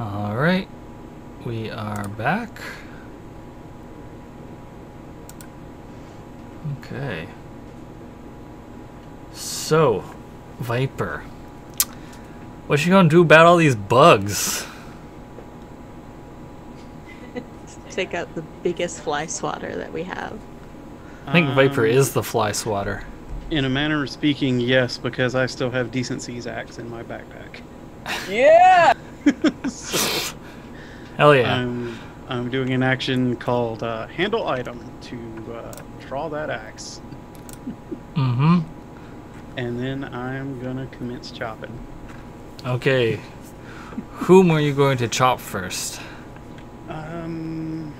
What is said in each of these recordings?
All right, we are back. Okay. So, Viper, what you gonna do about all these bugs? Take out the biggest fly swatter that we have. I think Viper Um, is the fly swatter. In a manner of speaking, yes, because I still have decent C's axe in my backpack. Yeah. So Hell yeah. I'm I'm doing an action called uh, handle item to uh, draw that axe, mm-hmm. and then I'm gonna commence chopping. Okay. Whom are you going to chop first? Um,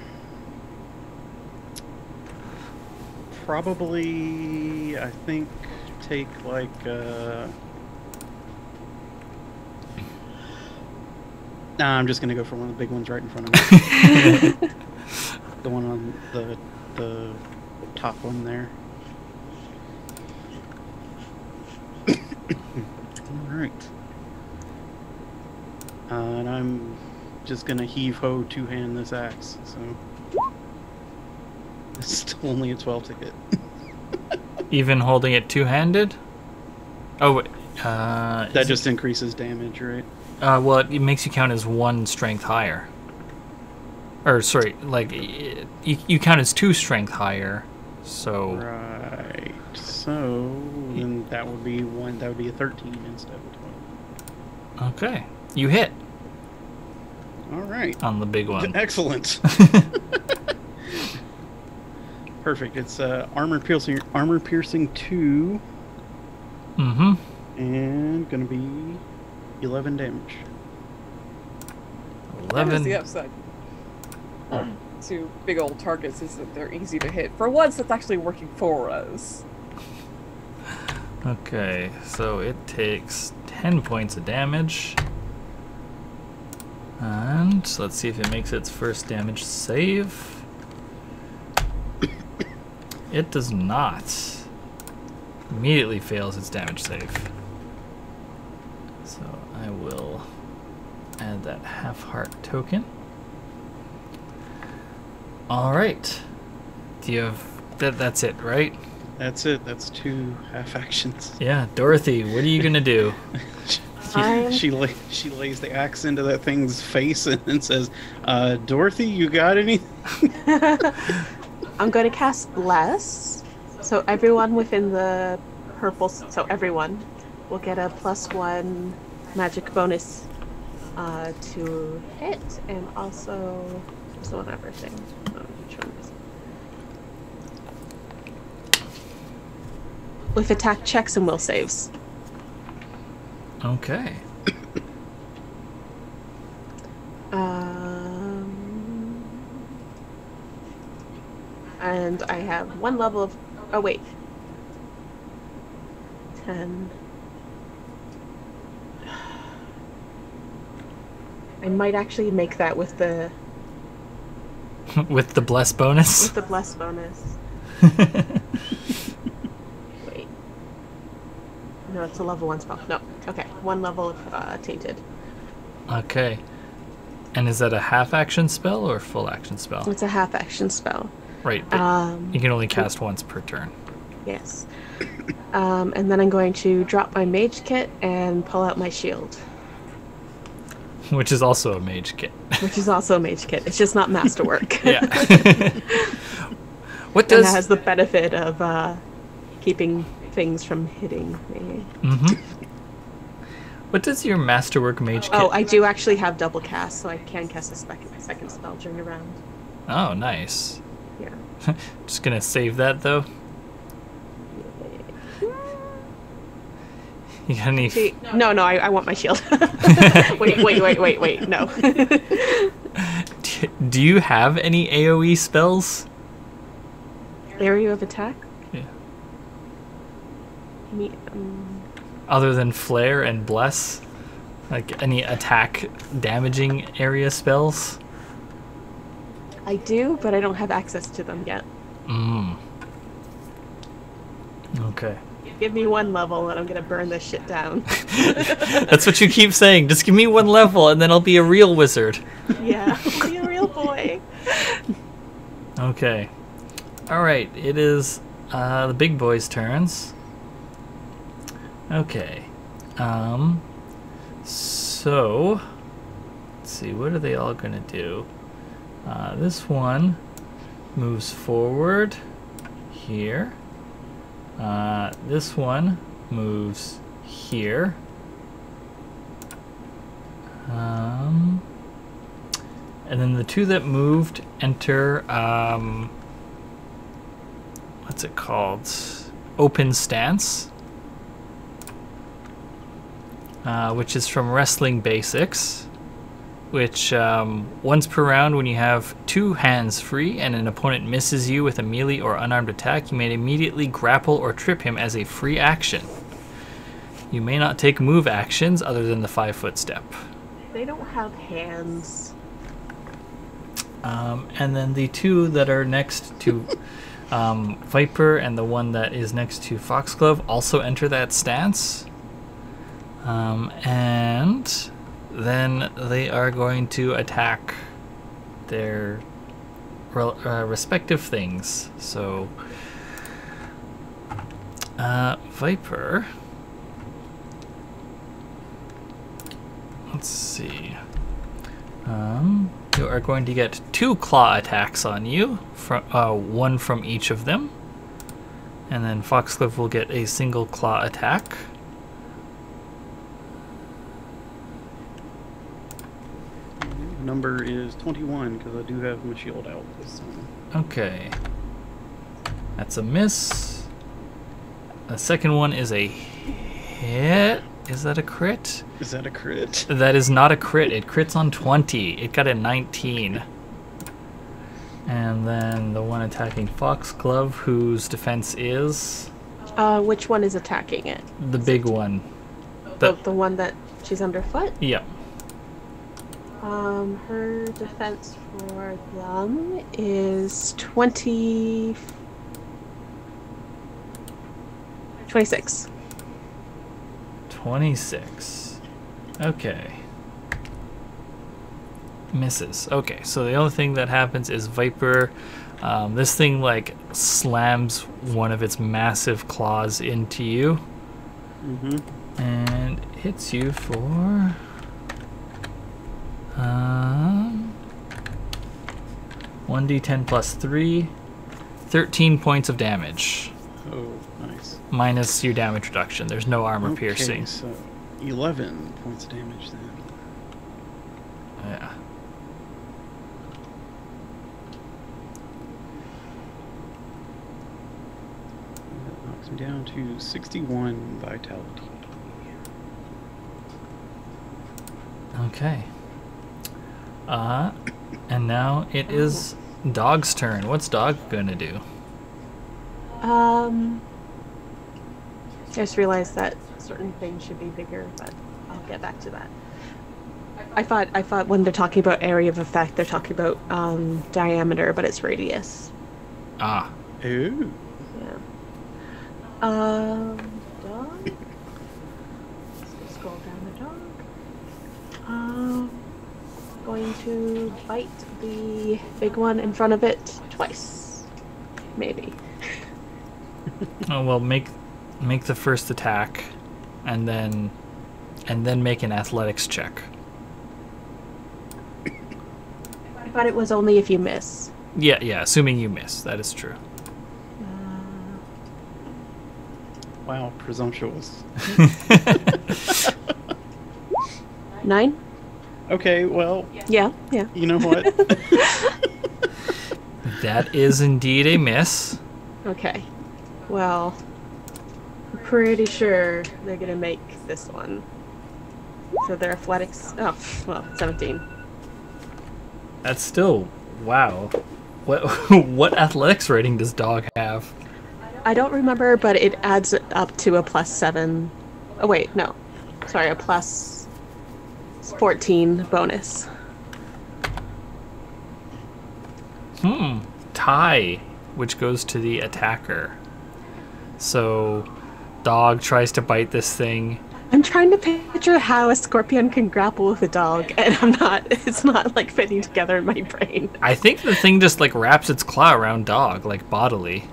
probably I think take like uh. Nah, I'm just gonna go for one of the big ones right in front of me. the one on the the top one there. All right. Uh, and I'm just gonna heave ho two hand this axe. So it's still only a 12 to hit. Even holding it two-handed? Oh, wait. Uh, That is just increases damage, right? Uh, well, it makes you count as one strength higher. Or sorry, like you, you count as two strength higher. So Right. So then that would be one. That would be a 13 instead of a 12. okay, you hit All right. on the big one. Excellent. Perfect. It's uh, armor piercing. Armor piercing two, mm-hmm. and gonna be 11 damage. That is Eleven. the upside to big old targets is that they're easy to hit. For once, that's actually working for us. Okay, so it takes 10 points of damage. And let's see if it makes its first damage save. It does not. Immediately fails its damage save. So I will add that half heart token. Alright. Do you have. That, that's it, right? That's it. That's two half actions. Yeah, Dorothy, what are you gonna do? She, she, lay, she lays the axe into that thing's face and then says, uh, Dorothy, you got any? I'm going to cast Bless. So everyone within the purple, so everyone will get a plus one magic bonus uh, to hit, and also there's one other thing. Which one is it? With attack checks and will saves. Okay. Um, and I have one level of. Oh, wait. 10. I might actually make that with the With the bless bonus? with the bless bonus. Wait. No, it's a level one spell. No. Okay, one level of uh, tainted. okay. And is that a half action spell or a full action spell? It's a half action spell. Right, but Um, you can only cast once per turn. Yes. Um, and then I'm going to drop my mage kit and pull out my shield, Which is also a mage kit. which is also a mage kit. It's just not masterwork. yeah. what and does that has the benefit of uh, keeping things from hitting me. Mm-hmm. What does your masterwork mage kit? Oh, I do actually have double cast, so I can cast a spec- second spell during a round. Oh, nice. Yeah. Just gonna save that though. You got any? See, no, no, I, I want my shield. wait, wait, wait, wait, wait. No. Do you have any AOE spells? Area of attack. Yeah. Me, um, Other than flare and bless, like any attack damaging area spells? I do, but I don't have access to them yet. Mm. Okay. Give me one level and I'm gonna burn this shit down. That's what you keep saying. Just give me one level and then I'll be a real wizard. yeah, be a real boy. Okay. Alright, it is uh, the big boys' turns. Okay. Um, so, let's see, what are they all going to do? Uh, this one moves forward here. Uh, this one moves here. Um, and then the two that moved enter, um, what's it called? Open stance, uh, which is from Wrestling Basics. Which um, once per round, when you have two hands free and an opponent misses you with a melee or unarmed attack, you may immediately grapple or trip him as a free action. You may not take move actions other than the five foot step. They don't have hands. Um, and then the two that are next to um, Viper and the one that is next to Foxglove also enter that stance. Um, and then they are going to attack their uh, respective things. So, uh, Viper. Let's see. Um, you are going to get two claw attacks on you, from uh, one from each of them. And then Foxglove will get a single claw attack. Number is 21 because I do have my shield out this time. Okay. That's a miss. The second one is a hit. Is that a crit? Is that a crit? That is not a crit. It crits on 20. It got a 19. And then the one attacking Foxglove, whose defense is Uh, which one is attacking it? the big one. The, The, the one that she's underfoot? yeah. Um, her defense for them is 20. 26. 26. Okay. Misses. Okay, so the only thing that happens is Viper. Um, this thing like slams one of its massive claws into you Mm-hmm. and hits you for um 1d10 plus 3 13 points of damage Oh, nice. minus your damage reduction there's no armor okay, piercing so 11 points of damage then. yeah That knocks me down to 61 vitality. Okay. Uh, and now it is Dog's turn. What's Dog gonna do? Um, I just realized that certain things should be bigger, but I'll get back to that. I thought I thought when they're talking about area of effect, they're talking about um, diameter, but it's radius. Ah, Ooh. Yeah. Um, dog. Let's just scroll down the dog. Um, going to bite the big one in front of it twice, maybe. oh well. Make make the first attack, and then and then make an athletics check. I thought it was only if you miss. Yeah, yeah. Assuming you miss, that is true. Uh, Wow, presumptuous. nine. Okay, well, Yeah, yeah. you know what? That is indeed a miss. Okay. Well, I'm pretty sure they're gonna make this one. So their athletics. Oh, well, 17. That's still wow. What what athletics rating does Dog have? I don't remember, but it adds up to a plus seven. Oh wait, no, sorry, a plus fourteen bonus. Hmm. Tie, which goes to the attacker. So dog tries to bite this thing. I'm trying to picture how a scorpion can grapple with a dog, and I'm not. It's not like fitting together in my brain. I think the thing just like wraps its claw around dog, like bodily.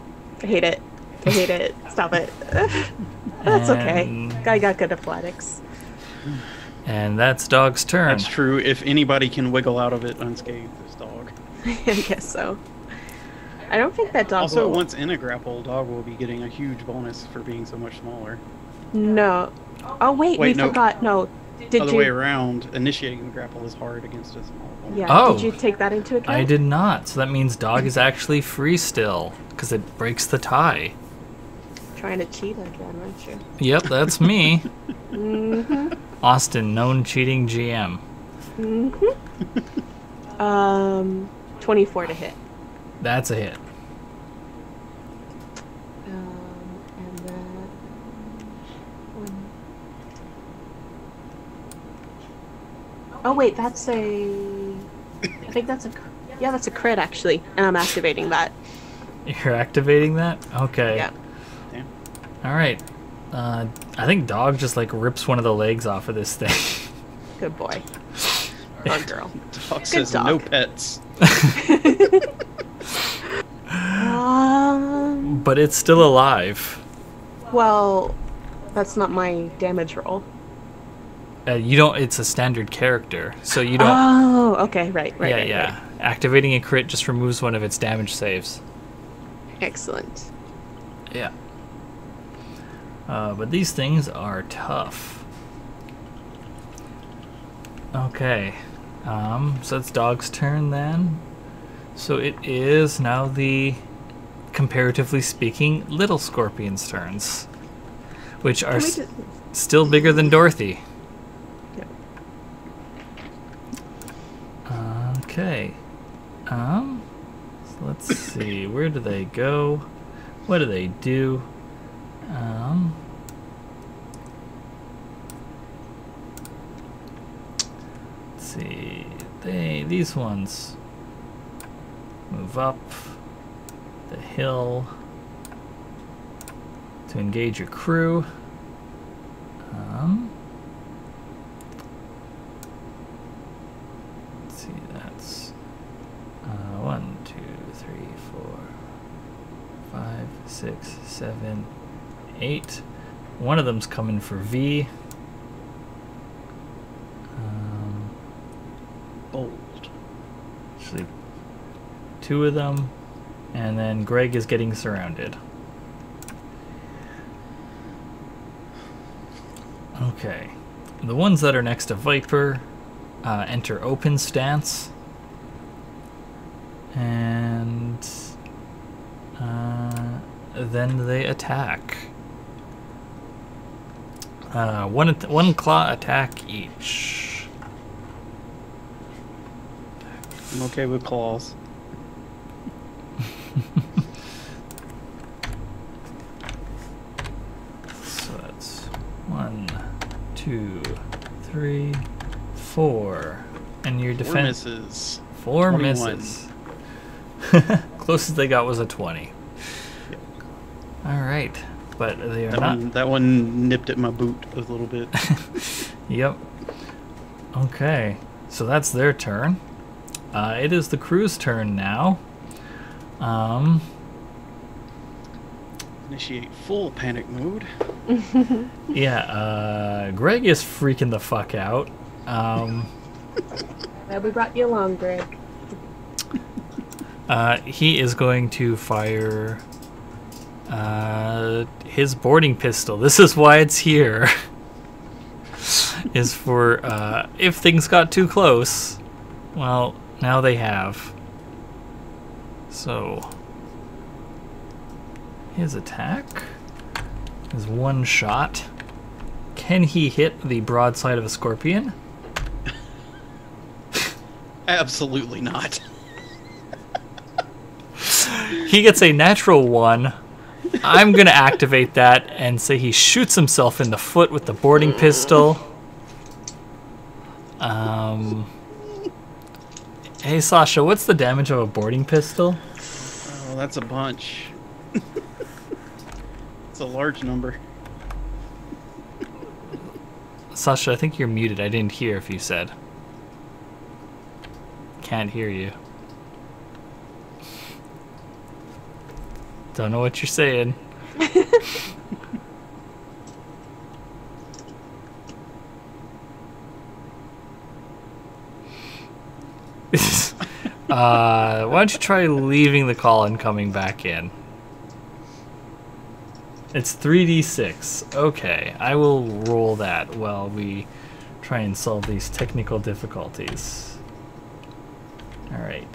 I hate it. I hate it. Stop it. That's okay. Guy got good athletics. And that's dog's turn. That's true. If anybody can wiggle out of it unscathed, it's dog. I guess so. I don't think that dog Also, will. once in a grapple, dog will be getting a huge bonus for being so much smaller. No. Oh wait, Wait, we no. forgot. No. Did Other you? way around, initiating the grapple is hard against a small opponent. Yeah. Oh. Did you take that into account? I did not. So that means dog is actually free still because it breaks the tie. Trying to cheat again, aren't you? Yep, that's me. Mm-hmm. Austin, known cheating GM. Mm-hmm. um, 24 to hit. That's a hit. Um, and then one. Oh wait, that's a. I think that's a. Yeah, that's a crit actually, and I'm activating that. You're activating that? Okay. Yeah. Damn. All right. Uh, I think dog just like rips one of the legs off of this thing. Good boy. Good girl. Dog says dog. no pets. Um. but it's still alive. Well, that's not my damage roll. Uh, you don't. It's a standard character, so you don't. Oh, okay, right, right, yeah, right, yeah. right. Activating a crit just removes one of its damage saves. Excellent. Yeah. Uh, but these things are tough. Okay. Um, so it's dog's turn then. So it is now the, comparatively speaking, little scorpion's turns, which are just- still bigger than Dorothy. Yep. Okay. Um, so let's see. Where do they go? What do they do? Um. Let's see. They these ones move up the hill to engage your crew. Um. Let's see, that's uh, one, two, three, four, five, six, seven, eight. One of them's coming for V. Um, Bold. two of them, and then Greg is getting surrounded. Okay, the ones that are next to Viper uh, enter open stance, and uh, then they attack. Uh, one one claw attack each. I'm okay with claws. So that's one, two, three, four, and your Four defense misses. four 21. misses. Closest they got was a twenty. All right, but they are That not. one, that one nipped at my boot a little bit. Yep. Okay, so that's their turn. Uh, it is the crew's turn now. Um, Initiate full panic mode. yeah, uh, Greg is freaking the fuck out. Um, Glad we brought you along, Greg. uh, he is going to fire uh, his boarding pistol. This is why it's here. is for uh, if things got too close. Well, now they have. So his attack is one shot. Can he hit the broadside of a scorpion? Absolutely not. He gets a natural one. I'm going to activate that and say he shoots himself in the foot with the boarding pistol. Um, hey, Sasha, what's the damage of a boarding pistol? Oh, that's a bunch. it's a large number. Sasha, I think you're muted. I didn't hear if you said. Can't hear you. Don't know what you're saying. uh, why don't you try leaving the call and coming back in? It's 3d6. Okay, I will roll that while we try and solve these technical difficulties. Alright.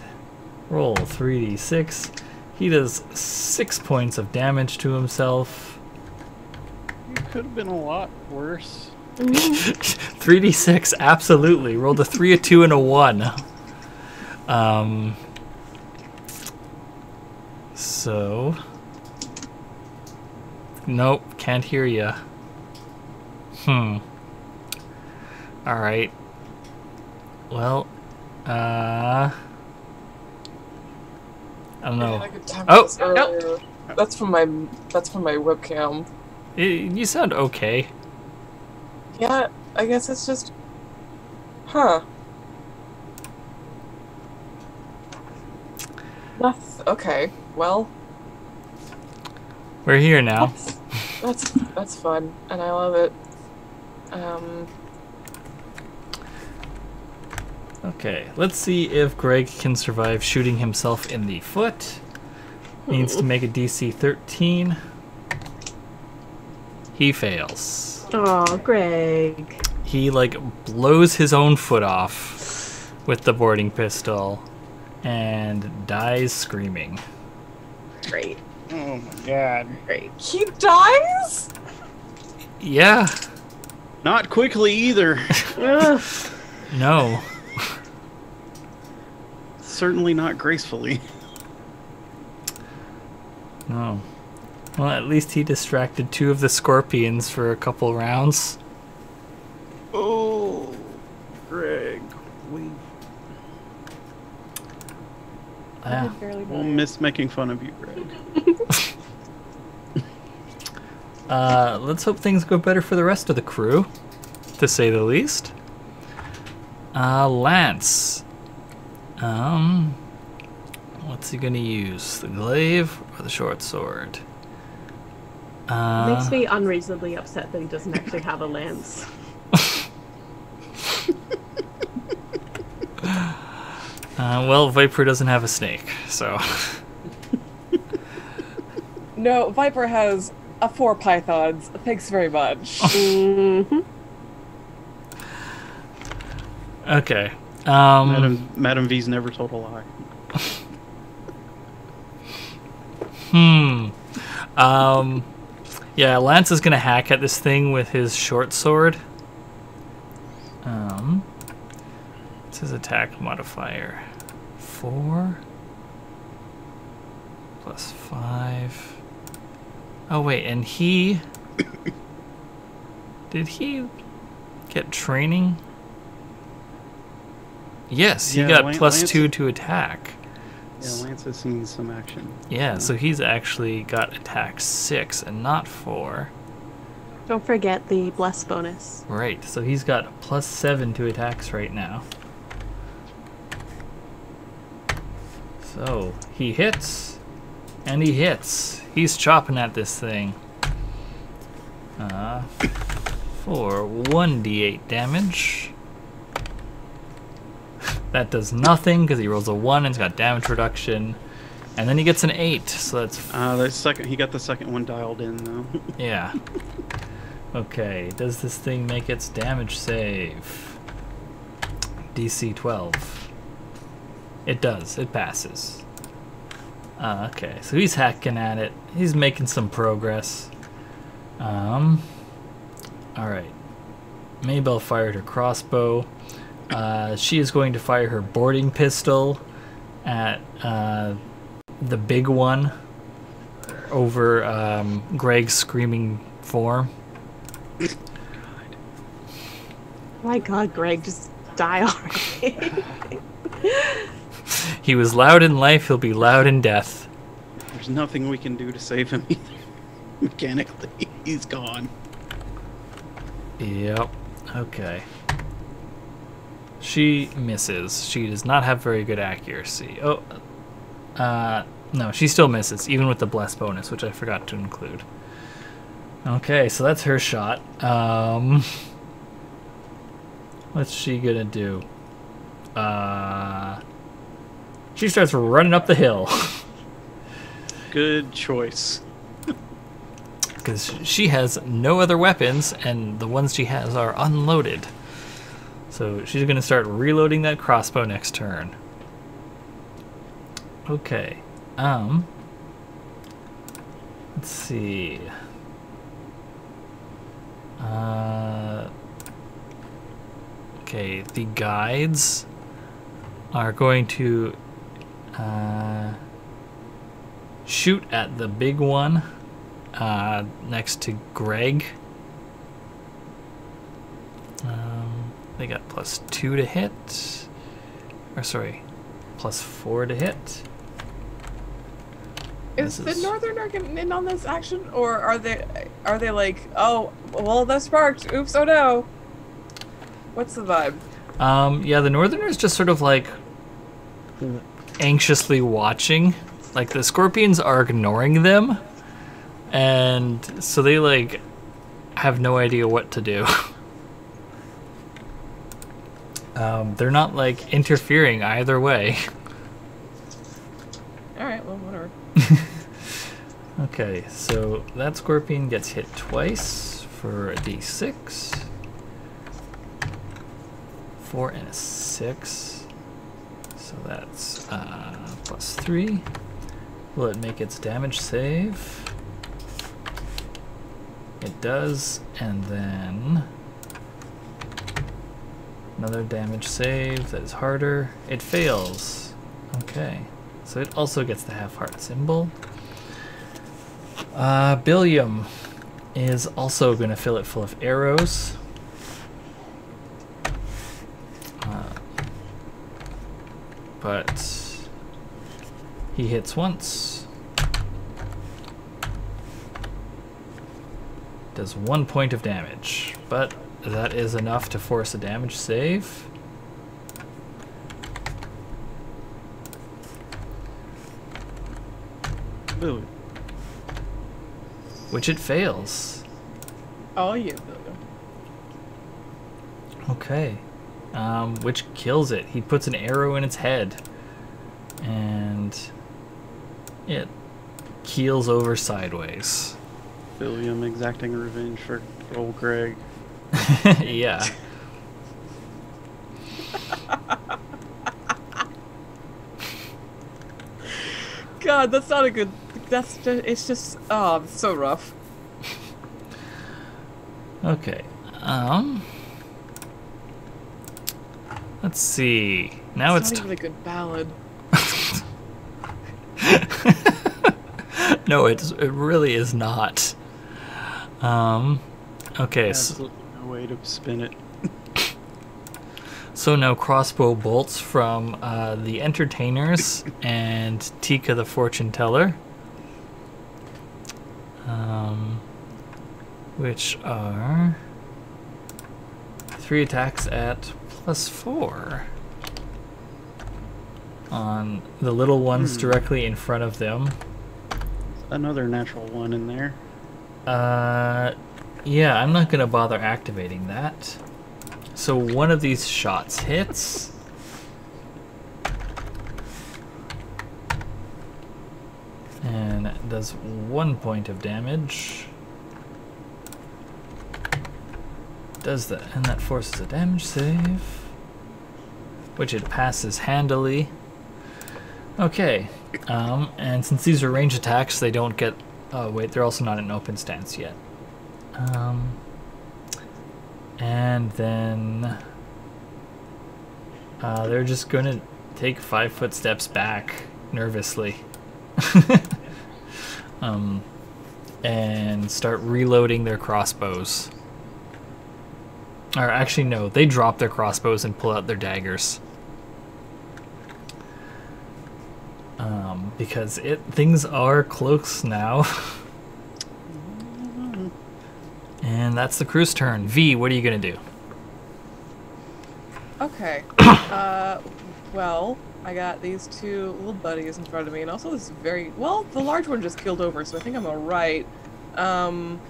Roll 3d6. He does 6 points of damage to himself. It could have been a lot worse. 3d6, absolutely. Rolled a 3, a 2, and a 1. Um. So. Nope, can't hear ya. Hmm. Alright. Well, uh. I don't know. I Oh! this earlier. That's from my that's from my webcam. Y- you sound okay. Yeah, I guess it's just Huh. That's okay. Well, We're here now. that's that's that's fun and I love it. Um Okay, let's see if Greg can survive shooting himself in the foot. He Needs to make a DC 13. He fails. Oh, Greg. He like blows his own foot off with the boarding pistol and dies screaming. Great. Oh my god. Great. he dies? Yeah, Not quickly either. No. Certainly not gracefully. No. Well, at least he distracted two of the scorpions for a couple rounds. Oh, Greg. We Yeah. barely will miss making fun of you, Greg. Uh, let's hope things go better for the rest of the crew, to say the least. Uh, Lance. Um, what's he gonna use? The glaive or the short sword? Uh, Makes me unreasonably upset that he doesn't actually have a lance. uh, well, Viper doesn't have a snake, so No, Viper has a four pythons. Thanks very much. hmm okay. Um, Madam, Madam V's never told a lie. Hmm. Um. Yeah, Lance is gonna hack at this thing with his short sword. Um. What's his attack modifier? Four. Plus five. Oh wait, and he. Did he get training? Yes, he Yeah, got Lan- plus Lance- two to attack. Yeah, Lance has seen some action. Yeah, so he's actually got attack six and not four. Don't forget the bless bonus. Right, so he's got plus seven to attacks right now. So he hits, and he hits. He's chopping at this thing. Uh, for 1d8 damage. That does nothing because he rolls a 1 and it's got damage reduction. And then he gets an 8, so that's Uh, the second he got the second one dialed in though. Yeah. Okay, does this thing make its damage save? DC 12. It does, it passes. Uh, okay, so he's hacking at it. He's making some progress. Um, alright. Maybell fired her crossbow. Uh, she is going to fire her boarding pistol at uh, the big one over um, Greg's screaming form. My god, Greg, just die already. He was loud in life, he'll be loud in death. There's nothing we can do to save him either. Mechanically, he's gone. Yep. Okay. She misses. She does not have very good accuracy. Oh, uh, no, she still misses, even with the bless bonus, which I forgot to include. Okay, so that's her shot. Um, what's she gonna do? Uh, she starts running up the hill Good choice. because she has no other weapons, and the ones she has are unloaded. So she's gonna start reloading that crossbow next turn. Okay. Um. Let's see. Uh. Okay, the guides are going to uh, shoot at the big one uh, next to Greg. Um, they got plus two to hit. Or sorry, plus four to hit. Is This the is- Northerner getting in on this action, or are they are they like, oh, well, that sparked. Oops, oh no. What's the vibe? Um, yeah, the Northerners just sort of like anxiously watching. Like the Scorpions are ignoring them, and so they like have no idea what to do. um, they're not like interfering either way. All right, well, whatever. Okay, so that scorpion gets hit twice for a d6. Four and a six. So that's uh, plus three. Will it make its damage save? It does, and then another damage save that is harder. It fails. Okay, so it also gets the half heart symbol. Uh, is also going to fill it full of arrows. Uh, but he hits once. Does one point of damage, but that is enough to force a damage save. Ooh, Which it fails. Oh, yeah. Billy. Okay. Um, which kills it. He puts an arrow in its head. And it keels over sideways. William exacting revenge for old Greg. yeah. God, that's not a good. That's just. It's just. Oh, it's so rough. Okay. Um. Let's see. Now it's it's, not even a good ballad. no. It's it really is not. Um. Okay. So, Absolutely no way to spin it. so now crossbow bolts from uh, the entertainers and Tika the fortune teller. Um. Which are three attacks at plus four on the little ones Hmm. directly in front of them. Another natural one in there. Uh, yeah, I'm not gonna bother activating that. So one of these shots hits. And does one point of damage. Does that, and that forces a damage save. Which it passes handily. Okay, um, and since these are range attacks, they don't get. Oh wait, they're also not in open stance yet. Um, and then uh, they're just gonna take five foot steps back nervously. um, and start reloading their crossbows. Or actually, no, they drop their crossbows and pull out their daggers. Um, because it things are close now. and that's the crew's turn. V, what are you gonna do? Okay. uh, well, I got these two little buddies in front of me, and also this very well. The large one just killed over, so I think I'm all right. Um,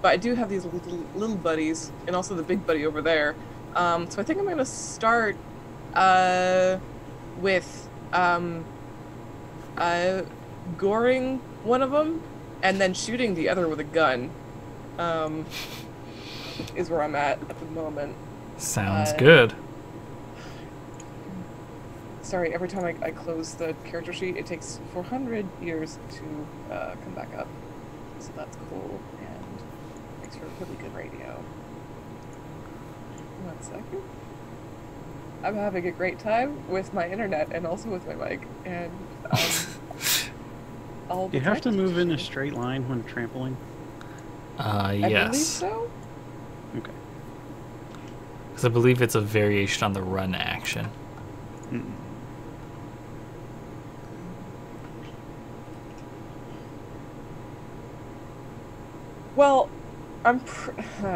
but I do have these little little buddies, and also the big buddy over there. Um, so I think I'm gonna start uh, with um, uh, goring one of them, and then shooting the other with a gun. Um, is where I'm at at the moment. Sounds Uh, good. Sorry, every time I, I close the character sheet, it takes 400 years to uh, come back up. So that's cool, and makes for really good radio. One second. I'm having a great time with my internet and also with my mic, and um, all the You have to move in a straight line when trampling. Uh, I believe yes. so. Okay. Because I believe it's a variation on the run action. Mm. Well, I'm pr-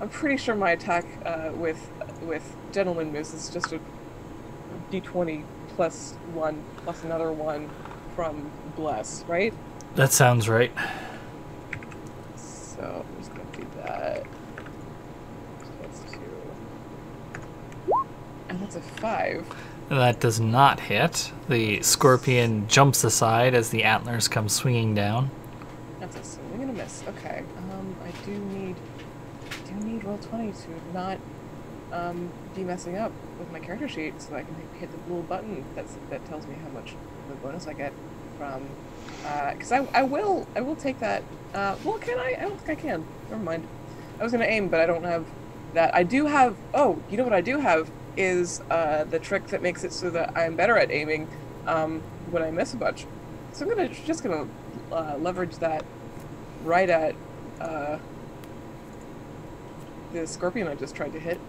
I'm pretty sure my attack uh, with with Gentleman Moose is just a d20 plus one plus another one from Bless, right? That sounds right. So I'm just gonna do that. That's two. And that's a five. That does not hit. The scorpion jumps aside as the antlers come swinging down. That's a swing and a miss. Okay. Um, I do need do need roll twenty to not um be messing up with my character sheet, so I can hit the little button that's that tells me how much the bonus I get from. Because I I will I will take that. Uh, well, can I? I don't think I can. Never mind. I was gonna aim, but I don't have that. I do have. Oh, you know what I do have is uh, the trick that makes it so that I'm better at aiming um, when I miss a bunch. So I'm gonna just gonna uh, leverage that right at uh, the scorpion I just tried to hit.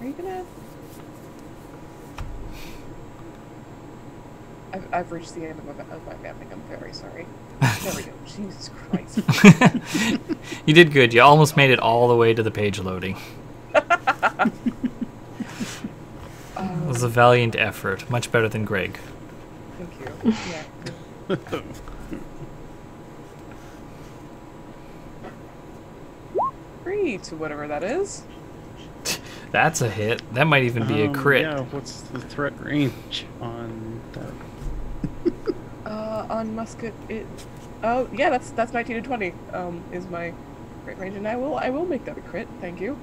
Are you gonna? I've, I've reached the end of my, of my mapping. I'm very sorry. There we go. Jesus Christ. you did good. You almost made it all the way to the page loading. It Um, was a valiant effort. Much better than Greg. thank you. Yeah. Three to whatever that is. That's a hit. That might even be a Um, crit. Yeah, what's the threat range on that? Uh, on musket, it. Oh yeah, that's that's 19 to 20. Um, is my crit range, and I will I will make that a crit. Thank you.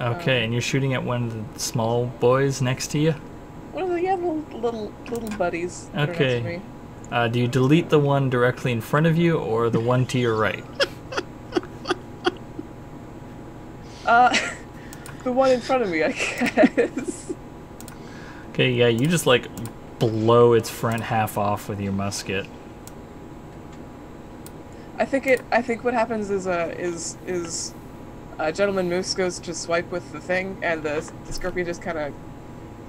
Okay, and you're shooting at one of the small boys next to you. One of the yeah little little little buddies. That Are next Okay. Uh, do you delete the one directly in front of you or the one to your right? Uh, the one in front of me, I guess. Okay, yeah, you just like blow its front half off with your musket. I think it. I think what happens is uh is is, uh, gentleman moose goes to swipe with the thing, and the, the scorpion just kind of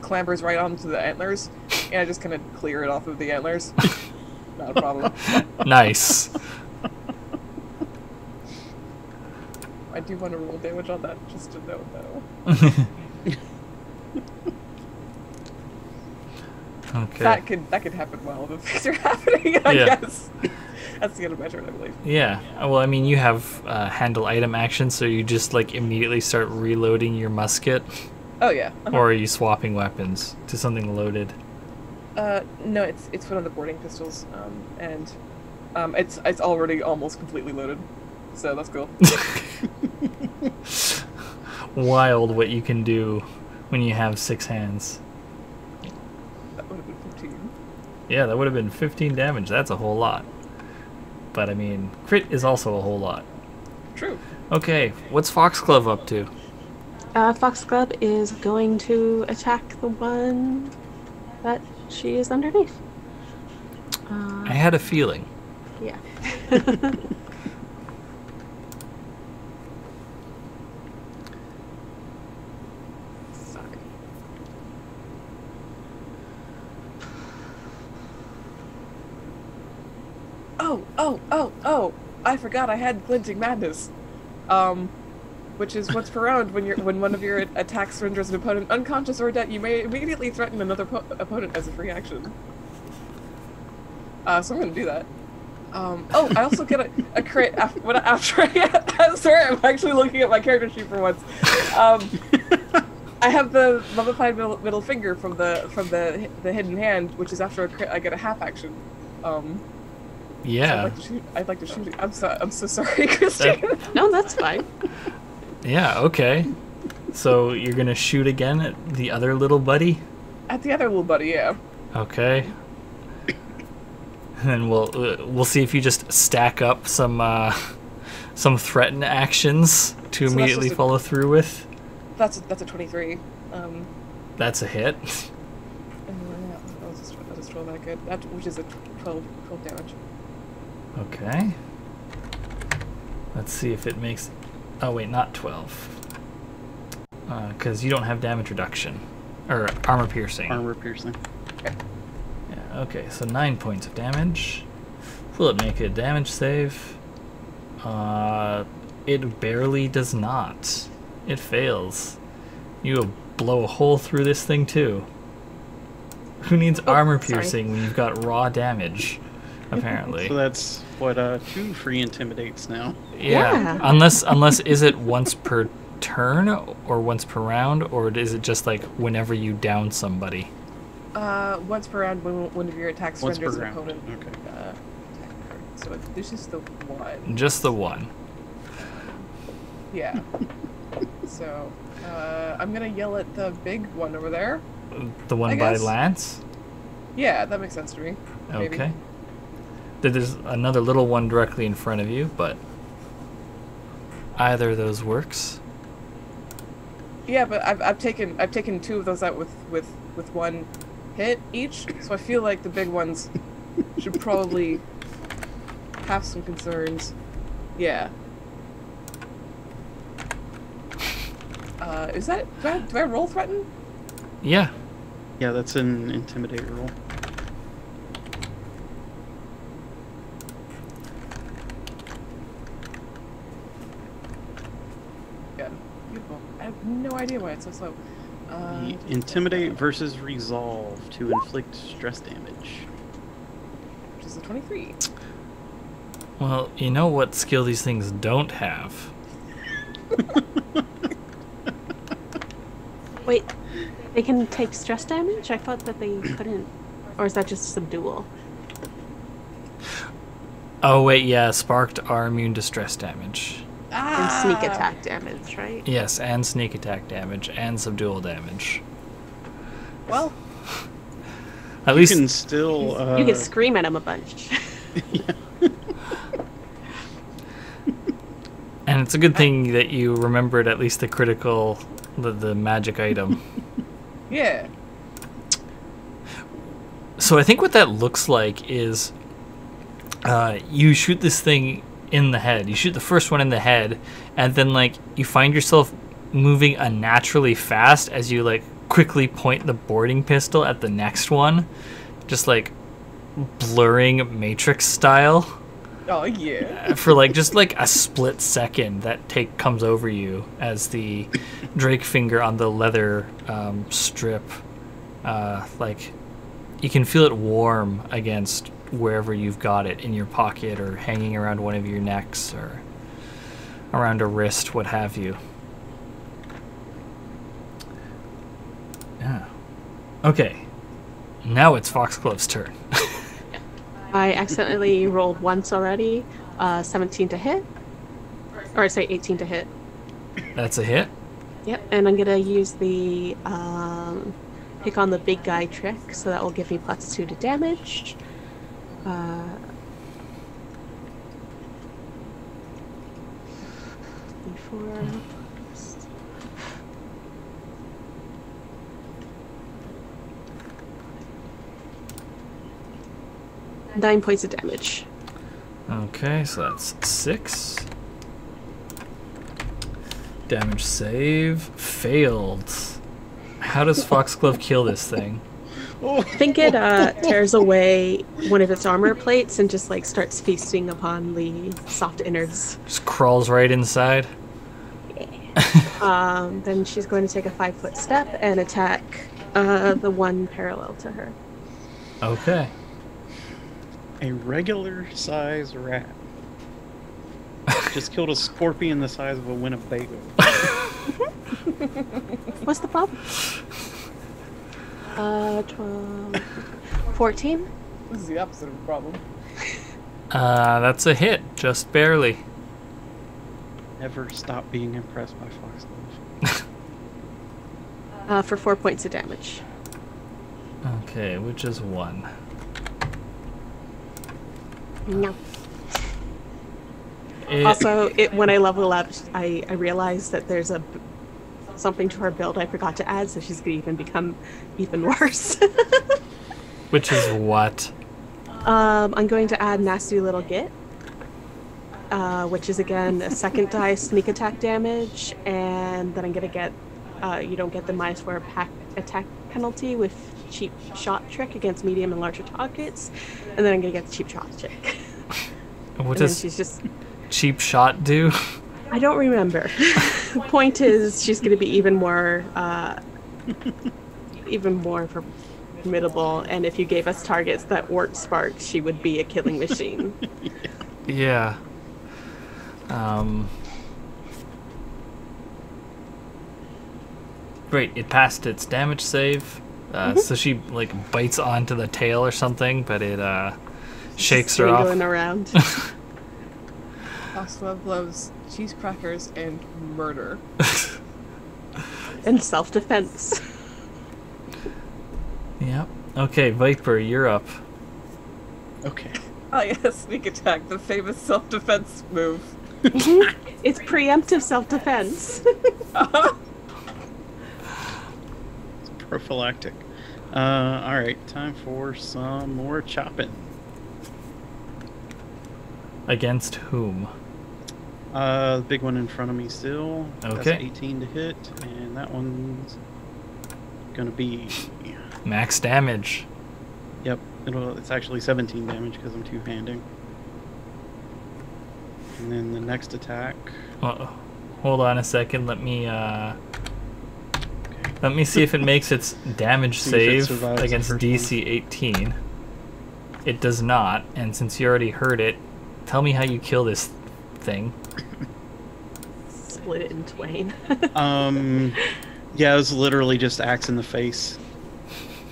clambers right onto the antlers, and I just kind of clear it off of the antlers. Not a problem. Nice. I do want to roll damage on that, just to note though. okay. That could that could happen while the things are happening. I Yeah. guess that's the end of measure, I believe. Yeah. Well, I mean, you have uh, handle item action, so you just like immediately start reloading your musket, Oh yeah. Uh-huh. or are you swapping weapons to something loaded? Uh, no, it's it's one of the boarding pistols, um, and um, it's it's already almost completely loaded, so that's cool. Wild what you can do when you have six hands. that would have been fifteen. Yeah, that would have been 15 damage. That's a whole lot. But I mean, crit is also a whole lot. True. Okay, what's Foxglove up to? Uh, Foxglove is going to attack the one that she is underneath. Uh, I had a feeling. yeah. Oh, oh, oh, oh! I forgot I had Glinting Madness. Um, which is once per round when you're when one of your attacks renders an opponent unconscious or dead, you may immediately threaten another po- opponent as a free action. Uh, so I'm gonna do that. Um, oh, I also get a, a crit after, after I get. Sorry, I'm actually looking at my character sheet for once. Um, I have the mummified middle, middle finger from the from the the hidden hand, which is after a crit, I get a half action. Um, so I'd Yeah. like to shoot. I'd like to shoot. it. I'm so I'm so sorry, Christine. No, that's fine. Yeah, okay. So you're gonna shoot again at the other little buddy? At the other little buddy, yeah. Okay. And then we'll uh, we'll see if you just stack up some uh, some threaten actions to that's immediately just a- follow through with. That's a, that's a 23. Um, That's a hit. and, uh, I'll just I'll just that good. That which is a 12 12 damage. Okay. Let's see if it makes. Oh wait, not twelve. Because you don't have damage reduction or armor piercing. Armor piercing. Yeah, okay, so nine points of damage. Will it make a damage save? Uh, it barely does not. It fails. You will blow a hole through this thing too. Who needs Oh, armor sorry. piercing when you've got raw damage? Apparently. So that's what uh two free intimidates now. yeah. Yeah. Unless unless is it once per turn or once per round or is it just like whenever you down somebody? Uh, once per round, when one of your attacks Once per renders an round. opponent. Okay. Uh. So this is the one. Just the one. Yeah. so uh, I'm gonna yell at the big one over there. The one I by guess. Lance? Yeah, that makes sense to me. Maybe. Okay. There- There's another little one directly in front of you, but either of those works. Yeah, but I've, I've taken I've taken two of those out with with with one hit each, so I feel like the big ones should probably have some concerns. Yeah. Uh, is that do I, do I roll threaten? Yeah. Yeah, that's an intimidate roll. Yeah. Beautiful. I have no idea why it's so slow. Uh, intimidate versus resolve to inflict stress damage. which is a twenty-three. Well, you know what skill these things don't have? Wait, they can take stress damage? I thought that they couldn't. Or is that just subdual? Oh, wait, yeah, sparked are immune to stress damage. And sneak Ah! attack damage, right? Yes, and sneak attack damage, and subdual damage. Well, At least you least, can still uh, you can scream at him a bunch. and it's a good thing that you remembered at least the critical, the, the magic item. yeah. So I think what that looks like is uh, you shoot this thing in the head. You shoot the first one in the head, and then like you find yourself moving unnaturally fast as you like quickly point the boarding pistol at the next one, just like blurring Matrix style Oh yeah. for like just like a split second that take comes over you as the Drake finger on the leather um, strip, uh, like you can feel it warm against wherever you've got it in your pocket or hanging around one of your necks or around a wrist, what have you. Yeah. Okay. Now it's Foxglove's turn. I accidentally rolled once already. Uh, 17 to hit. Or I say 18 to hit. That's a hit. Yep, and I'm gonna use the um, pick on the big guy trick, so that will give me plus two to damage. Uh, D4. Nine points of damage. Okay, so that's six. Damage save failed. How does Foxglove kill this thing? I think it uh, tears away one of its armor plates and just like starts feasting upon the soft innards. Just crawls right inside. um, then she's going to take a five foot step and attack uh, the one parallel to her. Okay. A regular size rat. Just killed a scorpion the size of a Winnebago. What's the problem? Uh, 12, 14? This is the opposite of a problem. Uh, that's a hit, just barely. Never stop being impressed by Foxglove. Uh, for four points of damage. Okay, which is one. No. It- Also, it, when I level up, I, I realize that there's a b- something to her build I forgot to add, so she's gonna even become even worse. which is what? um, I'm going to add nasty little git, uh, which is again a second die sneak attack damage, and then I'm gonna get uh, you don't get the minus four pack attack penalty with cheap shot trick against medium and larger targets, and then I'm gonna get the cheap shot trick. What and does she's just cheap shot do? I don't remember. Point is, she's going to be even more, uh, even more formidable. And if you gave us targets that weren't sparks, she would be a killing machine. yeah. Um. Great, it passed its damage save. Uh, So she like bites onto the tail or something, but it uh shakes her off. Dangling around. Foxglove loves cheese crackers and murder. and self-defense. Yep. Okay, Viper, you're up. Okay. Oh yeah, sneak attack, the famous self-defense move. It's preemptive self-defense. It's prophylactic. Uh, alright, time for some more chopping. Against whom? Uh, the big one in front of me still. That's Okay. 18 to hit, and that one's gonna be. Max damage. Yep, it'll, it's actually 17 damage because I'm two handing. And then the next attack. Uh, hold on a second. Let me uh Okay. let me see if it makes its damage if it save against DC 18. It does not, and since you already heard it, tell me how you kill this thing. Split it in twain. Um, yeah, it was literally just axe in the face,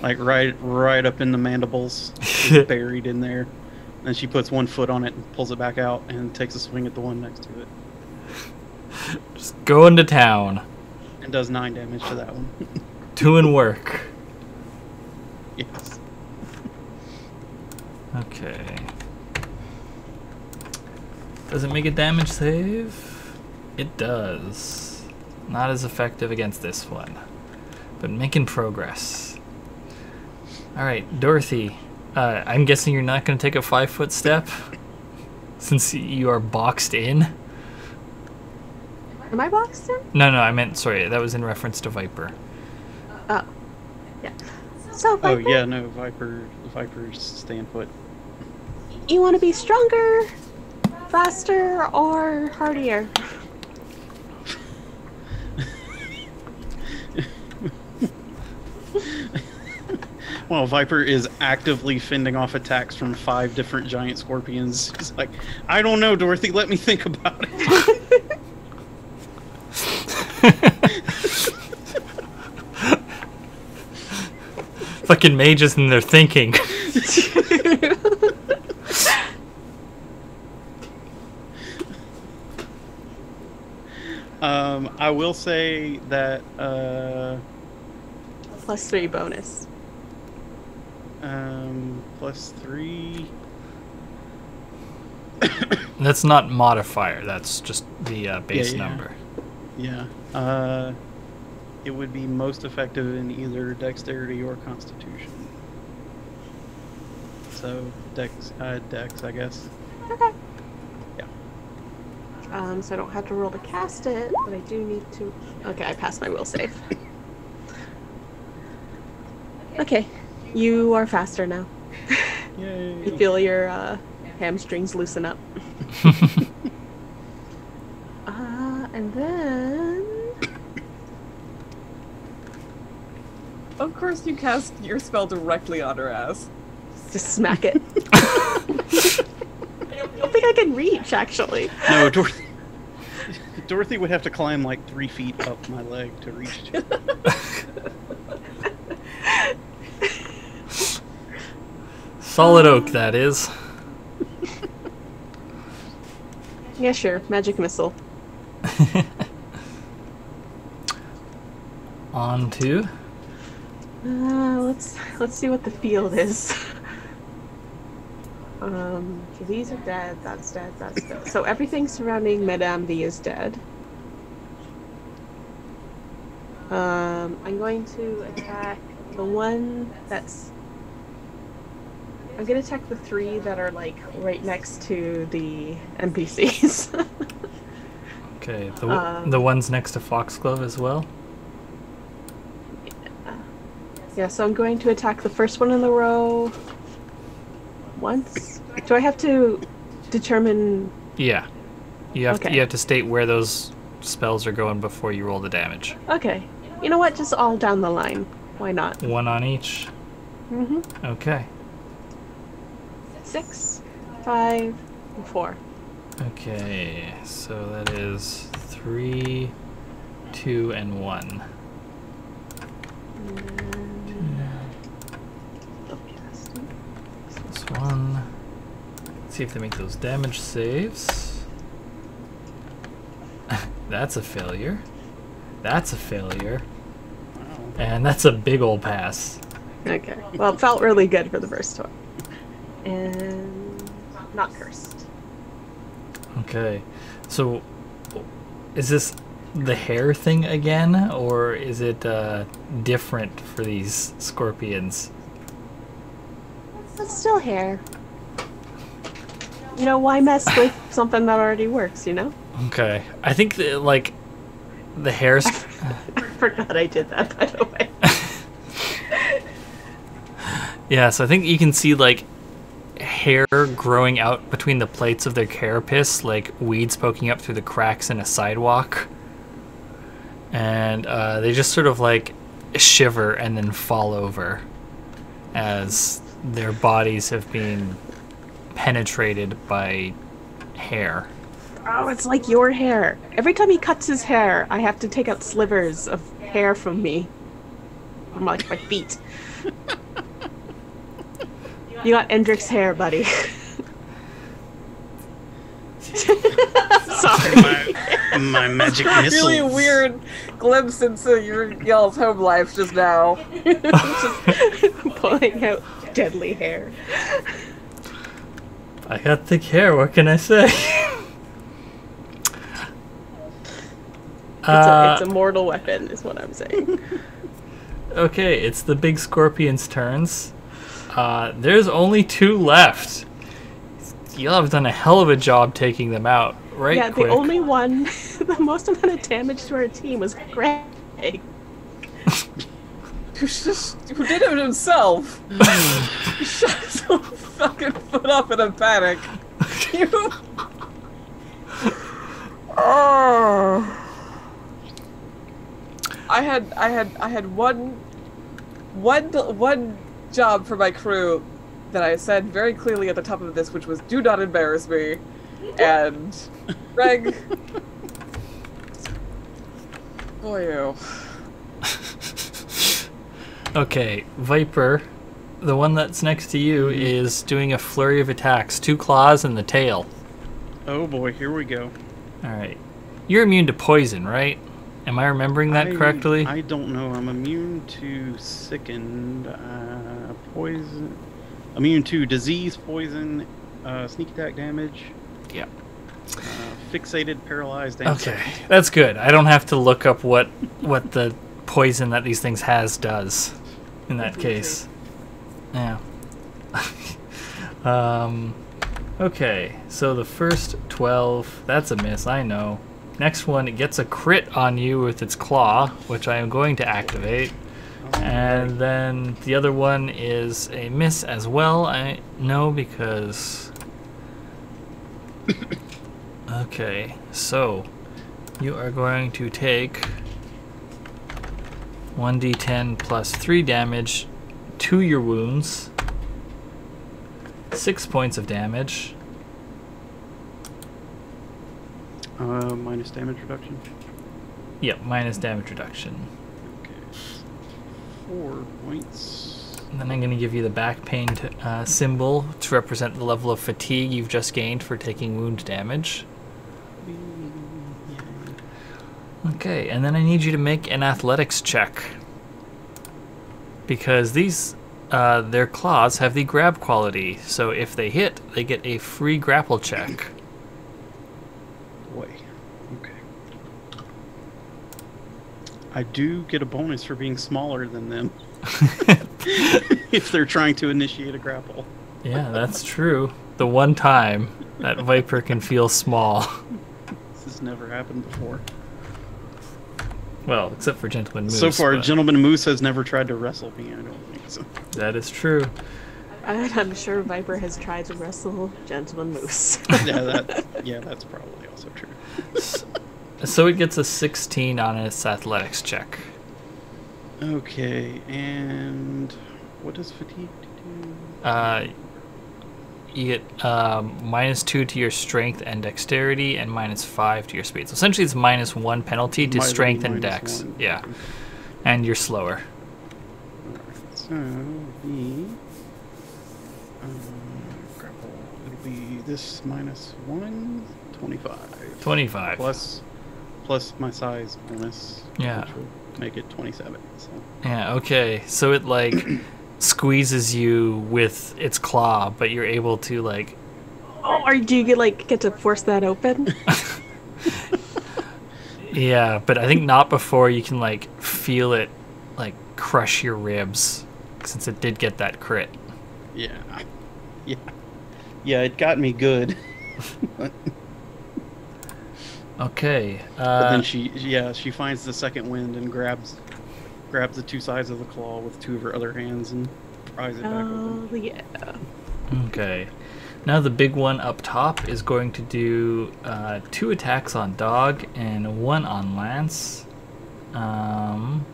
like right, right up in the mandibles, buried in there. And she puts one foot on it and pulls it back out and takes a swing at the one next to it, Just going to town. and does nine damage to that one. Doing work. yes. Okay. Does it make a damage save? It does. Not as effective against this one, but making progress. All right, Dorothy. Uh, I'm guessing you're not going to take a five foot step since you are boxed in. Am I boxed in? No, no, I meant sorry. That was in reference to Viper. Oh. Yeah. So, Oh yeah, no, Viper, Viper's staying put. you want to be stronger, faster, or hardier? Well, Viper is actively fending off attacks from five different giant scorpions. He's like, I don't know, Dorothy. Let me think about it. Fucking mages and they're thinking. Um, I will say that uh, Plus three bonus. um, plus three. That's not modifier. That's just the uh, base yeah. number. Yeah. Uh, it would be most effective in either dexterity or constitution. So dex, uh, dex, I guess. Okay. Yeah. Um, so I don't have to roll to cast it, but I do need to. Okay, I passed my will save. Okay, you are faster now. Yay. You feel your uh, hamstrings loosen up. uh, and then. Of course, you cast your spell directly on her ass. Just smack it. I don't think I can reach, actually. No, Dorothy. Dorothy would have to climb like three feet up my leg to reach. Solid oak, that is. Yeah, sure. Magic missile. On to. Uh, let's let's see what the field is. Um, these are dead. That's dead. That's dead. So everything surrounding Madame V is dead. Um, I'm going to attack the one that's. I'm gonna attack the three that are like right next to the NPCs. Okay, the, Um, the ones next to Foxglove as well. yeah, so I'm going to attack the first one in the row once. Do I have to determine Yeah, you have to, you have to state where those spells are going before you roll the damage. Okay. You know what? Just all down the line. Why not? One on each. Mm-hmm. Okay. Six, five, and four. Okay, so that is three, two, and one. And then... Oh. This one. Let's see if they make those damage saves. that's a failure. That's a failure. Wow. And that's a big old pass. Okay. Well, it felt really good for the first one. And not cursed. Okay. So is this the hair thing again or is it uh, different for these scorpions? It's still hair. You know, why mess with something that already works, you know? Okay. I think that, like the hairs I forgot I did that, by the way. Yeah, so I think you can see like hair growing out between the plates of their carapace, like weeds poking up through the cracks in a sidewalk. And uh, they just sort of like shiver and then fall over as their bodies have been penetrated by hair. Oh, it's like your hair. Every time he cuts his hair, I have to take out slivers of hair from me. From like my feet. you got Endrick's hair, buddy. Sorry. My, my magic missiles. Really weird glimpse into your y'all's home life just now. Just pulling out deadly hair. I got thick hair, what can I say? It's, a, it's Uh, a mortal weapon, is what I'm saying. Okay, it's the big scorpion's turns. Uh, there's only two left. Y'all have done a hell of a job taking them out, right? yeah, quick. the only one, the most amount of damage to our team was Greg. Who's just who did it himself? he shot his own fucking foot up in a panic. You. Oh. I had I had I had one one one job for my crew that I said very clearly at the top of this, which was do not embarrass me. And Greg Boy you. Okay, Viper, the one that's next to you Mm-hmm. is doing a flurry of attacks. Two claws and the tail. Oh boy, here we go. All right. You're immune to poison, right? Am I remembering that I- correctly? I don't know. I'm immune to sickened, uh, poison. Immune to disease, poison, uh, sneak attack damage, yeah. uh, fixated, paralyzed, Okay, that's good. I don't have to look up what what the poison that these things has does. In that case, yeah. um, okay, so the first twelve, that's a miss. I know. Next one, it gets a crit on you with its claw, which I am going to activate. And then the other one is a miss as well. I know because. okay, so you are going to take 1d10 plus 3 damage to your wounds. 6 points of damage. Uh, minus damage reduction. Yep, minus damage reduction. Okay. Four points. And then I'm going to give you the back pain uh, symbol to represent the level of fatigue you've just gained for taking wound damage. Okay, and then I need you to make an athletics check. Because these, uh, their claws have the grab quality, so if they hit, they get a free grapple check. Boy. Okay. I do get a bonus for being smaller than them if they're trying to initiate a grapple. yeah, that's true. The one time that Viper can feel small. This has never happened before. Well, except for Gentleman Moose. so far, but Gentleman Moose has never tried to wrestle me. I don't think so. That is true. I'm sure Viper has tried to wrestle Gentleman Moose. yeah, that, yeah, that's probably also true. So it gets a 16 on its athletics check. Okay, and what does fatigue do? Uh, you get um, minus 2 to your strength and dexterity, and minus 5 to your speed. So essentially, it's minus 1 penalty to be strength and dex. one. Yeah, and you're slower. Alright, so the um, grapple, it'll be this minus one, 25. 25. Plus, plus my size bonus. Yeah. Which will make it 27. So. Yeah, okay. So it like squeezes you with its claw, but you're able to like oh, or do you get like get to force that open? Yeah, but I think not before you can like feel it like crush your ribs since it did get that crit. Yeah. Yeah. Yeah, it got me good. but Okay. but Uh, then she, yeah, she finds the second wind and grabs, grabs the two sides of the claw with two of her other hands and pries it back open. Oh yeah. okay. Now the big one up top is going to do uh, two attacks on dog and one on lance. Um,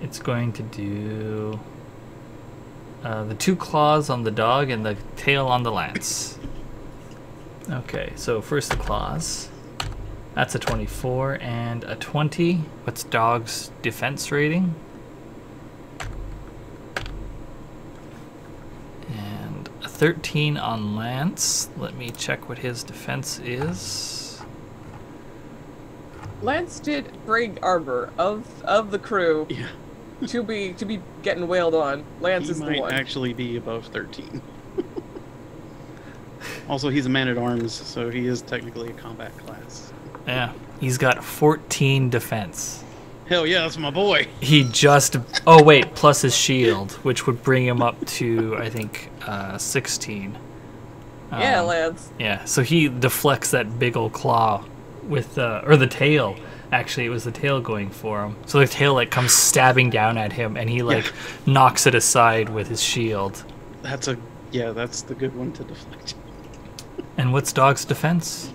it's going to do uh, the two claws on the dog and the tail on the lance. Okay, so first the claws. That's a 24 and a 20. What's dog's defense rating? And a 13 on Lance. Let me check what his defense is. Lance did bring armor of of the crew Yeah. to be to be getting wailed on. Lance he is the might one. actually be above 13. Also, he's a man at arms, so he is technically a combat class. Yeah, he's got 14 defense. Hell yeah, that's my boy. He just. Oh, wait, plus his shield, which would bring him up to, I think, uh, 16. yeah, Um, Lance. Yeah, so he deflects that big old claw with uh, or the tail. Actually, it was the tail going for him. So the tail like comes stabbing down at him, and he like knocks it aside with his shield. That's a yeah, that's the good one to deflect. And what's dog's defense?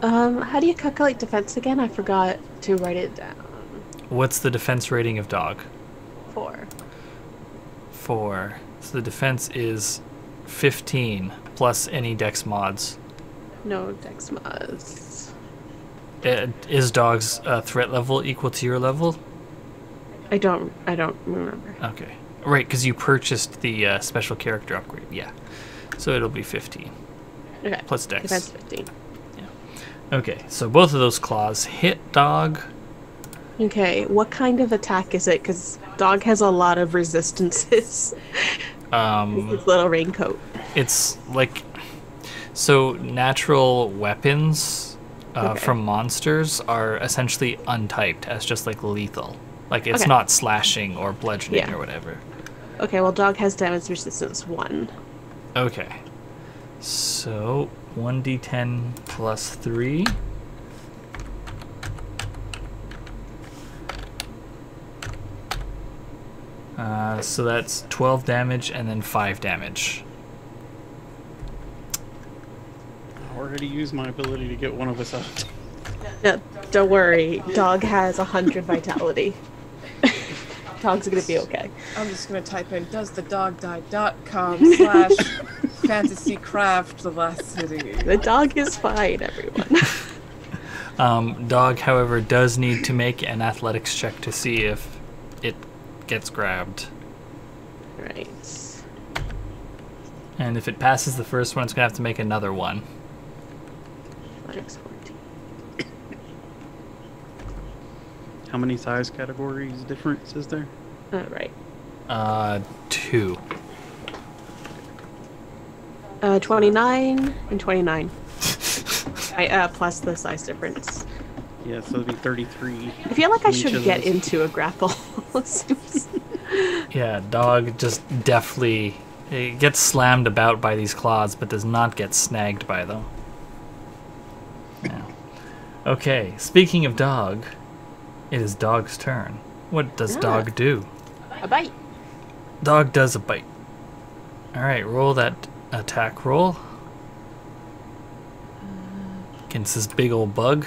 Um, how do you calculate defense again? I forgot to write it down. What's the defense rating of dog? Four. Four. So the defense is 15 plus any dex mods. No dex mods. Uh, is dog's uh, threat level equal to your level? I don't. I don't remember. Okay. Right, because you purchased the uh, special character upgrade. Yeah. So it'll be 15 Okay. plus dex. That's fifteen. Yeah. Okay, so both of those claws hit dog. Okay. What kind of attack is it? Because dog has a lot of resistances. Um, His little raincoat. it's like so natural weapons uh, Okay. from monsters are essentially untyped as just like lethal. Like it's Okay. not slashing or bludgeoning Yeah. or whatever. Okay. Well, dog has damage resistance one. Okay. So 1d10 plus 3. Uh, so that's 12 damage and then 5 damage. I already used my ability to get one of us out. Yeah. Don't worry, dog has a hundred vitality. Dog's gonna be okay. I'm just gonna type in does the dog die.com slash fantasycraft the last city. The dog is fine, everyone. Um, dog, however, does need to make an athletics check to see if it gets grabbed. right. And if it passes the first one, it's going to have to make another one. Athletics 14. How many size categories difference is there? All right. Uh, two. Uh, 29 and 29. I, uh, plus the size difference. Yeah, so it'd be 33. I feel like I should get those. into a grapple. Yeah, dog just deftly it gets slammed about by these claws, but does not get snagged by them. Yeah. Okay, speaking of dog, it is dog's turn. What does Ah. dog do? a bite. Dog does a bite. Alright, roll that attack roll. Against this big old bug.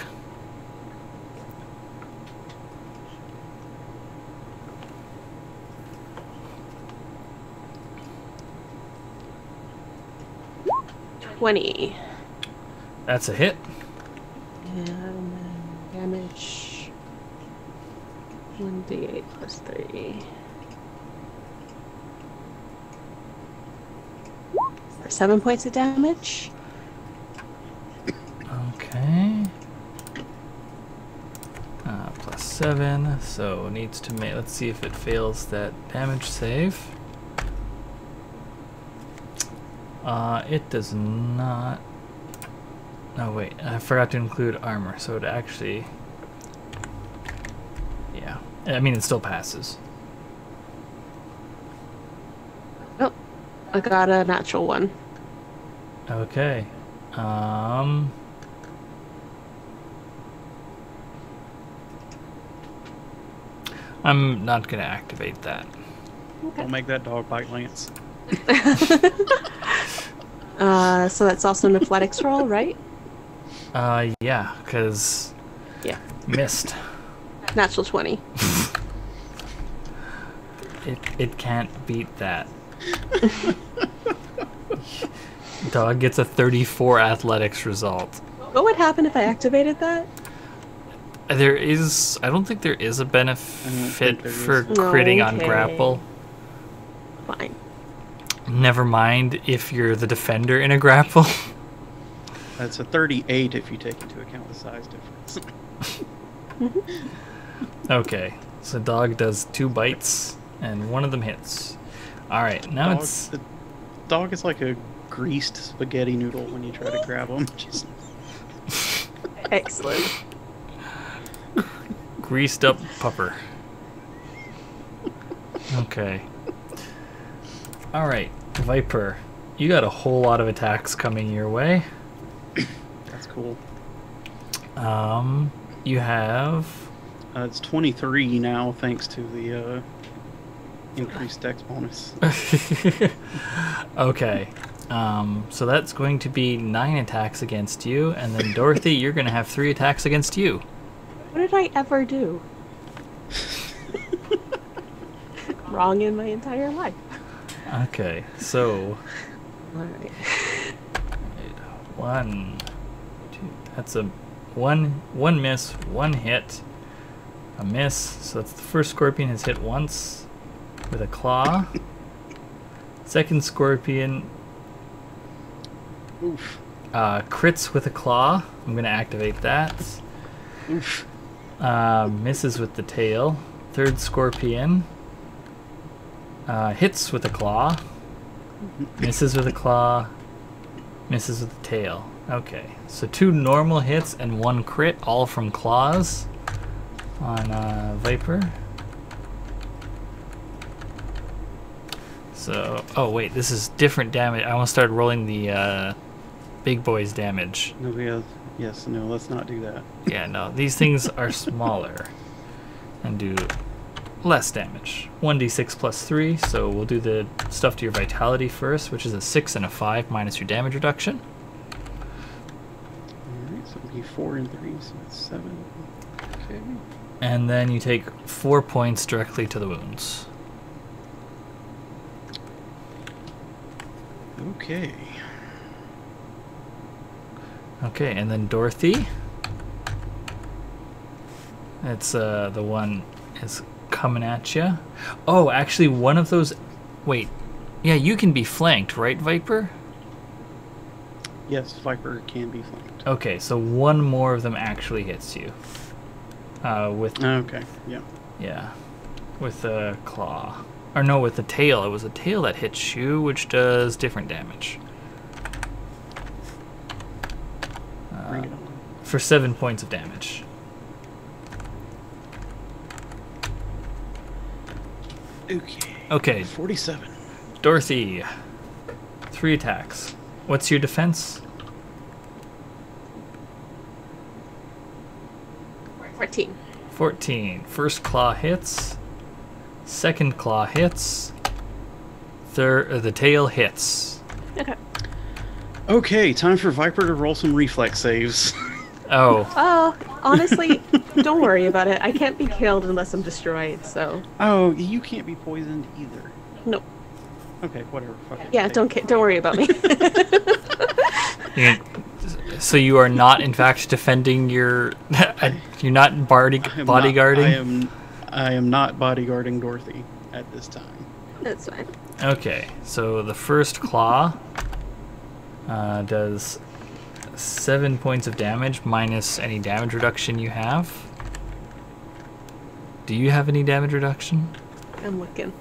Twenty. That's a hit. And damage. One d eight plus three. For seven points of damage. Okay. Uh, plus seven, so needs to make. Let's see if it fails that damage save. Uh, it does not. Oh wait, I forgot to include armor, so it actually. Yeah, I mean it still passes. Oh, I got a natural one. Okay. Um. I'm not gonna activate that. Don't make that dog bite Lance. Uh, so that's also an athletics roll, right? Uh, yeah, because Yeah. missed. Natural 20. It it can't beat that. Dog gets a 34 athletics result. What would happen if I activated that? There is, I don't think there is a benefit for critting on Okay. grapple. Fine. Never mind if you're the defender in a grapple. That's a 38 if you take into account the size difference. okay, so dog does two bites and one of them hits. All right, now dog, it's the dog is like a greased spaghetti noodle when you try to grab him. Just Excellent. greased up pupper. Okay. All right, Viper, you got a whole lot of attacks coming your way. that's cool. Um, you have Uh, it's 23 now thanks to the uh, increased dex bonus. okay. Um, so that's going to be nine attacks against you, and then Dorothy, you're going to have three attacks against you. What did I ever do? Wrong in my entire life. Okay, so Alright. one, two. That's a one, one miss, one hit, a miss. So that's the first scorpion has hit once with a claw. Second scorpion Oof. uh, crits with a claw. I'm going to activate that. Oof. Uh, misses with the tail. Third scorpion uh, hits with a claw. Misses with a claw. Misses with the tail. Okay, so two normal hits and one crit, all from claws on uh, Viper. So, oh wait, this is different damage. I almost started rolling the uh, big boy's damage. No, yeah, yes, no, let's not do that. Yeah, no, these things are smaller and do less damage. 1d6 plus 3, so we'll do the stuff to your vitality first, which is a 6 and a 5 minus your damage reduction. Alright, so it'll be four and three, so that's seven. Okay. And then you take four points directly to the wounds. Okay. Okay, and then Dorothy. It's uh the one is coming at you. Oh, actually, one of those. Wait, yeah, you can be flanked, right, Viper? Yes, Viper can be flanked. Okay, so one more of them actually hits you. Uh, with Okay. Yeah. yeah, with the claw, or no, with the tail. It was a tail that hits you, which does different damage. Bring it on. for seven points of damage. Okay. Okay, Forty-seven. Dorothy, three attacks. What's your defense? 14. 14. First claw hits. Second claw hits. Third, uh, the tail hits. Okay. Okay, time for Viper to roll some reflex saves. Oh, Oh, honestly, don't worry about it. I can't be killed unless I'm destroyed, so oh, you can't be poisoned either. no. Okay, whatever. Fuck. Yeah, Take- don't ca- don't worry about me. you, so you are not, in fact, defending your. you're not body, I am not- bodyguarding. I am. I am not bodyguarding Dorothy at this time. That's fine. Okay, so the first claw uh, does seven points of damage minus any damage reduction you have. Do you have any damage reduction? I'm looking.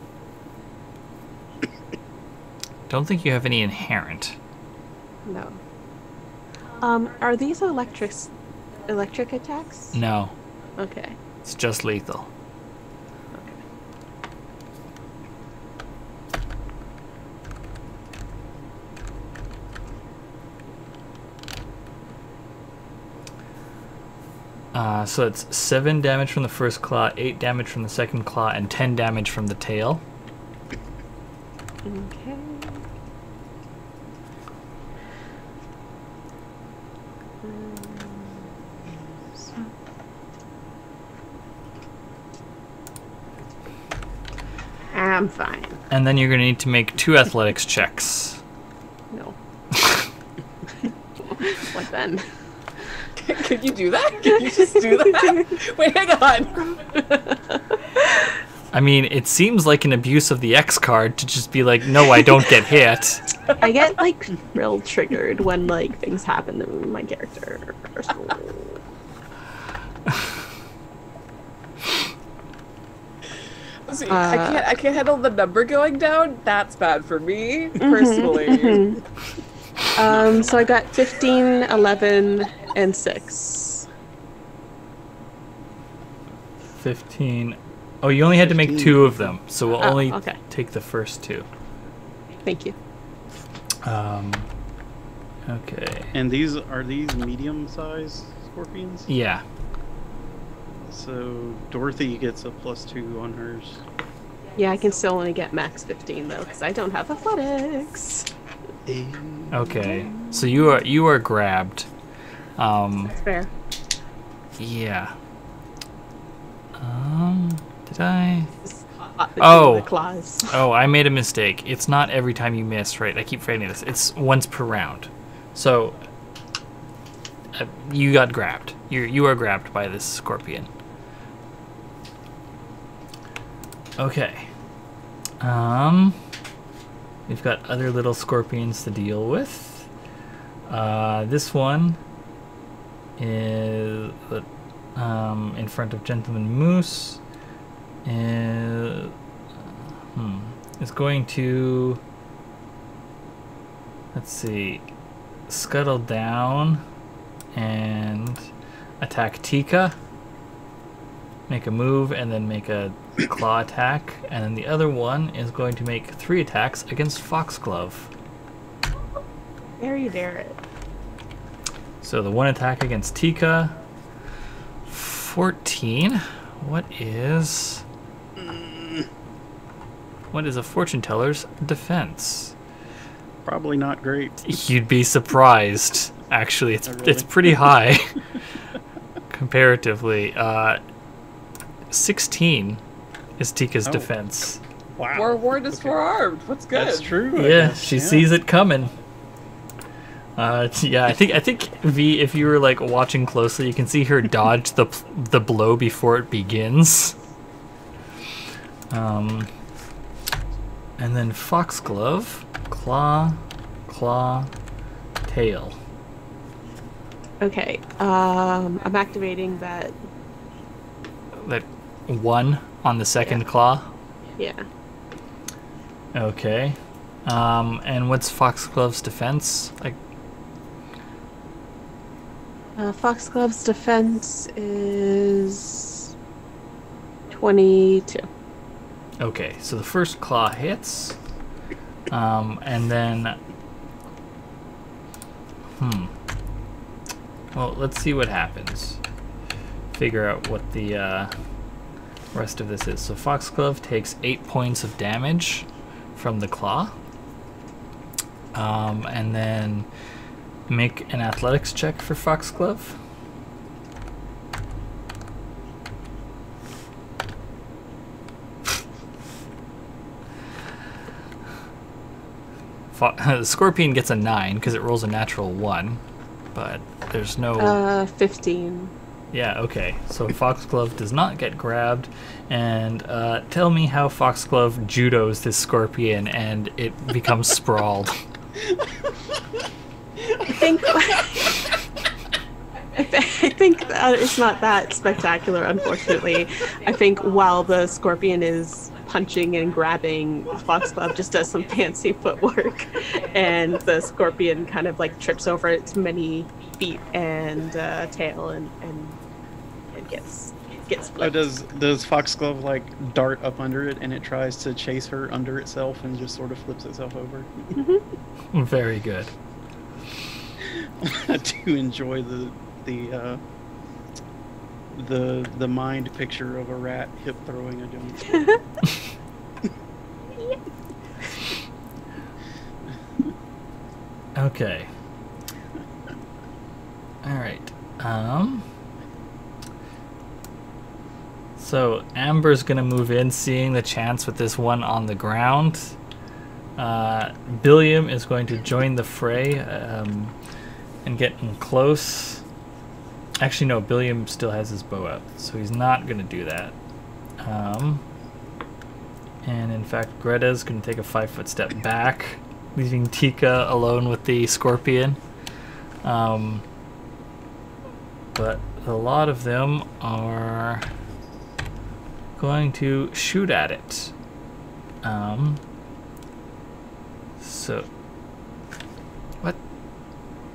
Don't think you have any inherent. No. Um, are these electric electric attacks? No, Okay. it's just lethal. Okay. Uh, so it's seven damage from the first claw, eight damage from the second claw, and ten damage from the tail. Okay. I'm fine. And then you're going to need to make two athletics checks. No. what then? Can you do that? Can you just do that? Wait, hang on. I mean, it seems like an abuse of the X card to just be like, no, I don't get hit. I get like real triggered when like things happen to my character. So- See, I Uh, can't. I can't handle the number going down. That's bad for me personally. Um, so I got 15, 11, and 6. 15. Oh, you only had to make two of them, so we'll Oh, only okay. take the first two. Thank you. Um, okay. And these are these medium-sized scorpions. Yeah. So Dorothy gets a plus two on hers. Yeah, I can still only get max 15 though, because I don't have athletics. Okay. So you are you are grabbed. Um, That's fair. yeah. Um, did I? Just caught between Oh. The claws. Oh, I made a mistake. It's not every time you miss, right? I keep forgetting this. It's once per round. So uh, you got grabbed. You you are grabbed by this scorpion. Okay. Um we've got other little scorpions to deal with. Uh this one is um in front of Gentleman Moose is hmm, going to let's see scuttle down and attack Tika make a move and then make a claw attack and then the other one is going to make three attacks against Foxglove Dare you dare it. so the one attack against Tika 14 what is what is a fortune teller's defense Probably not great. You'd be surprised. Actually, it's Oh, really? it's pretty high comparatively. Uh, Sixteen is Tika's Oh. defense. Wow. War Ward is Okay. four-armed. What's good? That's true. I Yeah, guess, she sees it coming. Uh, yeah, I think I think V. If you were like watching closely, you can see her dodge the the blow before it begins. Um, and then Foxglove, claw, claw, tail. Okay. Um, I'm activating that. That one on the second Yeah. claw. Yeah. Okay. Um, and what's Foxglove's defense? Like, Uh, Foxglove's defense is 22. Okay, so the first claw hits. Um, and then. Hmm. Well, let's see what happens. Figure out what the uh, rest of this is. So Foxglove takes 8 points of damage from the claw. Um, and then make an athletics check for Foxglove. The scorpion gets a 9 because it rolls a natural 1. But there's no. Uh, 15. Yeah, okay. So Foxglove does not get grabbed. And uh, tell me how Foxglove judos this scorpion and it becomes sprawled. I think. I, think that it's not that spectacular, unfortunately. I think while the scorpion is punching and grabbing, Foxglove just does some fancy footwork, and the scorpion kind of like trips over its many feet and uh, tail and, and and gets gets Oh, does does Foxglove like dart up under it and it tries to chase her under itself and just sort of flips itself over? Very good. I do enjoy the the uh, the the mind picture of a rat hip throwing a giant. Okay. Alright. Um. So Amber's gonna move in, seeing the chance with this one on the ground. Uh, Billiam is going to join the fray um, and get in close. Actually, no. Billiam still has his bow out, so he's not gonna do that. Um, and in fact, Greta's gonna take a five foot step back, leaving Tika alone with the scorpion. Um, but a lot of them are going to shoot at it. Um, so, what?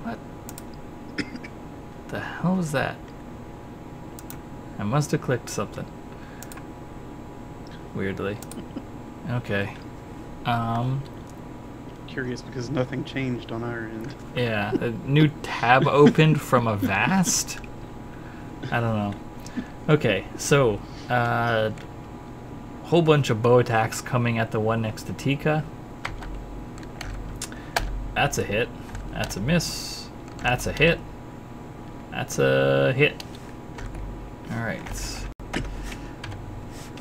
What? the hell was that? I must have clicked something. Weirdly. Okay. Um, Curious because nothing changed on our end. yeah, a new tab opened from a vast. I don't know. Okay, so uh, whole bunch of bow attacks coming at the one next to Tika. That's a hit. That's a miss. That's a hit. That's a hit. All right.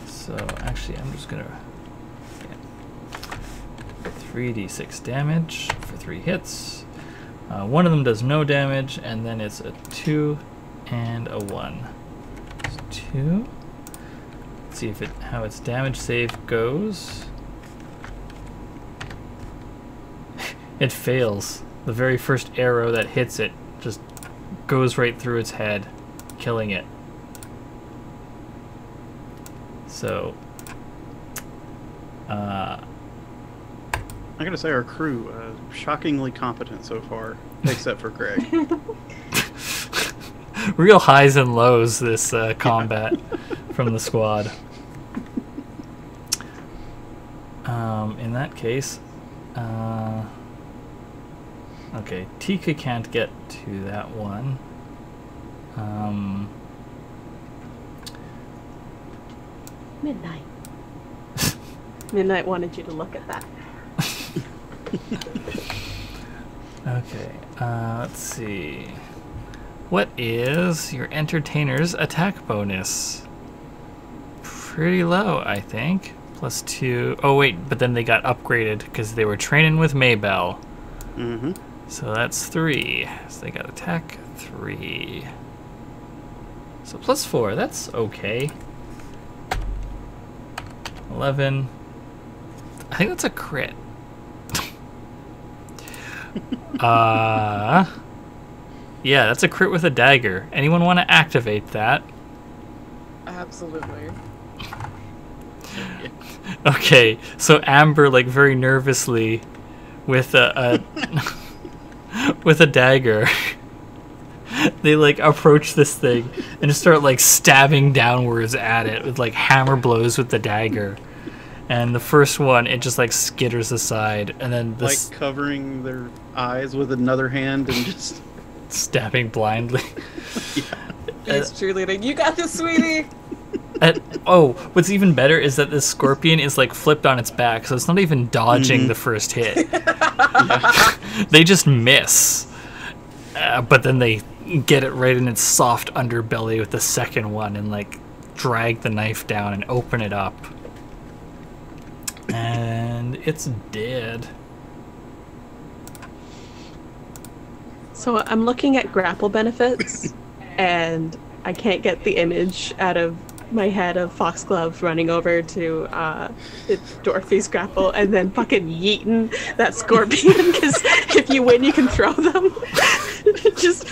So actually, I'm just gonna. 3d6 damage for three hits. Uh, one of them does no damage, and then it's a 2 and a 1. So 2. Let's see if it how its damage save goes. it fails. The very first arrow that hits it just goes right through its head, killing it. So, uh, I gotta say, our crew uh, shockingly competent so far, except for Greg. real highs and lows this uh, combat from the squad. Um, in that case, uh, okay, Tika can't get to that one. Um, Midnight. Midnight wanted you to look at that. Okay, uh, let's see. What is your entertainer's attack bonus? Pretty low, I think. Plus two. Oh, wait, but then they got upgraded because they were training with Maybell. Mm-hmm. So that's three. So they got attack three. So plus four, that's okay. 11. I think that's a crit. uh, yeah, that's a crit with a dagger. Anyone want to activate that? Absolutely. Okay, so Amber, like very nervously, with a, a with a dagger, they like approach this thing and just start like stabbing downwards at it with like hammer blows with the dagger. And the first one, it just like skitters aside, and then Like covering their eyes with another hand and just. stabbing blindly. He's cheerleading. You got this, sweetie. And, oh, what's even better is that this scorpion is like flipped on its back, so it's not even dodging the first hit. they just miss, uh, but then they get it right in its soft underbelly with the second one and like drag the knife down and open it up. And it's dead. So I'm looking at grapple benefits, and I can't get the image out of my head of Foxglove running over to uh, Dorothy's grapple and then fucking yeeting that scorpion. Because if you win, you can throw them. Just.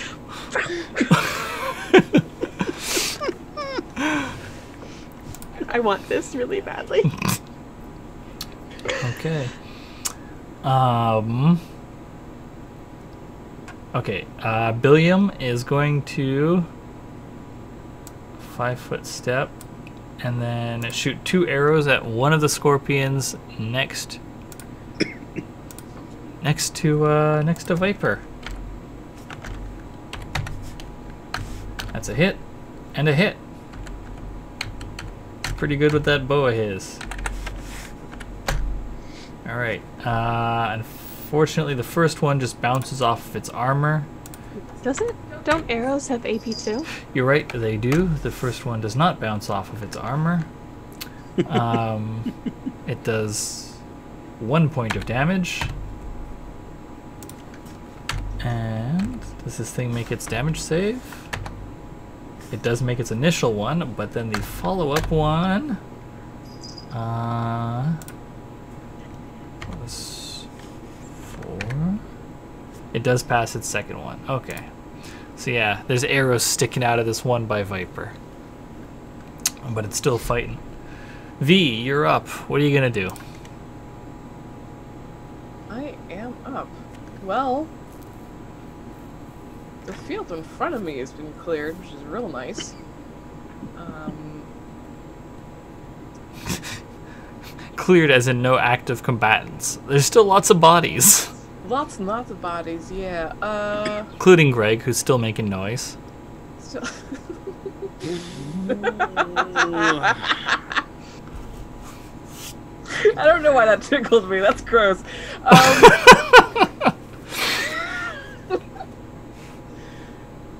I want this really badly. Okay. Um. Okay. Uh, Billiam is going to five foot step, and then shoot two arrows at one of the scorpions next. Next to uh, next to Viper. That's a hit, and a hit. Pretty good with that bow of his. All right. Uh, unfortunately, the first one just bounces off of its armor. Doesn't don't arrows have AP too? You're right, they do. The first one does not bounce off of its armor. Um, it does one point of damage. And does this thing make its damage save? It does make its initial one, but then the follow-up one uh, was four. It does pass its second one. Okay. So yeah, there's arrows sticking out of this one by Viper. But it's still fighting. V, you're up. What are you gonna do? I am up. Well, the field in front of me has been cleared, which is real nice. Um, Cleared as in no active combatants. There's still lots of bodies. lots and lots of bodies, yeah. Uh, Including Greg, who's still making noise. so I don't know why that tickled me. That's gross. Um,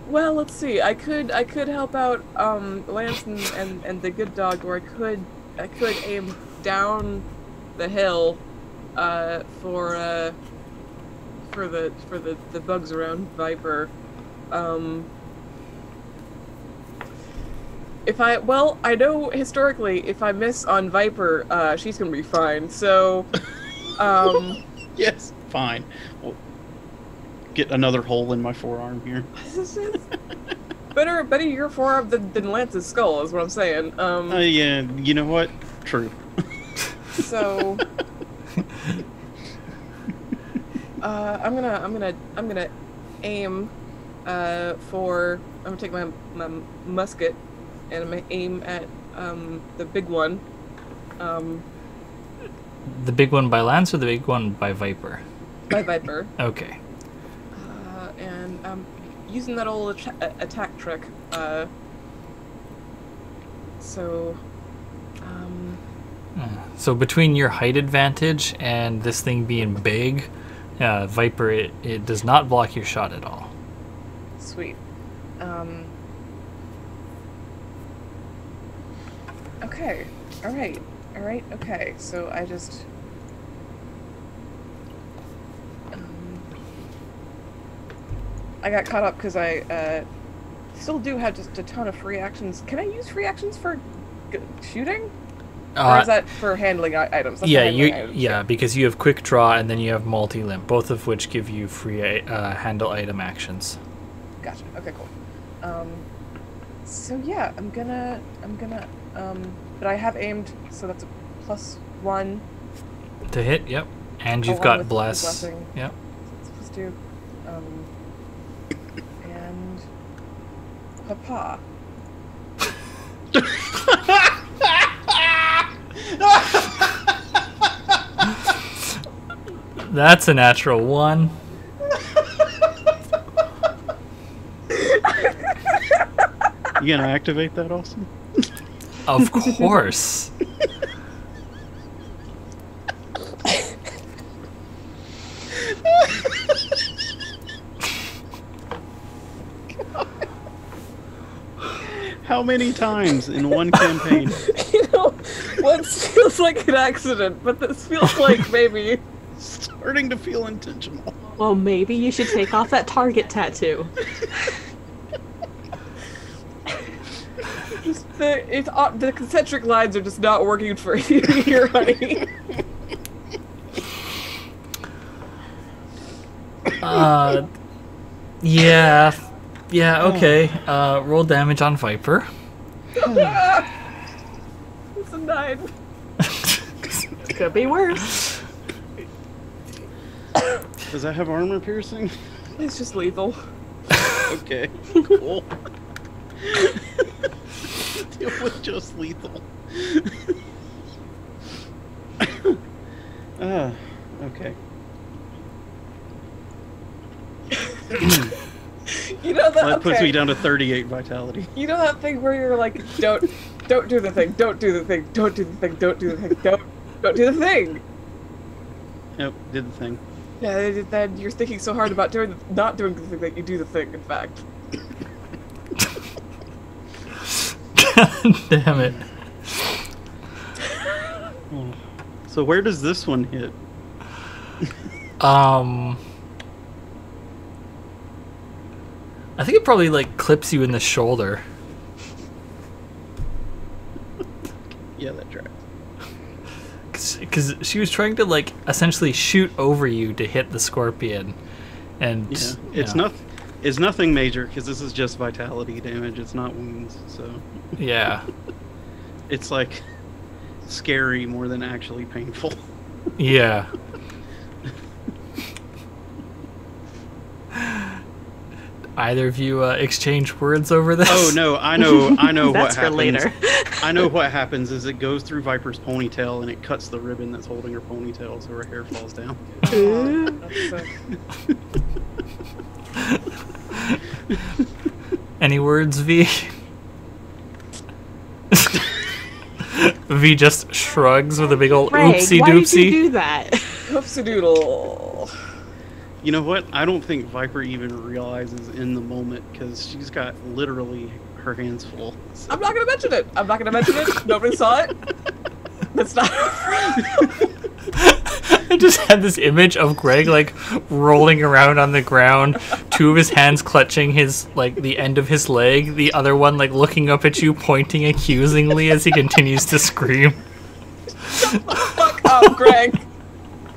well, let's see. I could I could help out um, Lance and, and, and the good dog, or I could I could aim down the hill uh, for uh, for the for the, the bugs around Viper. Um, if I well, I know historically, if I miss on Viper, uh, she's gonna be fine. So, um, Yes, fine. Well, get another hole in my forearm here. better better your forearm than, than Lance's skull is what I'm saying. Um, Uh, yeah, you know what? True. so, uh, I'm gonna I'm gonna I'm gonna aim uh, for I'm gonna take my my musket and I'm gonna aim at um, the big one. Um, The big one by Lance or the big one by Viper? by Viper. Okay. Uh, and I'm using that old atta- attack trick. Uh, so, um, So between your height advantage and this thing being big Yeah, Viper, it, it does not block your shot at all. Sweet. Um. Okay. All right. All right. Okay. So I just. Um, I got caught up because I uh, still do have just a ton of free actions. Can I use free actions for g- shooting? or is that for handling items? That's Uh, yeah, handling you items, yeah because you have quick draw and then you have multi limp, both of which give you free uh, handle item actions. Gotcha. Okay, cool. Um, so yeah, I'm gonna, I'm gonna, um, but I have aimed, so that's a plus one. To hit, yep. And you've got bless. blessing. Yep. So plus two. Um, and papa. That's a natural one. You gonna activate that, Austin? Of course. How many times in one campaign? you know, once feels like an accident, but this feels like maybe. Starting to feel intentional. Well, maybe you should take off that target tattoo. Just the, it's, uh, the concentric lines are just not working for you here, honey. Uh, yeah, yeah. Okay. Uh, roll damage on Viper. It's a nine. Could be worse. Does that have armor piercing? It's just lethal. Okay, cool. it was just lethal. uh, okay. You know that. Well, that puts okay. me down to 38 vitality. You know that thing where you're like, don't, don't do the thing, don't do the thing, don't do the thing, don't do the thing, don't, don't do the thing. Yep, did the thing. Yeah, then- then you're thinking so hard about doing, the, not doing the thing that you do the thing. In fact, God damn it. So where does this one hit? Um. I think it probably like clips you in the shoulder. Yeah, that tracks. Because she was trying to like essentially shoot over you to hit the scorpion, and Yeah, it's know, not. It's nothing major because this is just vitality damage. It's not wounds, so Yeah, it's like scary more than actually painful. yeah. Either of you uh, exchange words over this? Oh no, I know, I know That's what for happens. later. I know what happens is it goes through Viper's ponytail and it cuts the ribbon that's holding her ponytail, so her hair falls down. That's sick. Any words, V? v just shrugs with a big old Greg, oopsie why did doopsie. you do that? Oopsie doodle. You know what? I don't think Viper even realizes in the moment because she's got literally her hands full. I'm not gonna mention it. I'm not gonna mention it. Nobody saw it. That's not. I just had this image of Greg like rolling around on the ground, two of his hands clutching his like the end of his leg, the other one like looking up at you, pointing accusingly as he continues to scream. Shut the Fuck up, Greg.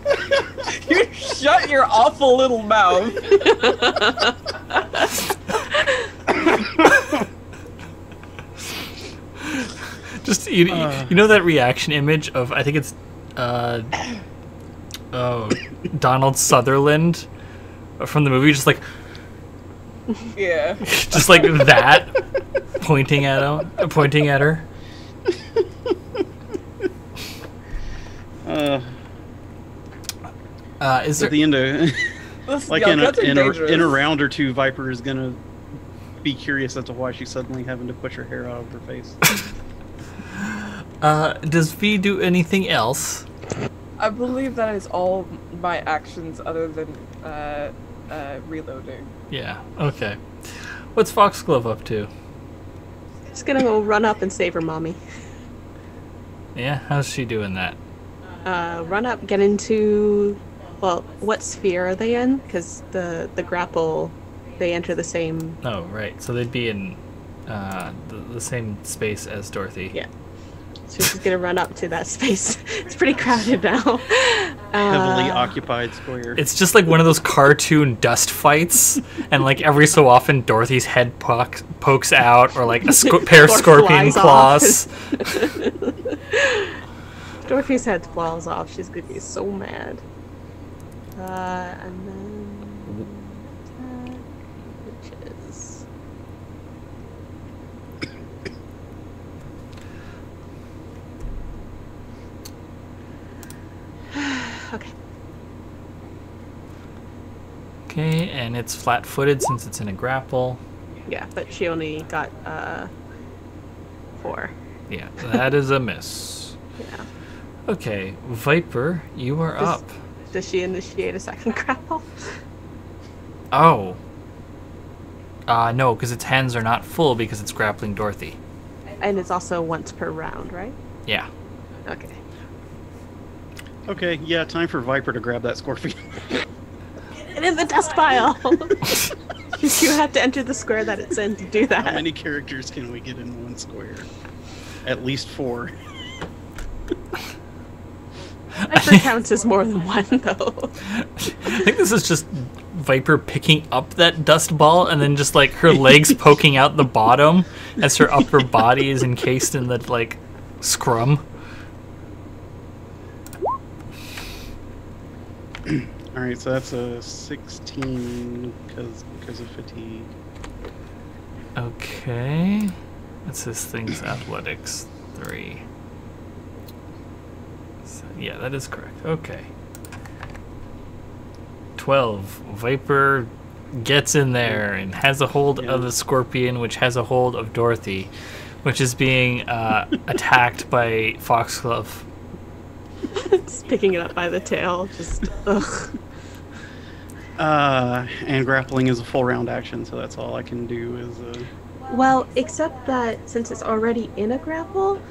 you shut your awful little mouth. Just you, Uh. you know that reaction image of I think it's uh oh Donald Sutherland from the movie, just like Yeah. just like that, pointing at him, pointing at her. Uh, Uh, is there at the end of Listen, like y'all, in a, in a in a round or two, Viper is gonna be curious as to why she's suddenly having to push her hair out of her face. uh, does V do anything else? I believe that is all my actions other than uh, uh, reloading. Yeah. Okay. What's Foxglove up to? She's gonna go run up and save her mommy. Yeah. How's she doing that? Uh, run up, get into. Well, what sphere are they in? Because the the grapple, they enter the same. Oh, right. So they'd be in uh, the, the same space as Dorothy. Yeah. So she's gonna run up to that space. It's pretty crowded now. Heavily Uh, occupied square. It's just like one of those cartoon dust fights, and like every so often Dorothy's head poke, pokes out, or like a sco- pair of scorpion claws. Dorothy's head falls off. She's gonna be so mad. Uh, and then attack, which is okay. Okay, and it's flat-footed since it's in a grapple. Yeah, but she only got uh four. Yeah, that is a miss. Yeah. Okay, Viper, you are Does- up. Does she initiate a second grapple? Oh. Uh, no, because its hands are not full because it's grappling Dorothy. And it's also once per round, right? Yeah. Okay. Okay, yeah, time for Viper to grab that scorpion. And in the dust pile. you have to enter the square that it's in to do that. How many characters can we get in one square? At least four. Viper counts as more than one, though. I think this is just Viper picking up that dust ball and then just like her legs poking out the bottom as her upper body is encased in the like scrum. All right, so that's a 16 because because of fatigue. Okay. What's this thing's athletics? 3 yeah, that is correct. Okay. 12. Viper gets in there and has a hold Yeah. of the scorpion, which has a hold of Dorothy, which is being uh, attacked by Foxglove. Just picking it up by the tail. Just, ugh. Uh, and grappling is a full round action, so that's all I can do is uh, Well, except that since it's already in a grapple,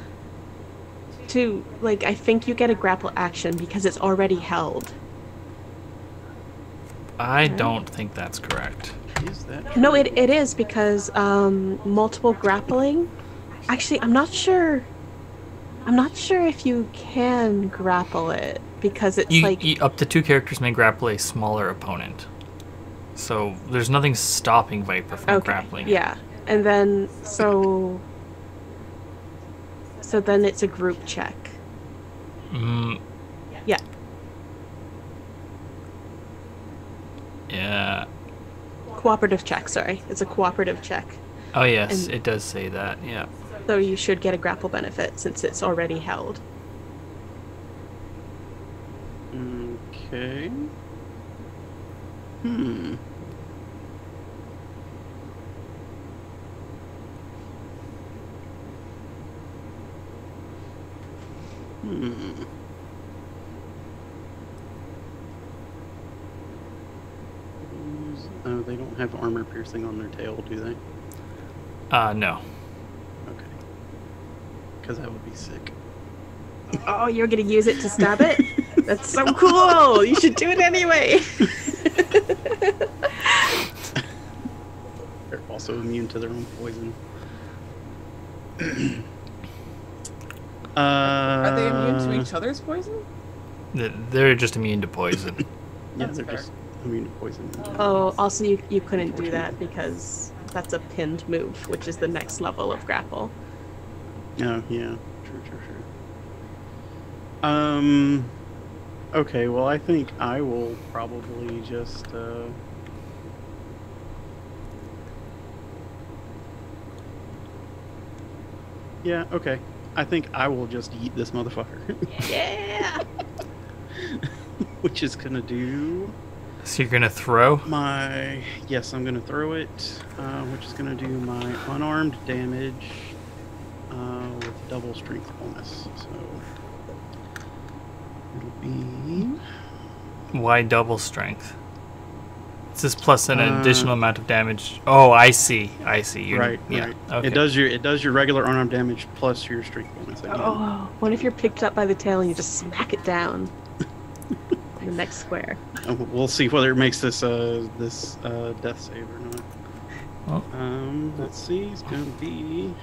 to, like, I think you get a grapple action because it's already held. I don't think that's correct. is that No, it, it is because um, multiple grappling. Actually, I'm not sure. I'm not sure if you can grapple it because it's You, like you- up to two characters may grapple a smaller opponent. So there's nothing stopping Viper from okay, grappling. it. yeah, and then so so then it's a group check. Mm, Yeah, yeah. cooperative check. Sorry, it's a cooperative check. Oh yes, And- it does say that. Yeah. So you should get a grapple benefit since it's already held. Okay. Hmm. Hmm. Oh, they don't have armor piercing on their tail, do they? Uh, no. Okay. Because that would be sick. Oh, you're gonna use it to stab it? That's so cool! You should do it anyway. They're also immune to their own poison. uh, Are they immune to each other's poison? They're just immune to poison. Yeah, That's they're fair. just immune to poison. Oh, also you you couldn't do that because that's a pinned move, which is the next level of grapple. Oh, yeah. True, true, true. Um. Okay, well, I think I will probably just. Uh, yeah, okay. I think I will just eat this motherfucker. Yeah. Which is gonna do So you're gonna throw? my. Yes, I'm gonna throw it, uh, which is gonna do my unarmed damage uh, with double strength bonus. So it'll be Why double strength? It says plus an Uh, additional amount of damage. Oh, I see. I see. You're, right, Yeah. right. Okay. It does your it does your regular unarmed damage plus your strength bonus. Again. Oh, what if you're picked up by the tail and you just smack it down? in the next square. Uh, We'll see whether it makes this uh this uh death save or not. Well. Um, let's see. It's gonna be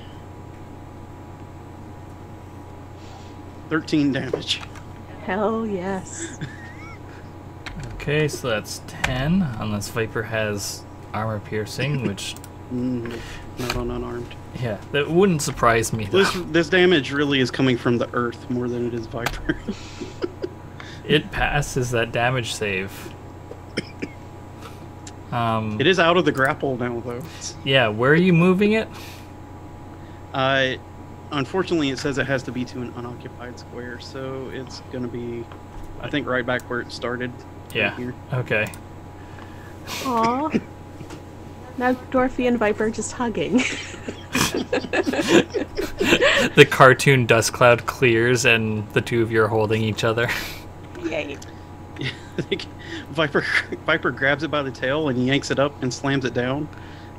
thirteen damage. Hell yes. Okay, so that's 10, unless Viper has armor piercing, which, Mm, not on unarmed. yeah, that wouldn't surprise me. Though. This this damage really is coming from the earth more than it is Viper. It passes that damage save. Um, it is out of the grapple now, though. yeah, where are you moving it? Uh, unfortunately, it says it has to be to an unoccupied square, so it's gonna be, I think, right back where it started. Right Yeah. here. Okay. Aw. Now Dorothy and Viper just hugging. the cartoon dust cloud clears and the two of you are holding each other. Yay. Viper Viper grabs it by the tail and yanks it up and slams it down,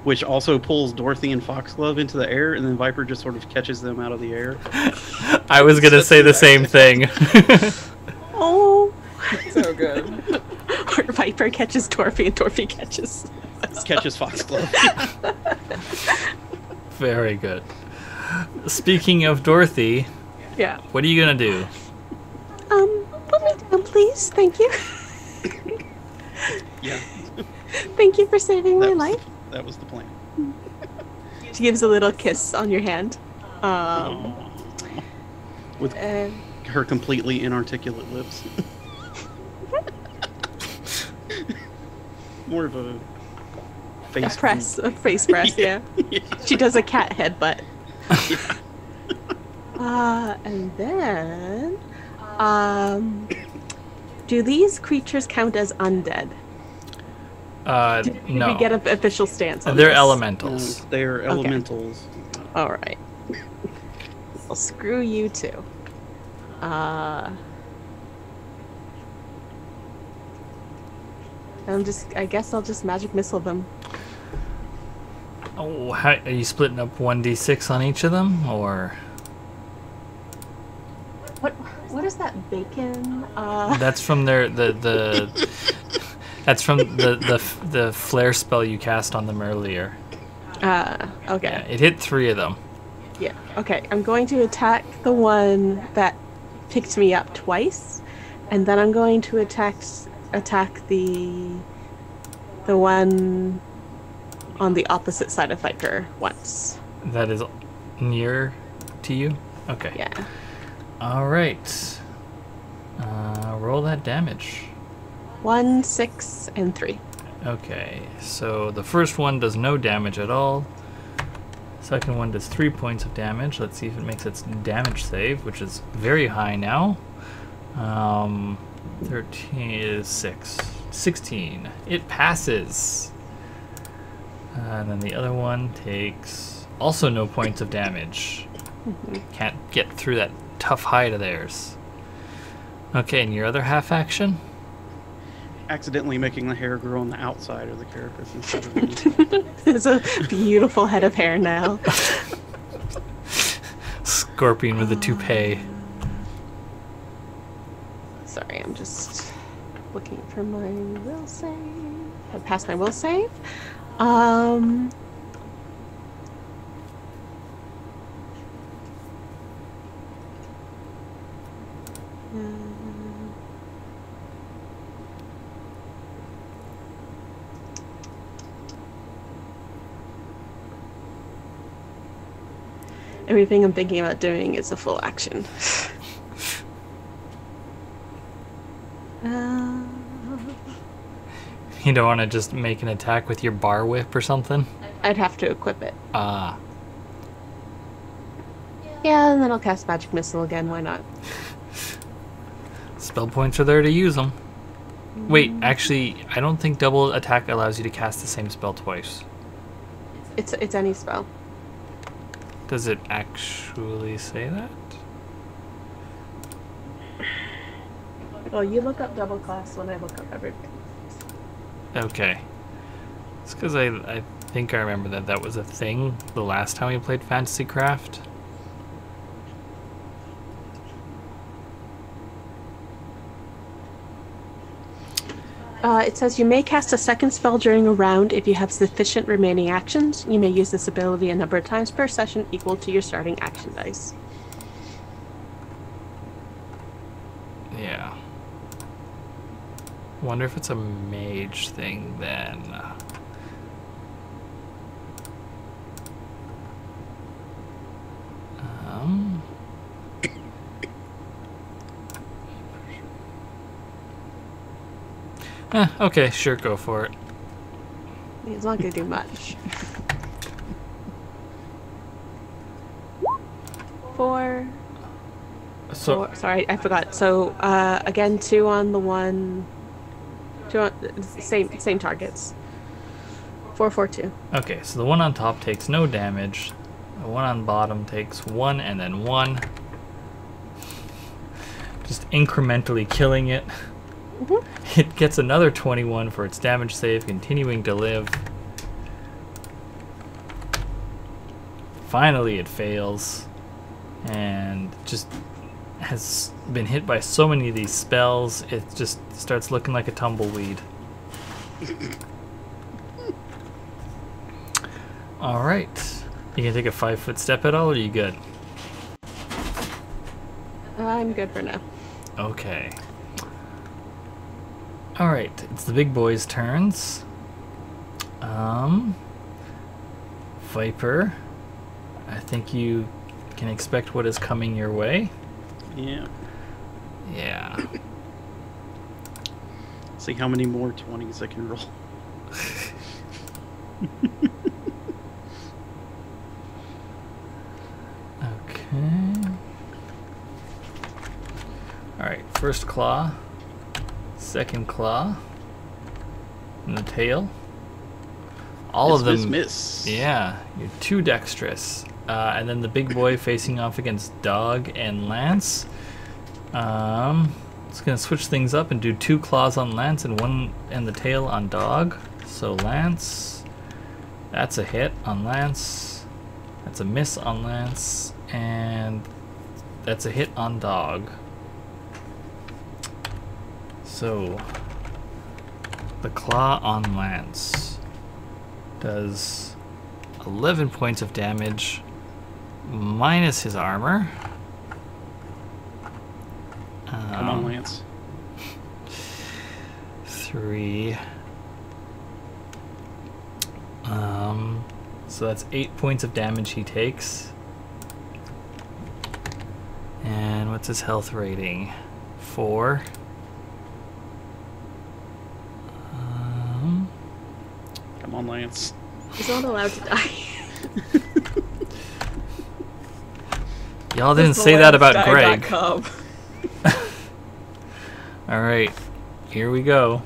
which also pulls Dorothy and Foxglove into the air, and then Viper just sort of catches them out of the air. I was gonna say the same thing. Oh. So good. Or Viper catches Dorothy and Dorothy catches. Catches Foxglove. Very good. Speaking of Dorothy, Yeah. what are you gonna do? Um, put me down, please. Thank you. yeah, Thank you for saving my that was, life. that was the plan. She gives a little kiss on your hand. Um, With and her completely inarticulate lips. More of a a face press, a face press, yeah. yeah. She does a cat headbutt. Uh, and then, um, do these creatures count as undead? Uh, Did, did no. we get an official stance on They're this? No, elementals. they are elementals. All right. Well, screw you too. Uh, I'm just. I guess I'll just magic missile them. Oh, how, are you splitting up 1d6 on each of them? Or. What? What is that bacon? Uh, That's from their. the. the That's from the, the the flare spell you cast on them earlier. uh okay. Yeah, it hit three of them. Yeah. Okay. I'm going to attack the one that picked me up twice, and then I'm going to attack attack the the one on the opposite side of Viper once. That is near to you? Okay. Yeah. Alright. Uh, roll that damage. One, six, and three. Okay, so the first one does no damage at all. Second one does three points of damage. Let's see if it makes its damage save, which is very high now. Um, 13 is 6. 16. It passes. Uh, and then the other one takes also no points of damage. Can't get through that tough hide of theirs. Okay, and your other half action? Accidentally making the hair grow on the outside of the carapace instead of the There's a beautiful head of hair now. Scorpion with a toupee. Sorry, I'm just looking for my will save. I passed my will save. Um. Everything I'm thinking about doing is a full action. Uh, You don't want to just make an attack with your bar whip or something? I'd have to equip it. Ah, Yeah, and then I'll cast Magic Missile again. Why not? spell points are there to use them. Wait, actually, I don't think double attack allows you to cast the same spell twice. It's it's any spell. Does it actually say that? Well, you look up double class when I look up everything. Okay. It's because I, I think I remember that that was a thing the last time we played Fantasy Craft. Uh, it says you may cast a second spell during a round if you have sufficient remaining actions. You may use this ability a number of times per session equal to your starting action dice. Yeah. Wonder if it's a mage thing then. Um. Eh, okay, sure, go for it. It's not going to do much. Four. So, four sorry, I forgot. So uh, again, two on the one. Two on same same targets. Four, four, two. okay, so the one on top takes no damage. The one on bottom takes one and then one. Just incrementally killing it. Mhm. It gets another 21 for its damage save, continuing to live. Finally, it fails. And just has been hit by so many of these spells, it just starts looking like a tumbleweed. Alright. You gonna take a five foot step at all, or are you good? I'm good for now. Okay. Alright, it's the big boys' turns. Um. Viper. I think you can expect what is coming your way. Yeah. Yeah. See how many more 20s I can roll. Okay. Alright, first claw. Second claw. And the tail. All Miss, of them. Miss, miss. Yeah, you're too dexterous. Uh, and then the big boy facing off against Dog and Lance. Um, it's gonna switch things up and do two claws on Lance and one and the tail on Dog. So Lance, that's a hit on Lance. That's a miss on Lance, and that's a hit on Dog. So the claw on Lance does 11 points of damage minus his armor. Come on, Um, Lance. Three. Um, so that's eight points of damage he takes. And what's his health rating? Four. Um, Come on, Lance. He's not allowed to die. y'all didn't say that about Greg. Greg. All right, here we go.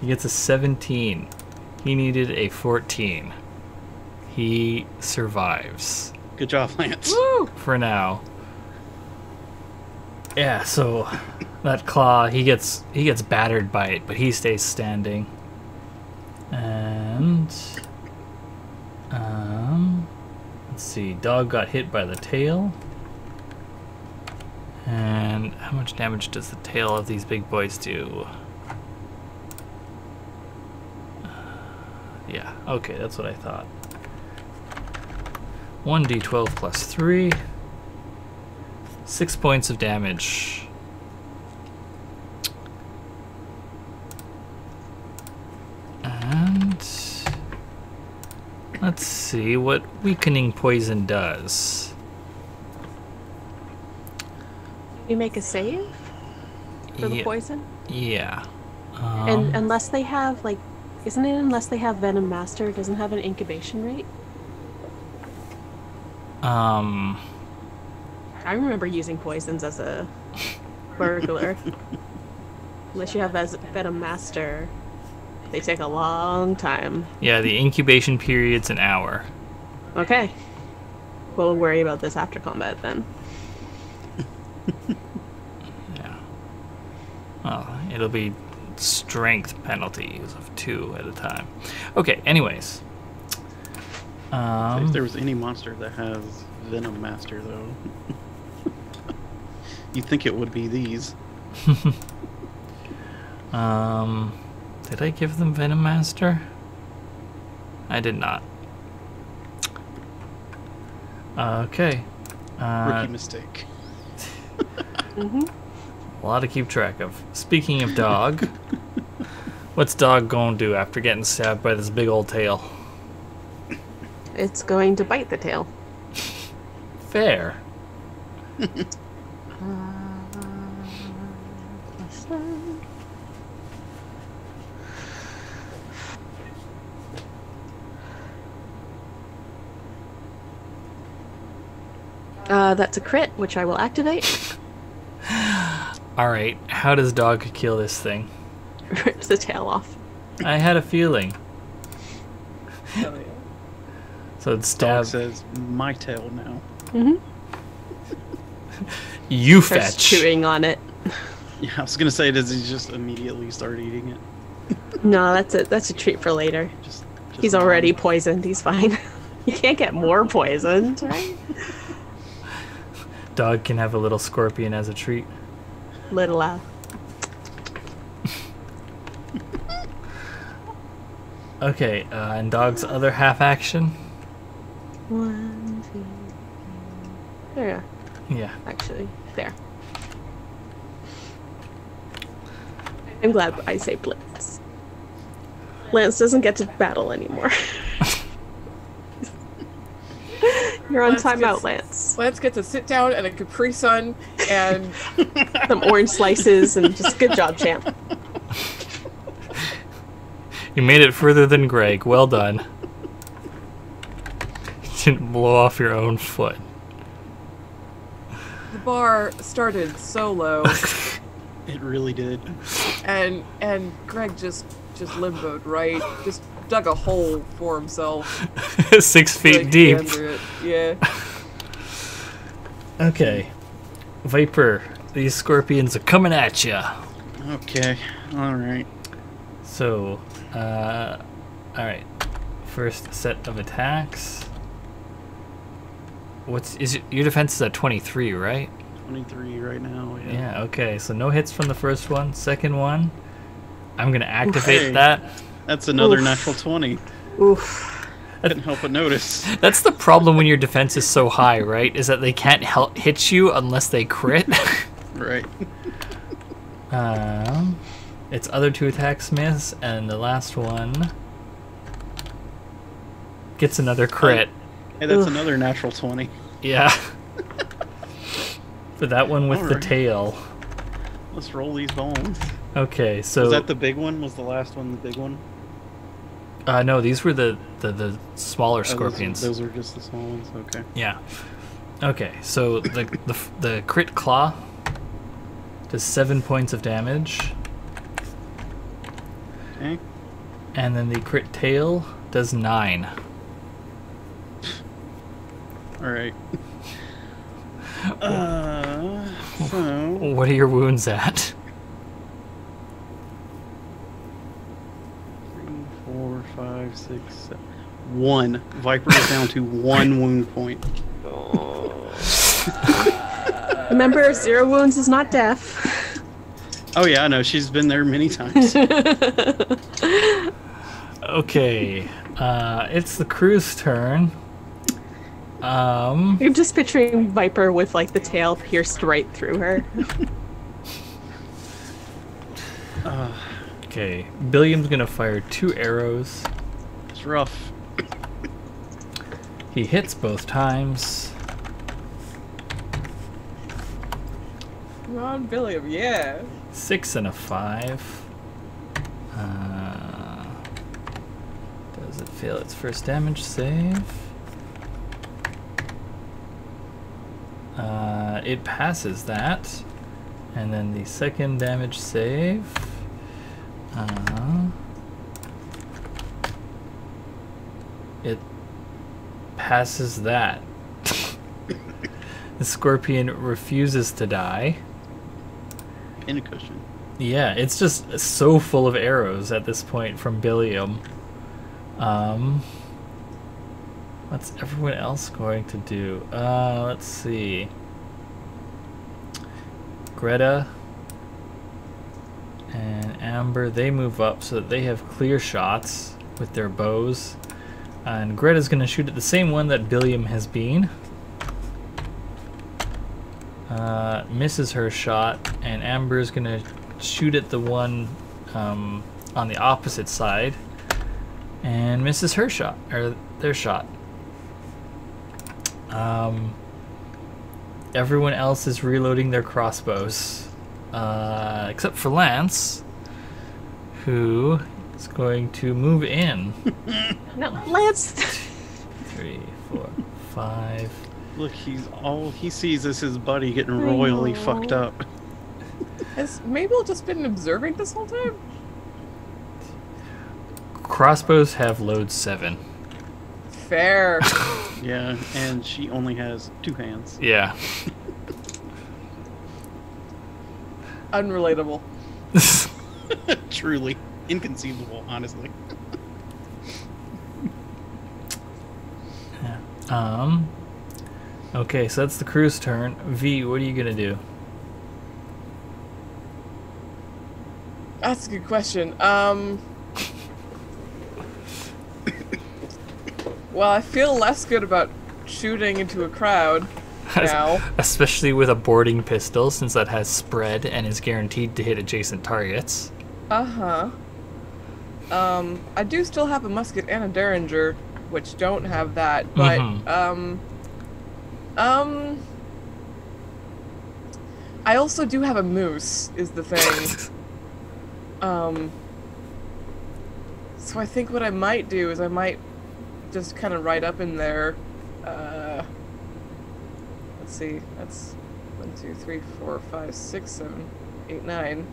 He gets a 17. He needed a 14. He survives Good job, Lance. Woo! for now. Yeah, so that claw, he gets he gets battered by it, but he stays standing. And um let's see, dog got hit by the tail. And how much damage does the tail of these big boys do? Uh, Yeah, okay, that's what I thought. 1d12 plus 3. 6 points of damage. And let's see what weakening poison does. You make a save for the poison, Yeah. Um, and unless they have like, isn't it unless they have Venom Master, it doesn't have an incubation rate? um I remember using poisons as a burglar. Unless you have as Venom Master, they take a long time. yeah, the incubation period's an hour. Okay. We'll worry about this after combat then. Yeah. It'll be strength penalties of two at a time. Okay, anyways. Um, if there was any monster that has Venom Master, though, you'd think it would be these. um, did I give them Venom Master? I did not. Okay. Uh, Rookie mistake. hmm a lot to keep track of. Speaking of dog, what's dog gonna do after getting stabbed by this big old tail? It's going to bite the tail. Fair. Uh, plus one. Uh, that's a crit, which I will activate. All right. How does dog kill this thing? Rips the tail off. I had a feeling. Hell yeah. So it's Dog says, "My tail now." Mm-hmm. You Starts fetch. chewing on it. Yeah, I was gonna say, does he just immediately start eating it? No, that's a that's a treat for later. Just, just He's already poisoned. He's fine. you can't get more poisoned, right? Dog can have a little scorpion as a treat. Little uh, Okay, uh, and dog's other half action. one, two, three. There, Yeah. actually, there. I'm glad I say Blitz. Lance doesn't get to battle anymore. You're on Lance timeout, gets- Lance. Lance gets a sit down and a Capri Sun and Some orange slices and just good job, champ. You made it further than Greg. Well done. You didn't blow off your own foot. the bar started so low It really did. and and Greg just just limboed, right? Just dug a hole for himself. Six feet could deep. get under it. Yeah. Okay. Viper, these scorpions are coming at you. Okay, all right. So, uh, alright. First set of attacks. What's is it, your defense is at 23, right? Twenty-three right now. Yeah. Yeah, okay. So no hits from the first one. Second one, I'm going to activate Hey. that. That's another Oof. natural twenty. Oof. Couldn't help but notice. That's the problem when your defense is so high, right? Is that they can't help hit you unless they crit. Right. um, its other two attacks miss, and the last one gets another crit. Hey, that's Oof. another natural twenty. Yeah. For that one with the tail. Let's roll these bones. Okay, so Was that the big one? Was the last one the big one? Uh, no, these were the the, the smaller Oh, scorpions. Those, were just the small ones. Okay. Yeah. Okay, so the the the crit claw does seven points of damage, Okay. and then the crit tail does nine. All right. Uh, so What are your wounds at? three, four, five, six, seven. One. Viper is down to one wound point. Remember, zero wounds is not death. Oh yeah, I know. She's been there many times. Okay, uh, it's the crew's turn. Um, I'm just picturing Viper with like the tail pierced right through her. uh, okay, Billiam's gonna fire two arrows. it's rough. He hits both times. Come on, Billiam, yeah. Six and a five. Uh, does it fail its first damage save? Uh, it passes that. And then the second damage save. Uh, it passes that. the scorpion refuses to die. In a cushion. Yeah, it's just so full of arrows at this point from Billiam. Um, what's everyone else going to do? Uh, let's see. Greta Amber, they move up so that they have clear shots with their bows. And Greta's going to shoot at the same one that Billiam has been. Uh, misses her shot, and Amber's going to shoot at the one um, on the opposite side and misses her shot, or their shot. Um, everyone else is reloading their crossbows, uh, except for Lance, who is going to move in. No, let's. Three, four, five. Look, he's all he sees is his buddy getting I royally know. fucked up. Has Mabel just been observing this whole time? Crossbows have load seven. Fair. Yeah, and she only has two hands. Yeah. Unrelatable. Truly inconceivable, honestly. yeah. um. Okay, so that's the crew's turn. V, what are you gonna do? That's a good question. Um. Well, I feel less good about shooting into a crowd now. Especially with a boarding pistol, since that has spread and is guaranteed to hit adjacent targets. Uh huh. Um, I do still have a musket and a derringer, which don't have that, but Mhm. um, um, I also do have a moose. Is the thing. um. So I think what I might do is I might just kind of ride up in there. Uh, let's see. That's one, two, three, four, five, six, seven, eight, nine.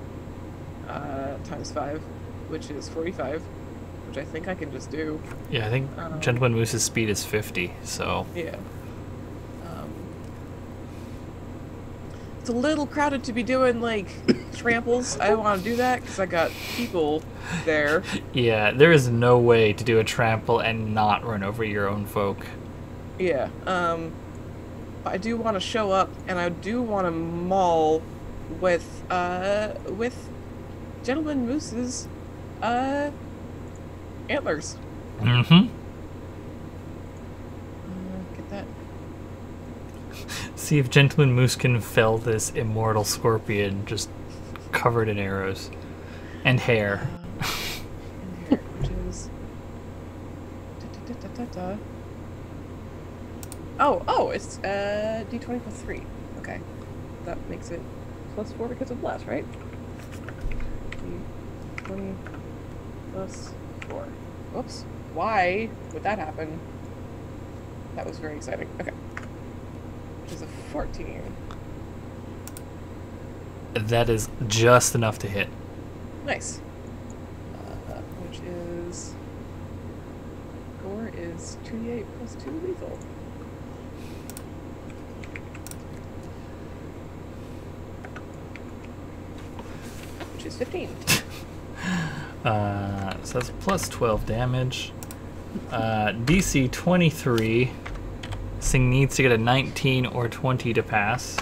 Uh, times five, which is forty-five, which I think I can just do. Yeah, I think Um, Gentleman Moose's speed is 50, so. Yeah. Um, it's a little crowded to be doing like tramples. I don't want to do that because I got people there. Yeah, there is no way to do a trample and not run over your own folk. Yeah. Um, I do want to show up, and I do want to maul with uh with Gentleman Moose's uh antlers. Mm hmm. Uh, get that. See if Gentleman Moose can fell this immortal scorpion just covered in arrows and hair. Um, in here, which is. Da, da, da. Oh, oh, it's uh, d20 plus 3. Okay. That makes it plus 4 because of blast, right? D20 plus 4. Whoops. Why would that happen? That was very exciting. Okay. Which is a 14. That is just enough to hit. Nice. Uh, which is. Gore is 2d8 plus 2 lethal. Which is 15. Uh, so that's plus 12 damage. Uh, DC 23. This thing needs to get a 19 or 20 to pass.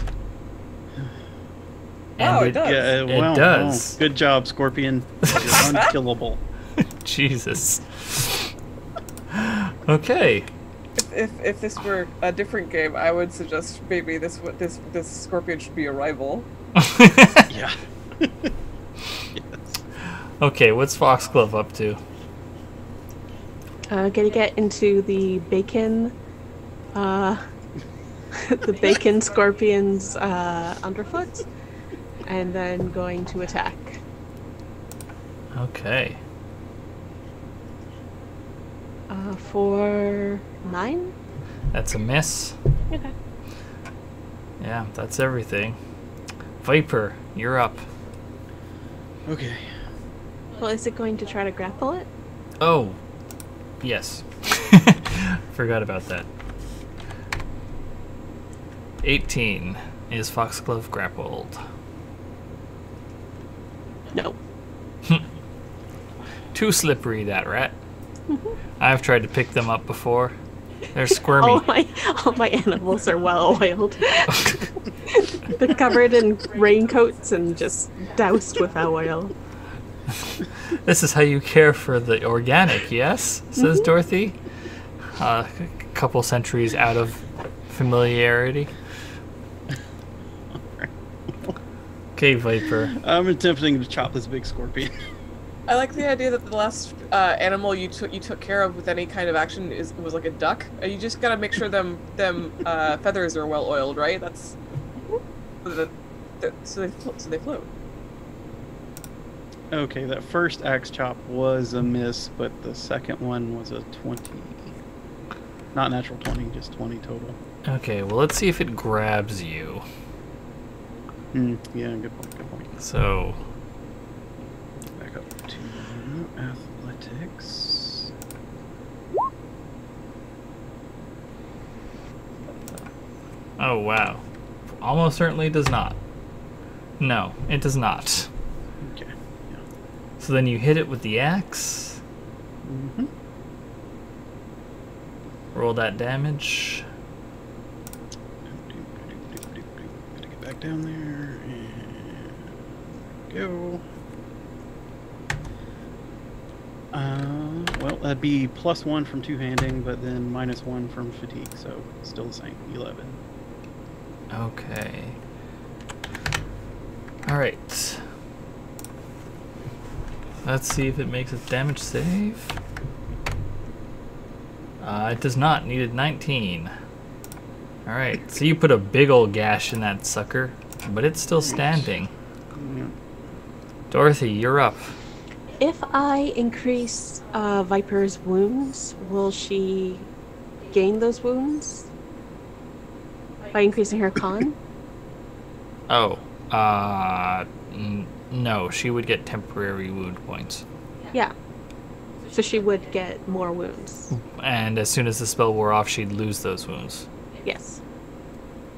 Oh, it would- does. Yeah, It well, does. oh, good job, Scorpion. You're unkillable. Jesus. okay. If, if, if this were a different game, I would suggest maybe this this this scorpion should be a rival. Yeah. Okay, what's Foxglove up to? Uh, gonna get into the bacon, uh, the bacon scorpion's uh, underfoot, and then going to attack. Okay. Uh, for nine. That's a miss. Okay. Yeah, that's everything. Viper, you're up. Okay. Well, is it going to try to grapple it? Oh, yes. Forgot about that. 18 is Foxglove grappled. No. Too slippery, that rat. Mm-hmm. I've tried to pick them up before. They're squirmy. All my all my animals are well oiled. They're covered in raincoats and just doused with oil. This is how you care for the organic, yes? Says Dorothy. Uh, a couple centuries out of familiarity. Okay, Viper. I'm attempting to chop this big scorpion. I like the idea that the last uh, animal you took you took care of with any kind of action is was like a duck. Uh, You just gotta make sure them them uh, feathers are well oiled, right? That's the, the, so they so they float. Okay, that first axe chop was a miss, but the second one was a 20. Not natural 20, just 20 total. Okay, well, let's see if it grabs you. Hmm, yeah, good point, good point. So, Back up to athletics. oh wow. Almost certainly does not. No, it does not. So then you hit it with the axe. Mm-hmm. Roll that damage. Gotta get back down there and go. Uh, well, that'd be plus one from two handing, but then minus one from fatigue, so still the same, eleven. Okay. Alright. Let's see if it makes a damage save. Uh, it does not. Needed 19. Alright, so you put a big old gash in that sucker, but it's still standing. Dorothy, you're up. If I increase uh, Viper's wounds, will she gain those wounds by increasing her con? Oh, uh, n- no, she would get temporary wound points. yeah. So she would get more wounds. And as soon as the spell wore off, she'd lose those wounds. Yes.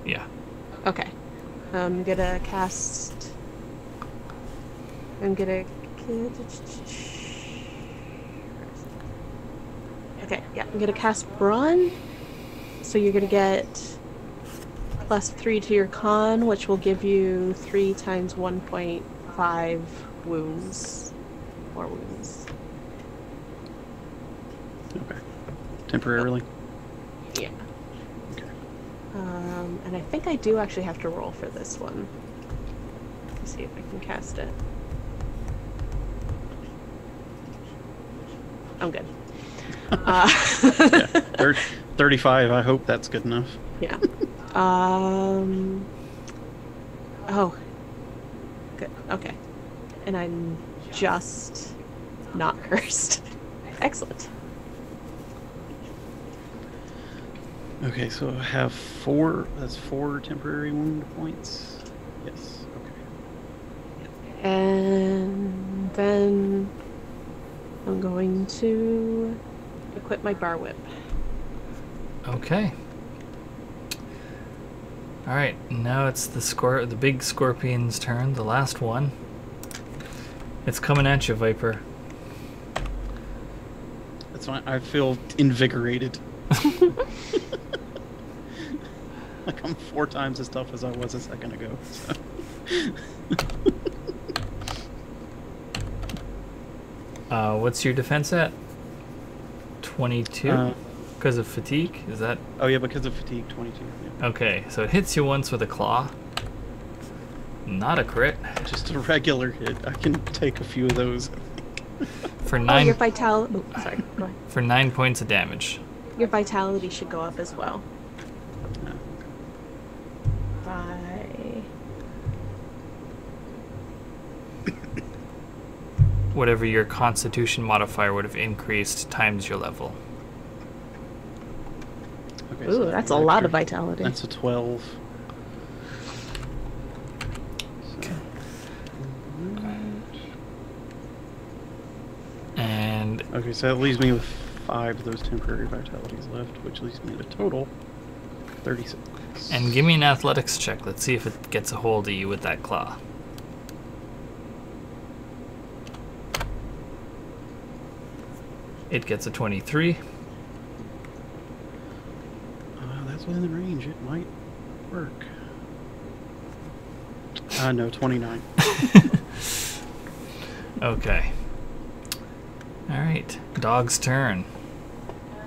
Yeah. Okay. I'm gonna cast. I'm gonna. Okay, yeah, I'm gonna cast Brawn. So you're gonna get plus three to your con, which will give you three times 1.5 wounds. Four wounds. Okay. Temporarily. Yeah. Okay. Um, and I think I do actually have to roll for this one. Let's see if I can cast it. I'm good. Uh, Yeah. Thir- 35, I hope that's good enough. yeah. Um. Oh. Good. Okay. And I'm just not cursed. Excellent. Okay, so I have four. That's four temporary wound points. Yes. Okay. And then I'm going to equip my bar whip. Okay. All right, now it's the scor- the big scorpion's turn, the last one. It's coming at you, Viper. That's why I feel invigorated. like I'm four times as tough as I was a second ago. So. Uh, what's your defense at? 22? Uh, Because of fatigue? Is that oh yeah, because of fatigue, 22. Yeah. okay? So it hits you once with a claw. Not a crit Just a regular hit. I can take a few of those. for Oh, nine your vitality. Oh, sorry. Go ahead. for nine points of damage. Your vitality should go up as well. Uh, By. Whatever your Constitution modifier would have increased times your level. Ooh, that's a lot of vitality. That's a 12. Okay. And okay, so that leaves me with five of those temporary vitalities left, which leaves me a total 36. And give me an athletics check. Let's see if it gets a hold of you with that claw. It gets a 23. That's within the range. It might work. Uh, no, 29. Okay. All right. Dog's turn.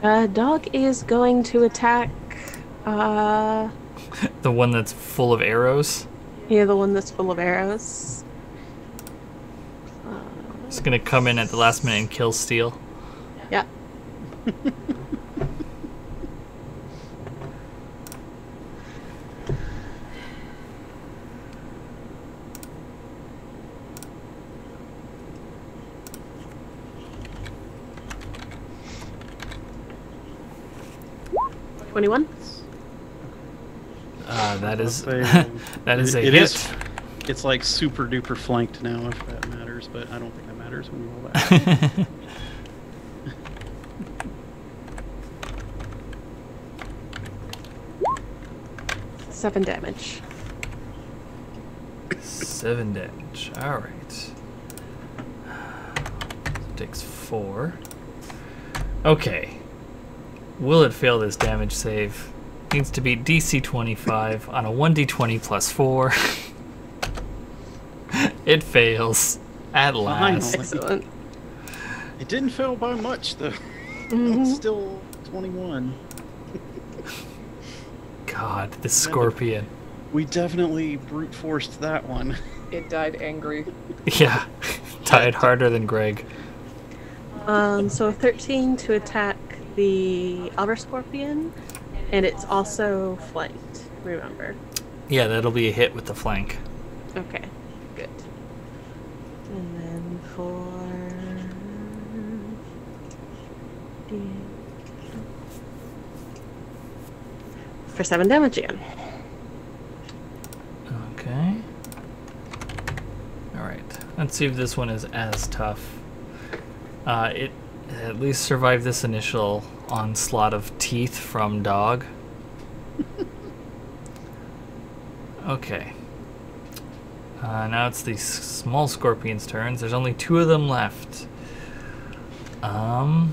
Uh, dog is going to attack. Uh, The one that's full of arrows. yeah, the one that's full of arrows. It's gonna come in at the last minute and kill Steal. Yeah. Twenty-one. Uh, that is that is a it hit. is- It's like super duper flanked now, if that matters, but I don't think that matters when you roll that. Seven damage. Seven damage. All right. Takes four. Okay. Will it fail this damage save? Needs to be DC 25 on a 1d20 plus 4. it fails. At last. Excellent. It didn't fail by much, though. Mhm. It's still 21. God, the scorpion. We definitely brute forced that one. It died angry. Yeah. Tied harder than Greg. Um, so 13 to attack the other scorpion, and it's also flanked, remember. Yeah, that'll be a hit with the flank. Okay, good. And then for. For 7 damage again. Okay. Alright. Let's see if this one is as tough. Uh, it at least survive this initial onslaught of teeth from dog. okay. Uh, now it's these small scorpion's turns. There's only two of them left. Um,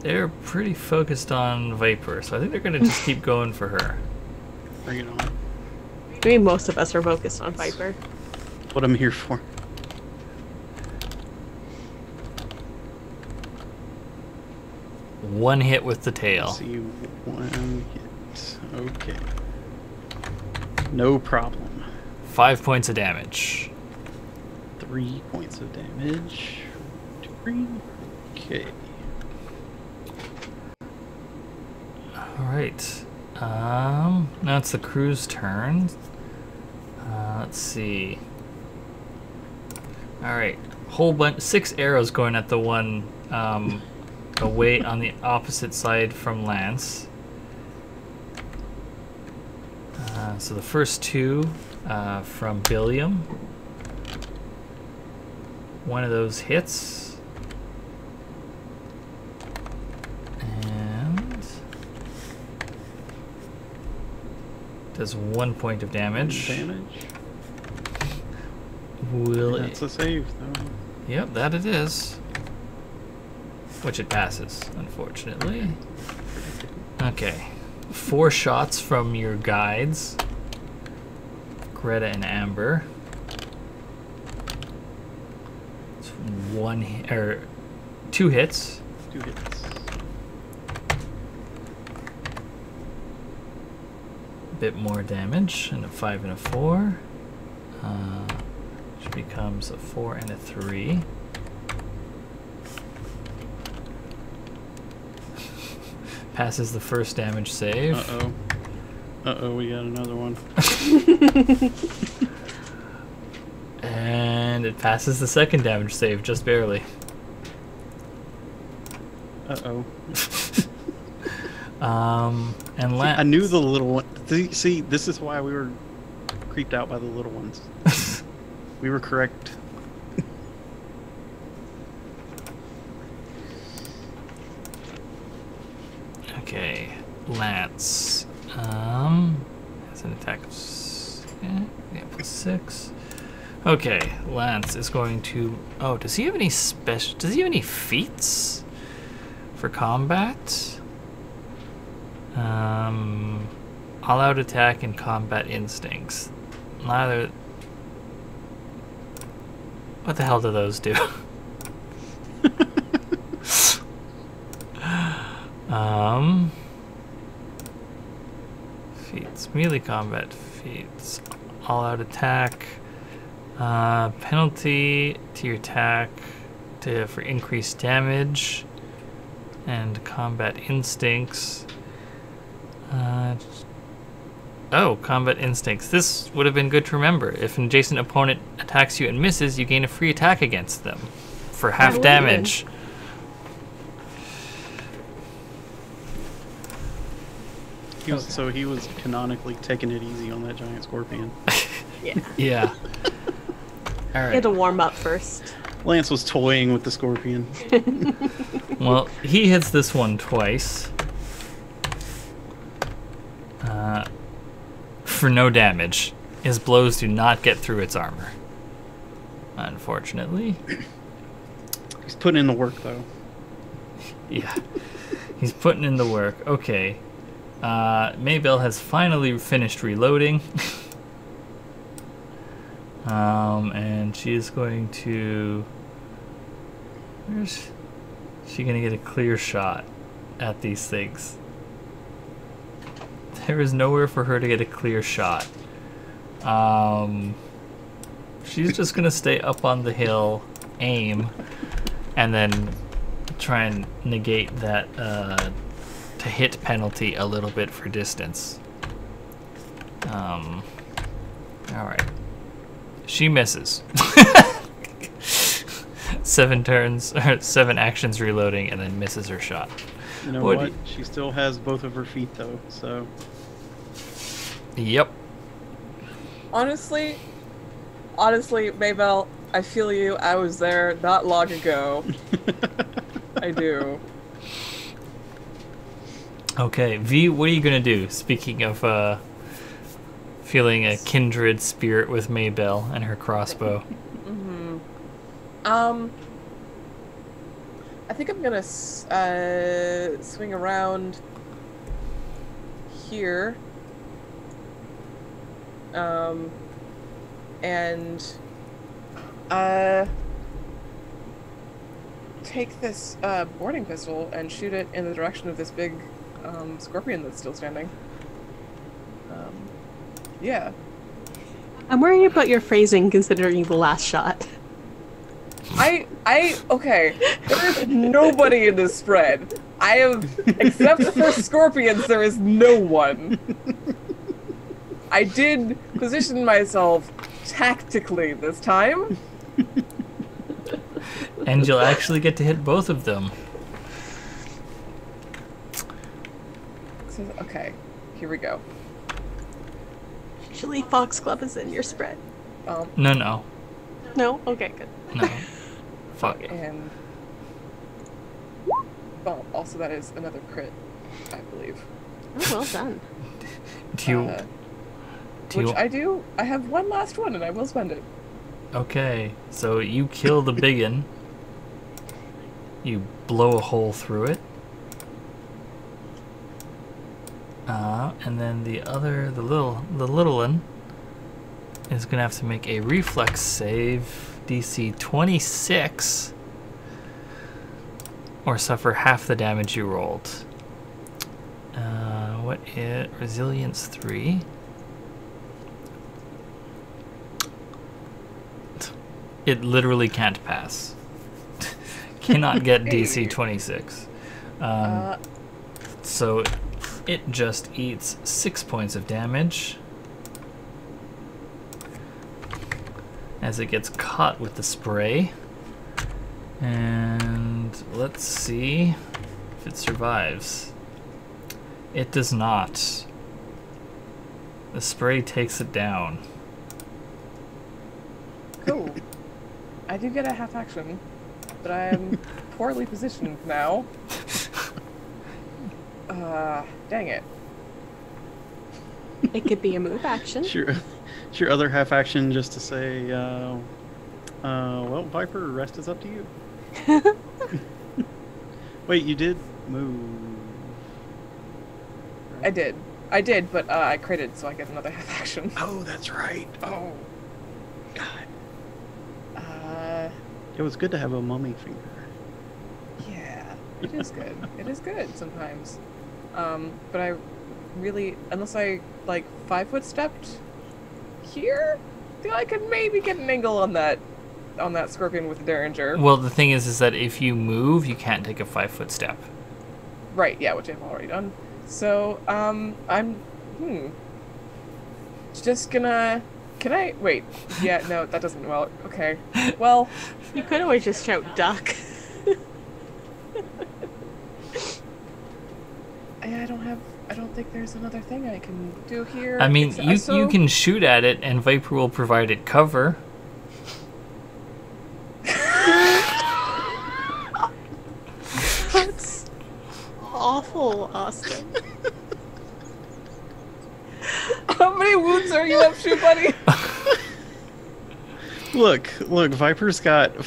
they're pretty focused on Viper, so I think they're gonna just keep going for her. Bring it on. I mean, most of us are focused on Viper. What I'm here for. One hit with the tail. See one hit. Okay. No problem. Five points of damage. Three points of damage. Three. Okay. All right. Um, now it's the crew's turn. Uh, let's see. All right, whole bunch, six arrows going at the one um, away on the opposite side from Lance. Uh, so the first two uh, from Billiam. One of those hits. And does one point of damage. Damage. Will it? That's a save, though. Yep, that it is. Which it passes, unfortunately. Okay. Four shots from your guides. Greta and Amber. It's one or two hits. Two hits. A bit more damage, and a five and a four. Uh, which becomes a four and a three. Passes the first damage save. Uh oh. Uh oh, we got another one. And it passes the second damage save, just barely. Uh oh. Um, and Lance. I knew the little one. See, see, this is why we were creeped out by the little ones. we were correct. Okay, Lance. Um, has an attack of s- yeah, yeah, plus six. Okay, Lance is going to. Oh, does he have any special? Does he have any feats? for combat. Um, all out attack and combat instincts. Neither. What the hell do those do? um. Feats. Melee combat feats. All out attack. Uh, penalty to your attack to for increased damage. And combat instincts. Uh, oh, combat instincts. This would have been good to remember. If an adjacent opponent attacks you and misses, you gain a free attack against them for half would've damage. He was, so he was canonically taking it easy on that giant scorpion. Yeah. Yeah. All You had to warm up first. Lance was toying with the scorpion. Well, he hits this one twice. Uh, for no damage. His blows do not get through its armor. Unfortunately. He's putting in the work though. Yeah. He's putting in the work. Okay. Uh, Maybell has finally finished reloading. um, and she is going to. Where's she going to get a clear shot at these things? There is nowhere for her to get a clear shot. Um, she's just going to stay up on the hill, aim, and then try and negate that uh, to hit penalty a little bit for distance. Um, all right. She misses. seven turns, or seven actions reloading, and then misses her shot. You know What what? you- She still has both of her feet though, so Yep. Honestly, honestly, Maybell, I feel you. I was there not long ago. I do. Okay, V, what are you gonna do? Speaking of uh, feeling a kindred spirit with Maybell and her crossbow. mm-hmm. Um, I think I'm gonna uh, swing around here. Um, and uh, take this uh, boarding pistol and shoot it in the direction of this big um, scorpion that's still standing. Um, yeah. I'm worried about your phrasing considering the last shot. I I okay. There is nobody in this spread. I have except for scorpions, there is no one. I did position myself tactically this time. and you'll actually get to hit both of them. Okay, here we go. Usually Foxglove is in your spread. Um, No, no, No? Okay, good. no. Fuck it. and well, also that is another crit, I believe. Oh, well done. Do you? Uh, do which you? I do. I have one last one, and I will spend it. Okay, so you kill the biggin. You blow a hole through it. Uh, and then the other, the little, the little one, is gonna have to make a reflex save, DC 26, or suffer half the damage you rolled. Uh, what is resilience three? It literally can't pass. Cannot get DC 26. Um, Uh, so it just eats six points of damage as it gets caught with the spray. And let's see if it survives. It does not. The spray takes it down. Cool. I do get a half action, but I am poorly positioned now. Uh, dang it. It could be a move action. it's your, it's your other half action just to say, uh, uh, well, Viper, rest is up to you. Wait, you did move. I did. I did, but uh, I critted, so I get another half action. Oh, that's right. Oh, God. Uh, It was good to have a mummy finger. yeah, it is good. it is good sometimes. Um, but I really, unless I like five foot stepped here, then I could maybe get an angle on that, on that scorpion with the derringer. Well, the thing is, is that if you move, you can't take a five foot step. Right, yeah, which I've already done. So, um, I'm, hmm. Just gonna, can I, wait, yeah, no, that doesn't, well, okay. Well, You could always just shout duck. I, I don't have, I don't think there's another thing I can do here. I mean, you so- you can shoot at it, and Viper will provide it cover. That's awful, Austin. How many wounds are you up to, buddy? Look, look, Viper's got f-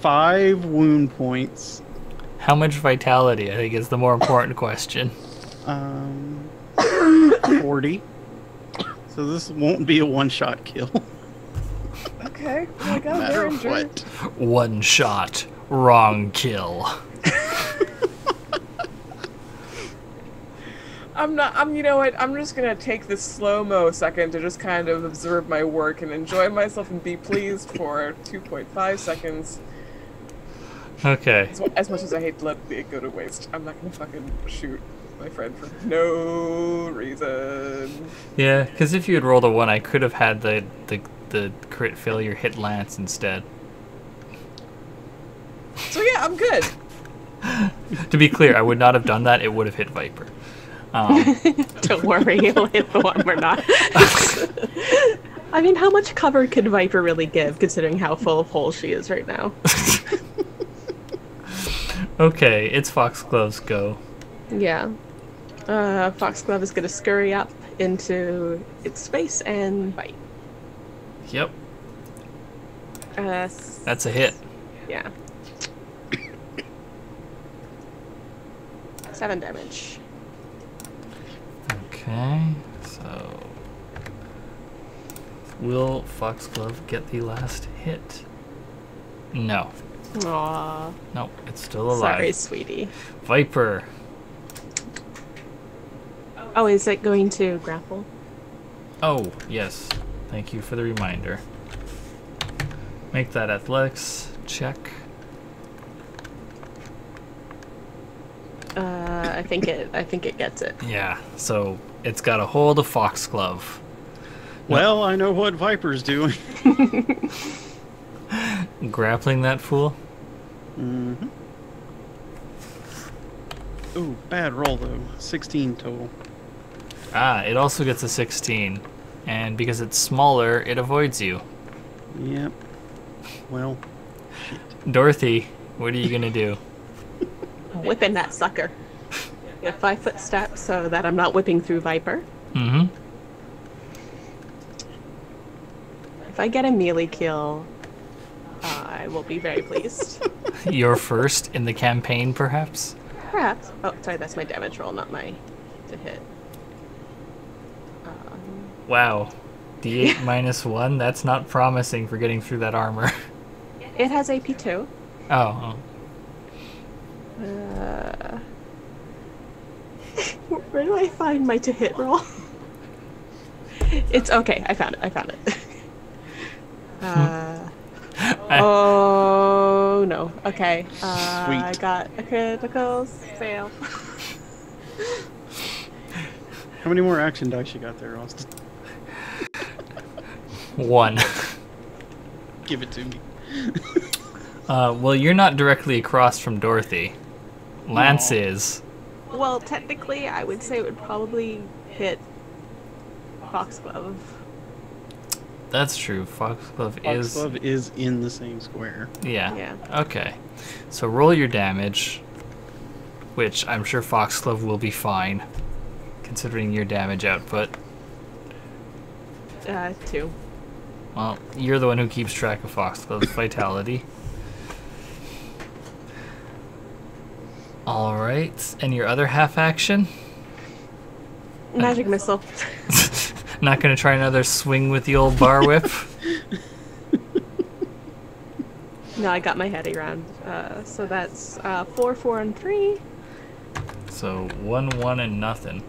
five wound points. How much vitality? I think is the more important question. Um, 40. So this won't be a one-shot kill. okay, well, I got No a matter derringer. what. One shot, wrong kill. I'm not. I'm. You know what? I'm just gonna take this slow mo second to just kind of observe my work and enjoy myself and be pleased for 2.5 seconds. Okay. As, as much as I hate to let it go to waste, I'm not gonna fucking shoot my friend for no reason. Yeah, because if you had rolled a one, I could have had the the the crit failure hit Lance instead. So yeah, I'm good. To be clear, I would not have done that. It would have hit Viper. Um, Don't worry, he'll hit the one we're not. I mean, how much cover could Viper really give, considering how full of holes she is right now? Okay, it's Foxglove's go. Yeah. Uh, Foxglove is gonna scurry up into its space and bite. Yep, Uh, that's a hit. yeah. Seven damage. Okay, so will Foxglove get the last hit? No, Aww. no, it's still alive. Sorry, sweetie. Viper. Oh, is it going to grapple? Oh, yes. Thank you for the reminder. Make that athletics check. Uh, I think it. I think it gets it. Yeah, so it's got a hold of Foxglove. Well, I know what Viper's doing. Grappling that fool. Mm-hmm. Ooh, bad roll though. 16 total. Ah, it also gets a 16. And because it's smaller, it avoids you. Yep. Well, Dorothy, what are you gonna do? Whipping that sucker. Get a five foot step so that I'm not whipping through Viper. Mm hmm. If I get a melee kill, I will be very pleased. Your first in the campaign, perhaps? Perhaps. Oh, sorry, that's my damage roll, not my to hit. Um, Wow. D8 minus 1? That's not promising for getting through that armor. it has AP 2. Oh, oh. Uh, where do I find my to hit roll? it's okay. I found it. I found it. Uh, oh no. Okay. Uh, I got a critical fail. how many more action dice you got there, Austin? one. Give it to me. Uh, well, you're not directly across from Dorothy. Lance Aw. is. Well, technically, I would say it would probably hit Foxglove. That's true. Foxglove is. Foxglove is in the same square. Yeah. Yeah. Okay. So roll your damage, which I'm sure Foxglove will be fine, considering your damage output. Uh, two. Well, you're the one who keeps track of Foxglove's vitality. All right. And your other half action? Magic missile. Not gonna try another swing with the old bar whip. No, I got my head around. Uh, so that's uh, four, four, and three. so one, one, and nothing.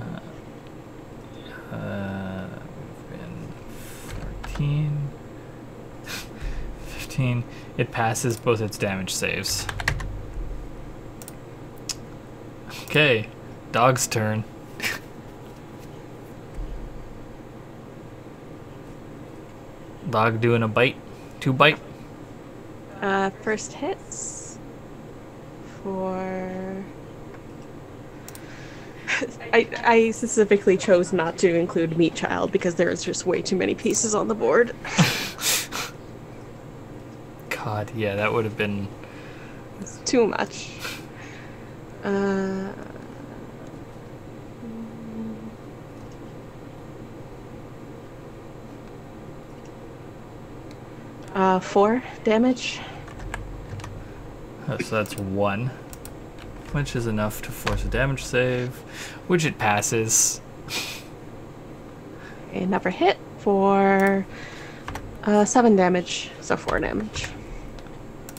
Uh, uh, we've been 14, 15. It passes both its damage saves. Okay, dog's turn. Dog doing a bite, two bite. Uh, first hits for. I, I specifically chose not to include Meat Child because there is just way too many pieces on the board. God, yeah, that would have been It's too much. Uh, uh, four damage. Uh, So that's one, which is enough to force a damage save, which it passes. Another hit for uh, seven damage, so four damage.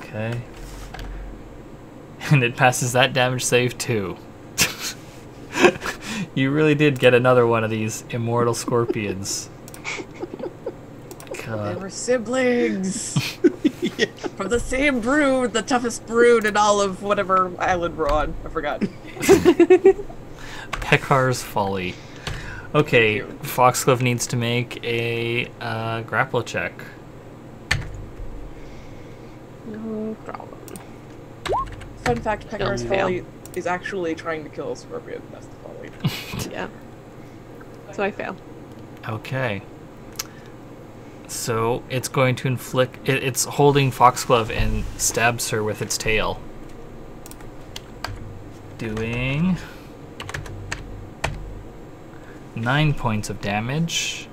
Okay. And it passes that damage save too. you really did get another one of these immortal scorpions. God. They were siblings from the same brood, the toughest brood in all of whatever island we're on. I forgot. Pekar's Folly. Okay. Foxglove needs to make a uh, grapple check. No problem. Fun fact: Pekar's Don't folly is actually trying to kill a scorpion. That's the folly. Yeah. So I fail. Okay. So it's going to inflict. It, it's holding Foxglove and stabs her with its tail. Doing nine points of damage,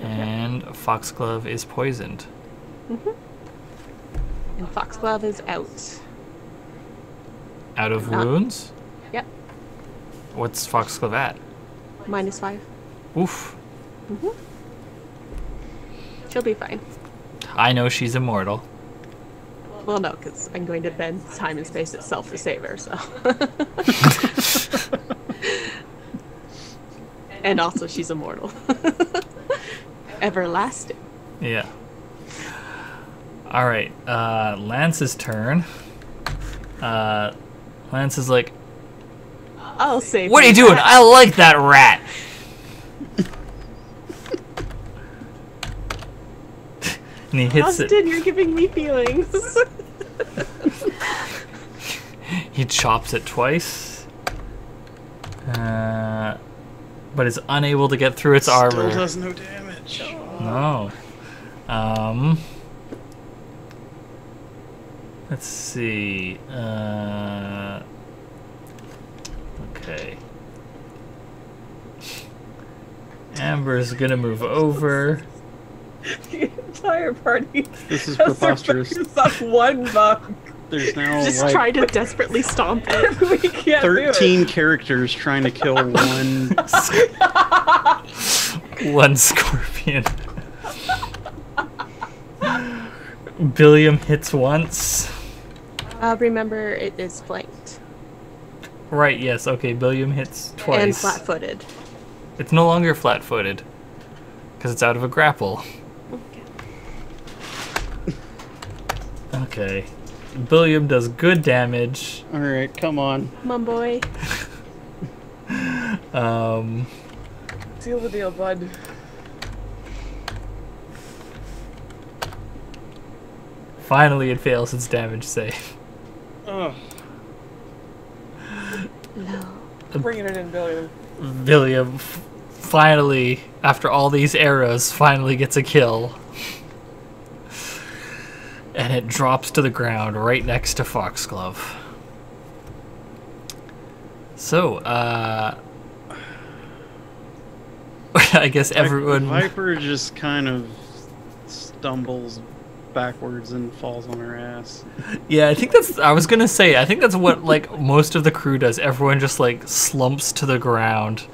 and Foxglove is poisoned. Mhm. And Foxglove is out. Out of wounds. Yep. What's Foxglove at? Minus five. Oof. Mhm. She'll be fine. I know she's immortal. Well, no, because I'm going to bend time and space itself to save her, so. and also, she's immortal. Everlasting. Yeah. All right. Uh, Lance's turn. Uh, Lance is like, I'll save "What are you doing? I like that rat." and he hits Austin, it. you're giving me feelings. He chops it twice. Uh, but is unable to get through its armor. Still does no damage. No. Um. Let's see. Uh. Okay. Amber's gonna move over. the entire party This is has preposterous. focus on one bug. There's now Just like try to desperately stomp it. we can't do it. 13 characters trying to kill one. One scorpion. Billiam hits once. Uh, remember, it is flanked Right, yes, okay, Billiam hits twice. and flat footed. It's no longer flat footed. Because it's out of a grapple. Okay. Billiam does good damage. Alright, come on. Come on, boy. Um, Seal the deal, bud. finally, it fails its damage save. Ugh. No. Bringing it in, Billy. Billiam, finally, after all these arrows, finally gets a kill. And it drops to the ground right next to Foxglove. So, uh. I guess everyone. Viper just kind of stumbles backwards and falls on her ass. Yeah, I think that's. I was gonna say. I think that's what like most of the crew does. Everyone just like slumps to the ground.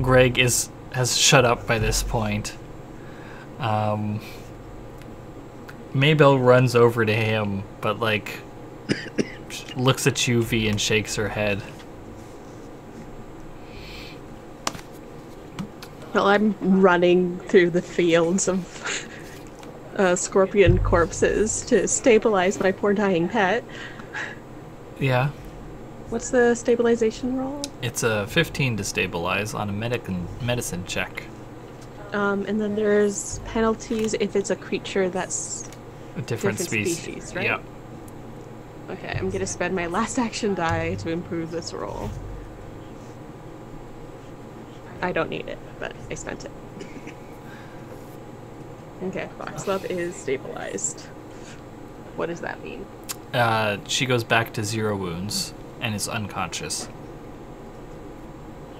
Greg is has shut up by this point. Um, Maybell runs over to him, but like looks at you, V, and shakes her head. Well, I'm running through the fields of uh, scorpion corpses to stabilize my poor dying pet. Yeah, What's the stabilization roll? it's a 15 to stabilize on a medicine medicine check. Um, and then there's penalties if it's a creature that's. A different, Different species. species, right? Yeah. Okay, I'm gonna spend my last action die to improve this roll. I don't need it, but I spent it. Okay, Foxglove is stabilized. What does that mean? Uh, she goes back to zero wounds and is unconscious.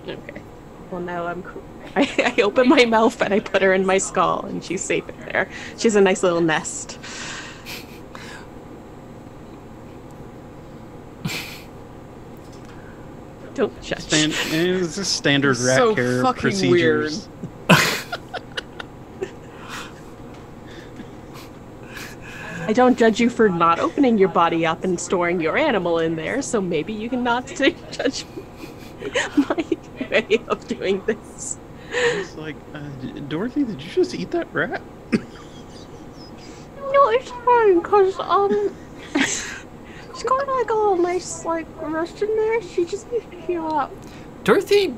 Okay. Well, now I'm. Cr- I, I open my mouth and I put her in my skull, and she's safe in there. She's a nice little nest. Don't judge. Stand, it's just standard rat So care fucking procedures. I don't judge you for not opening your body up and storing your animal in there, so maybe you can not judge my way of doing this. It's like, uh, Dorothy, did you just eat that rat? No, it's fine, cause um, she's got like a little nice like rust in there. She just needs to heal up. Dorothy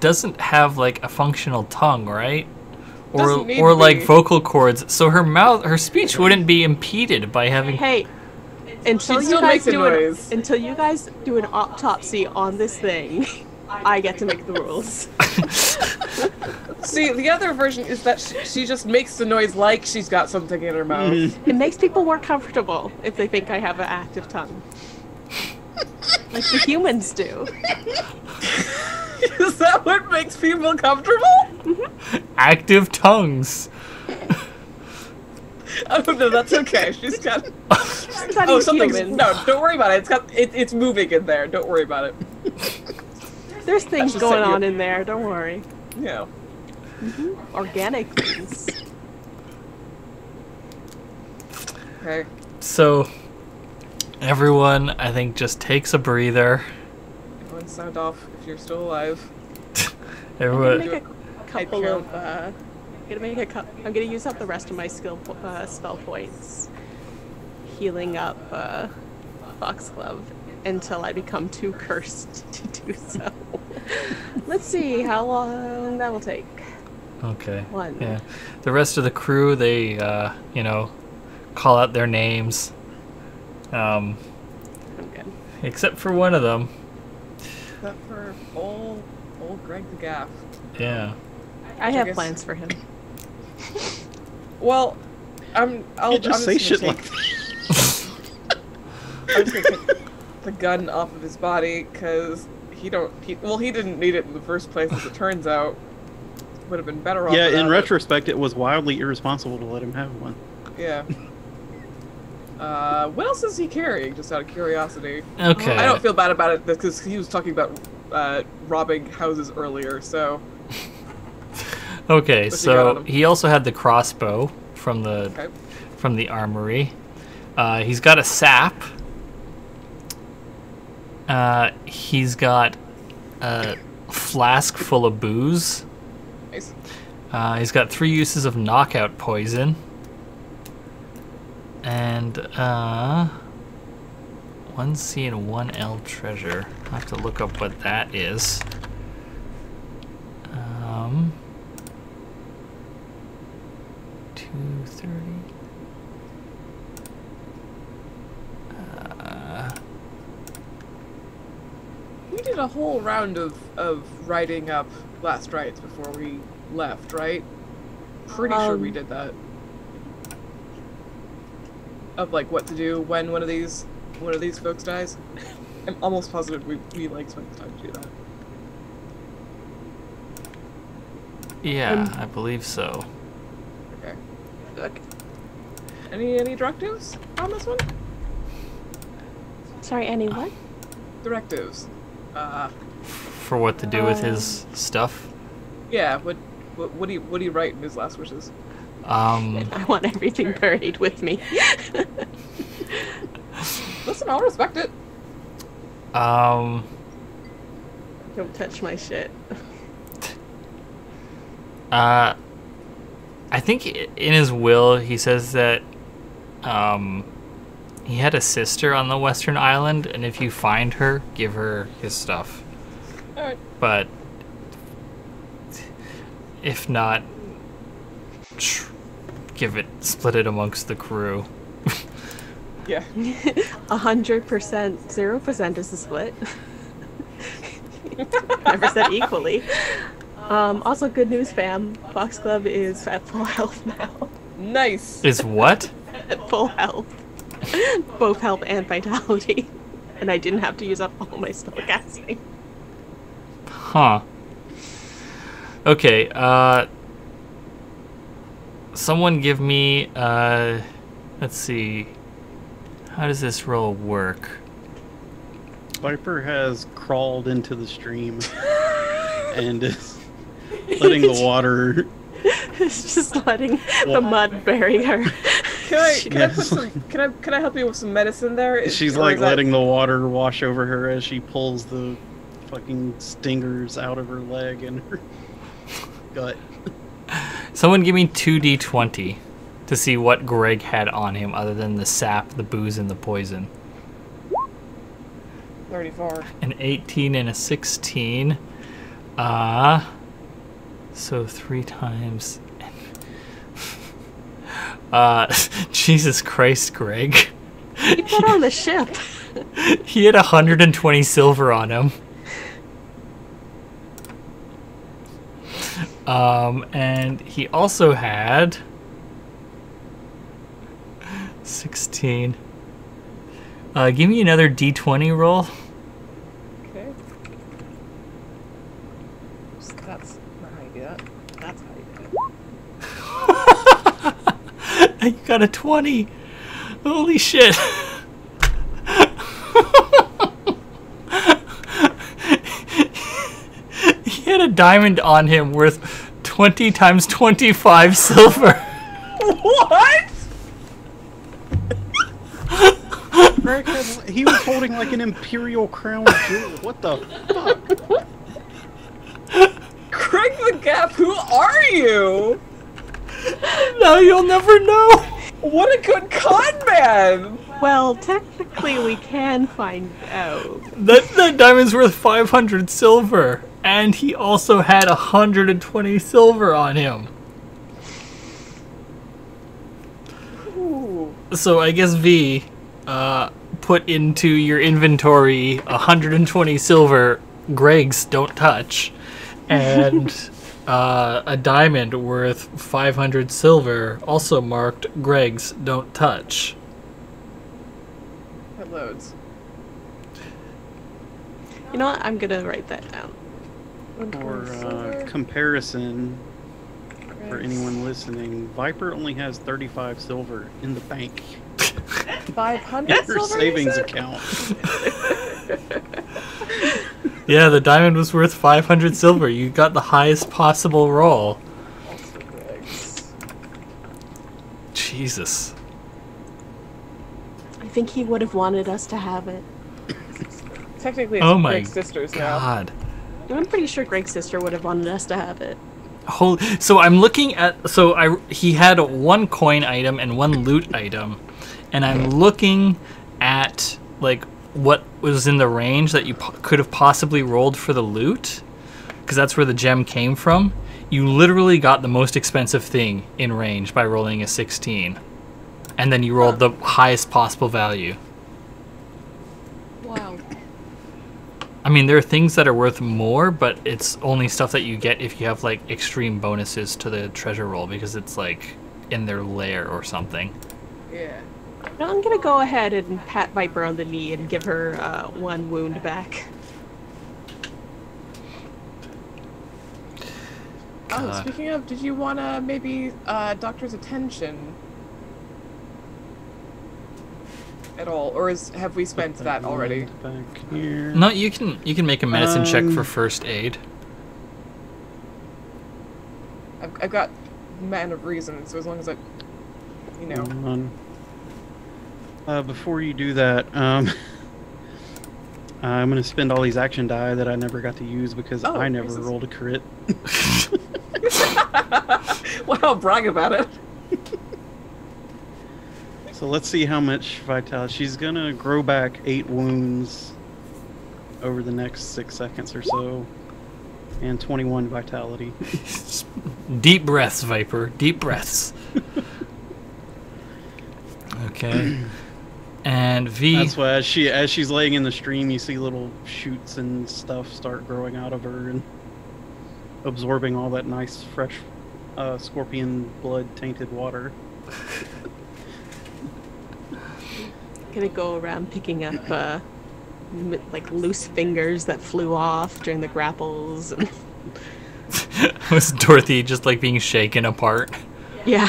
doesn't have like a functional tongue, right? Or or like be. vocal cords, so her mouth, her speech wouldn't be impeded by having. Hey, until She'd you guys do an, until you guys do an autopsy on this thing, I get to make the rules. See, the other version is that she, she just makes the noise like she's got something in her mouth. Mm. It makes people more comfortable if they think I have an active tongue, like the humans do. is that what makes people comfortable? active tongues. Oh no, that's okay. She's got. It's not Oh, something's humans. no. Don't worry about it. It's got. It, it's moving in there. Don't worry about it. There's things going set you- on in there. Don't worry. Yeah. Mhm. Organic things. Okay. So everyone, I think, just takes a breather. Everyone sound off if you're still alive. I'm Everyone, gonna make a couple of. Uh, I'm gonna make a. cou- I'm gonna use up the rest of my skill po- uh, spell points, healing up uh, Foxglove until I become too cursed to do so. Let's see how long that will take. okay. One. Yeah. The rest of the crew, they, uh, you know, call out their names. Um, I'm good. except for one of them. Except for old, old Greg the Gaff. Yeah. I I have guess- plans for him. Well, I'm. I'll You just I'm say shit gonna like take, I'm just gonna take the gun off of his body because he don't. He, well, he didn't need it in the first place. As it turns out, would have been better off. Yeah, in without it. retrospect, it was wildly irresponsible to let him have one. Yeah. Uh, what else is he carrying? Just out of curiosity. Okay. I don't feel bad about it because he was talking about uh, robbing houses earlier. So Okay, he so him? he also had the crossbow from the okay. from the armory. Uh, he's got a sap. Uh, he's got a flask full of booze. Nice. Uh, he's got three uses of knockout poison. And uh, one C and one L treasure. I have to look up what that is. Um, two thirty. Uh, We did a whole round of of writing up last rites before we left, right? Pretty sure we Um, did that. Of like what to do when one of these one of these folks dies. I'm almost positive we, we like spent the time to do that. yeah, Um, I believe so. Okay. Okay. Any any directives on this one? Sorry, any what? Directives. Uh, For what to do with his stuff. yeah. What what what do you what do you write in his last wishes? Um, I want everything buried with me. Listen, I'll respect it. um, Don't touch my shit. uh, I think in his will he says that um, he had a sister on the Western Island, and if you find her, give her his stuff. All right. But if not, tr- give it, split it amongst the crew. Yeah. A hundred percent, zero percent is the split. Never said equally. Um, also, good news, fam. Foxglove is at full health now. Nice. Is what? At full health, both health and vitality, and I didn't have to use up all my spell casting. Huh. Okay, uh someone give me uh let's see. How does this roll work? Viper has crawled into the stream and is letting the water. it's just letting the mud bury her. Can I can I put some can I can I help you with some medicine there? Is- She's or like is that- letting the water wash over her as she pulls the fucking stingers out of her leg and her gut. Someone give me 2d20 to see what Greg had on him other than the sap, the booze, and the poison. 34. An 18 and a 16. Uh, so three times. Uh, Jesus Christ, Greg. He put on the ship. He had 120 silver on him. Um, and he also had 16. Uh, give me another d20 roll. Okay. That's not how you do that. That's how you do it. you got a 20. Holy shit. he had a diamond on him worth 20 times 25 silver. What? He was holding like an imperial crown jewel. What the fuck? Greg the Gaff, who are you? now you'll never know. What a good con man! Well, technically, we can find out. That, that diamond's worth 500 silver. And he also had 120 silver on him. Ooh. So I guess V, uh, put into your inventory 120 silver. Greg's don't touch, and uh, a diamond worth 500 silver, also marked Greg's don't touch. That loads. You know what? I'm gonna write that down. For uh, Silver, comparison, for anyone listening, Viper only has 35 silver in the bank. 500 Her silver, you savings account. Yeah, the diamond was worth 500 silver. You got the highest possible roll. Jesus. I think he would have wanted us to have it. Technically, it's Oh my Greg's sisters now. God. I'm pretty sure Greg's sister would have wanted us to have it. Holy, so I'm looking at so I he had one coin item and one loot item, and I'm looking at like what was in the range that you po- could have possibly rolled for the loot, because that's where the gem came from. You literally got the most expensive thing in range by rolling a 16, and then you rolled the highest possible value. Wow. I mean, there are things that are worth more, but it's only stuff that you get if you have like extreme bonuses to the treasure roll because it's like in their lair or something. Yeah. No, I'm gonna go ahead and pat Viper on the knee and give her uh, one wound back. Oh, speaking of, did you want to maybe uh, doctor's attention? At all, or is have we spent that already? Back here. No, you can you can make a medicine check for Um, first aid. I've, I've got man of reason, so as long as I, you know, on. Uh, before you do that, um, I'm gonna spend all these action die that I never got to use because Oh, I never Jesus. rolled a crit. wow, brag about it. So let's see how much vitality. She's gonna grow back eight wounds over the next six seconds or so, and 21 vitality. Deep breaths, Viper. Deep breaths. okay. And V. That's why as she as she's laying in the stream, you see little shoots and stuff start growing out of her and absorbing all that nice fresh uh, scorpion blood tainted water. Gonna go around picking up uh, m- like loose fingers that flew off during the grapples. And, was Dorothy just like being shaken apart? yeah.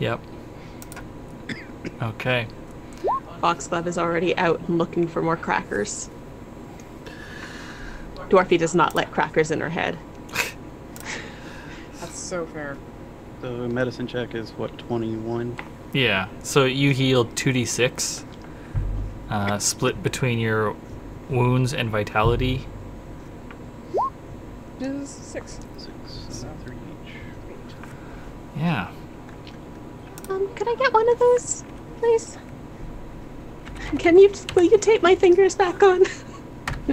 Yep. Okay. Foxglove is already out and looking for more crackers. Dorothy does not let crackers in her head. That's so fair. The medicine check is what 21. Yeah. So you healed 2d6, uh, split between your wounds and vitality. Is six. Six, seven, three each. Yeah. Um, could I get one of those, please? Can you will you tape my fingers back on?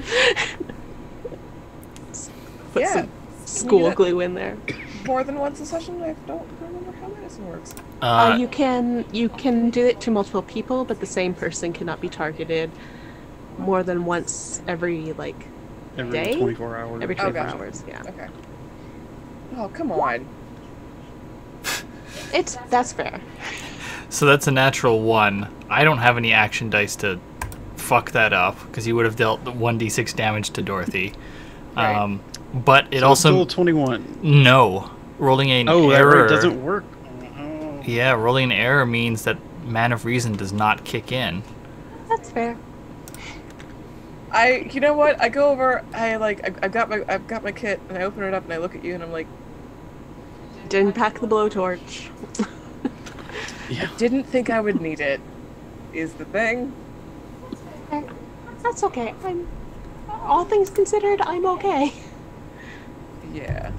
Put Yeah. some school glue in there. More than once a session. I don't remember how medicine works. Uh, Uh, you can you can do it to multiple people, but the same person cannot be targeted more than once every like Every Day? 24 hours. every Oh, 24 gotcha. hours. Yeah, Okay. Oh come on. it's that's fair. so that's a natural one. I don't have any action dice to fuck that up because you would have dealt 1d6 damage to Dorothy. Right. Um, but it So also still 21. no rolling an Oh, that error right, doesn't work. Oh. Yeah, rolling an error means that Man of Reason does not kick in. That's fair. I, you know what? I go over. I like. I, I've got my. I've got my kit, and I open it up, and I look at you, and I'm like, Didn't pack the blowtorch. Yeah. didn't think I would need it. Is the thing. Okay. That's okay. I'm all things considered, I'm okay. Yeah.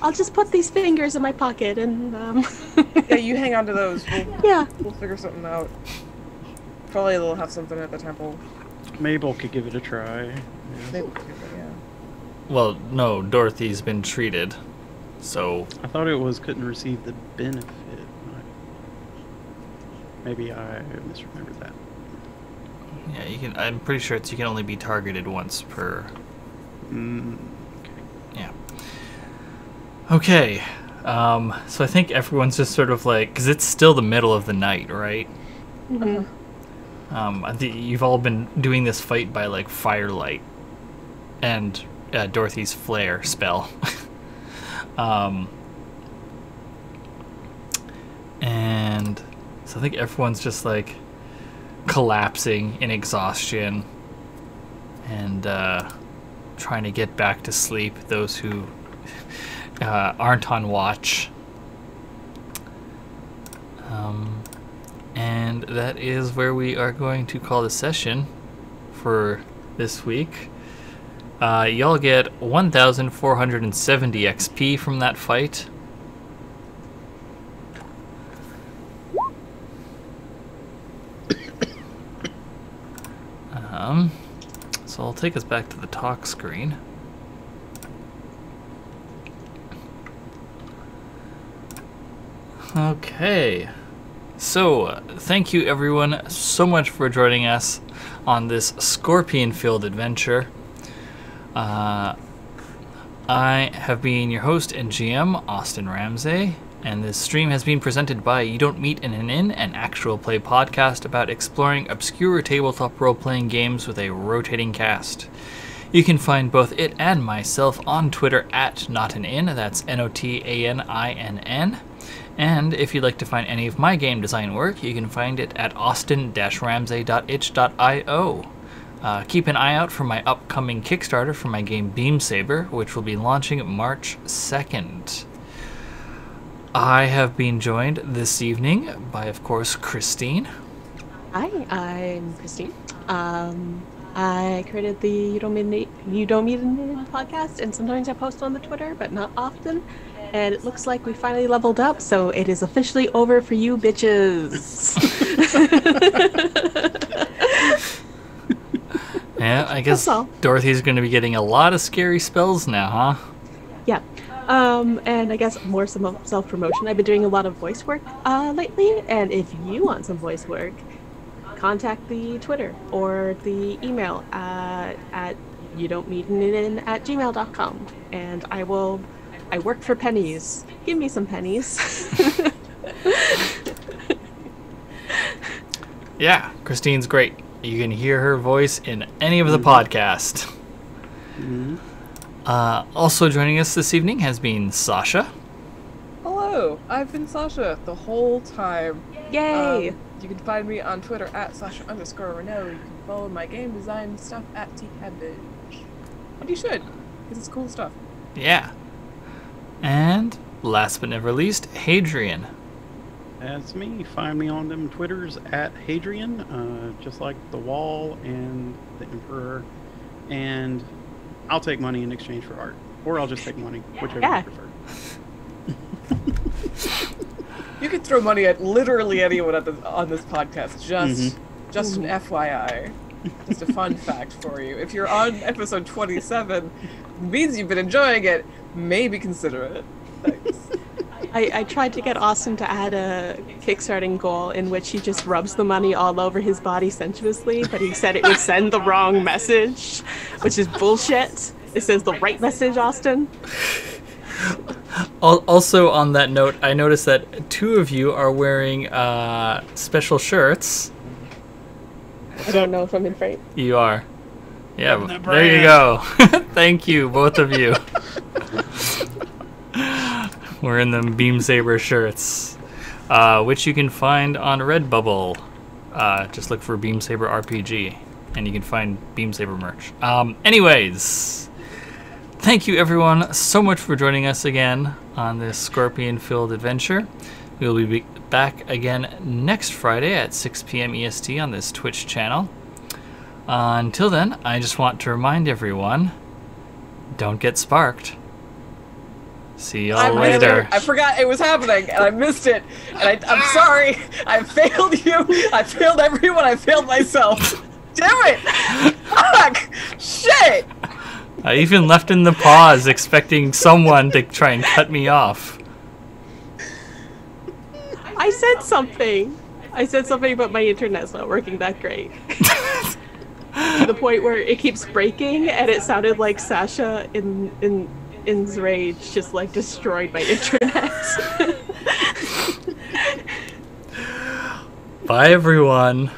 I'll just put these fingers in my pocket and um Yeah. You hang on to those. We'll, yeah. we'll figure something out. Probably they'll have something at the temple. Mabel could give it a try. Yeah. Maybe. we'll do that, Yeah. Well, no, Dorothy's been treated. So, I thought it was couldn't receive the benefit. Maybe I misremembered that. yeah, you can I'm pretty sure it's you can only be targeted once per Mm, okay. Yeah. Okay. Um, so I think everyone's just sort of like cuz it's still the middle of the night, right? Mhm. Um, I think you've all been doing this fight by like firelight and uh, Dorothy's flare spell. um, and so I think everyone's just like collapsing in exhaustion and uh, trying to get back to sleep. Those who uh, aren't on watch. Um, and that is where we are going to call the session for this week. Uh, y'all get 1,470 XP from that fight. Um, so I'll take us back to the talk screen. Okay. So, uh, thank you everyone so much for joining us on this scorpion Field adventure. Uh, I have been your host and GM, Austin Ramsey, and this stream has been presented by You Don't Meet in an Inn, an actual play podcast about exploring obscure tabletop role playing games with a rotating cast. You can find both it and myself on Twitter at Not an Inn, that's N O T A N I N N. And if you'd like to find any of my game design work, you can find it at austin-ramsey.itch.io. Uh, keep an eye out for my upcoming Kickstarter for my game Beam Saber, which will be launching March 2nd. I have been joined this evening by, of course, Christine. Hi, I'm Christine. Um, I created the You Don't Meet It, you Don't Mean It podcast, and sometimes I post on the Twitter, but not often. And it looks like we finally leveled up, so it is officially over for you bitches. Yeah, I guess. Dorothy's going to be getting a lot of scary spells now, huh? yeah. Um, and I guess more some self promotion. I've been doing a lot of voice work uh, lately, and if you want some voice work, contact the Twitter or the email uh, at you don't meet in at gmail.com and I will I work for pennies. Give me some pennies. Yeah, Christine's great. You can hear her voice in any of the podcast. Mhm. Uh, also joining us this evening has been Sasha. Hello, I've been Sasha the whole time. Yay! Um, you can find me on Twitter at Sasha underscore Reneau. You can follow my game design stuff at tcabbage. And you should, because it's cool stuff. Yeah. And last but never least, Hadrian. That's me. Find me on them Twitters at Hadrian, uh, just like the Wall and the Emperor. And I'll take money in exchange for art, or I'll just take money, whichever Yeah. you prefer. You can throw money at literally anyone at the, on this podcast. Just, Mm-hmm. just an FYI. Just a fun fact for you. If you're on episode 27, means you've been enjoying it. Maybe consider it. Thanks. I, I tried to get Austin to add a kickstarting goal in which he just rubs the money all over his body sensuously, but he said it would send the wrong message, which is bullshit. It says the right message, Austin. Also, on that note, I noticed that two of you are wearing uh, special shirts. I don't know if I'm in frame. You are. Yeah, Getting that there you go. Thank you, both of you. Wearing them Beam Saber shirts, uh, which you can find on Redbubble. Uh, just look for Beam Saber RPG, and you can find Beam Saber merch. Um, anyways, thank you everyone so much for joining us again on this scorpion-filled adventure. We will be back again next Friday at 6 p.m. EST on this Twitch channel. Uh, until then, I just want to remind everyone don't get sparked. See y'all I missed later. it. I forgot it was happening, and I missed it. And I, I'm sorry. I failed you. I failed everyone. I failed myself. Damn it! Fuck! Shit! I even left in the pause expecting someone to try and cut me off. I said something. I said something, but my internet's not working that great. to the point where it keeps breaking, and it sounded like Sasha in in in's rage just like destroyed my internet. Bye, everyone.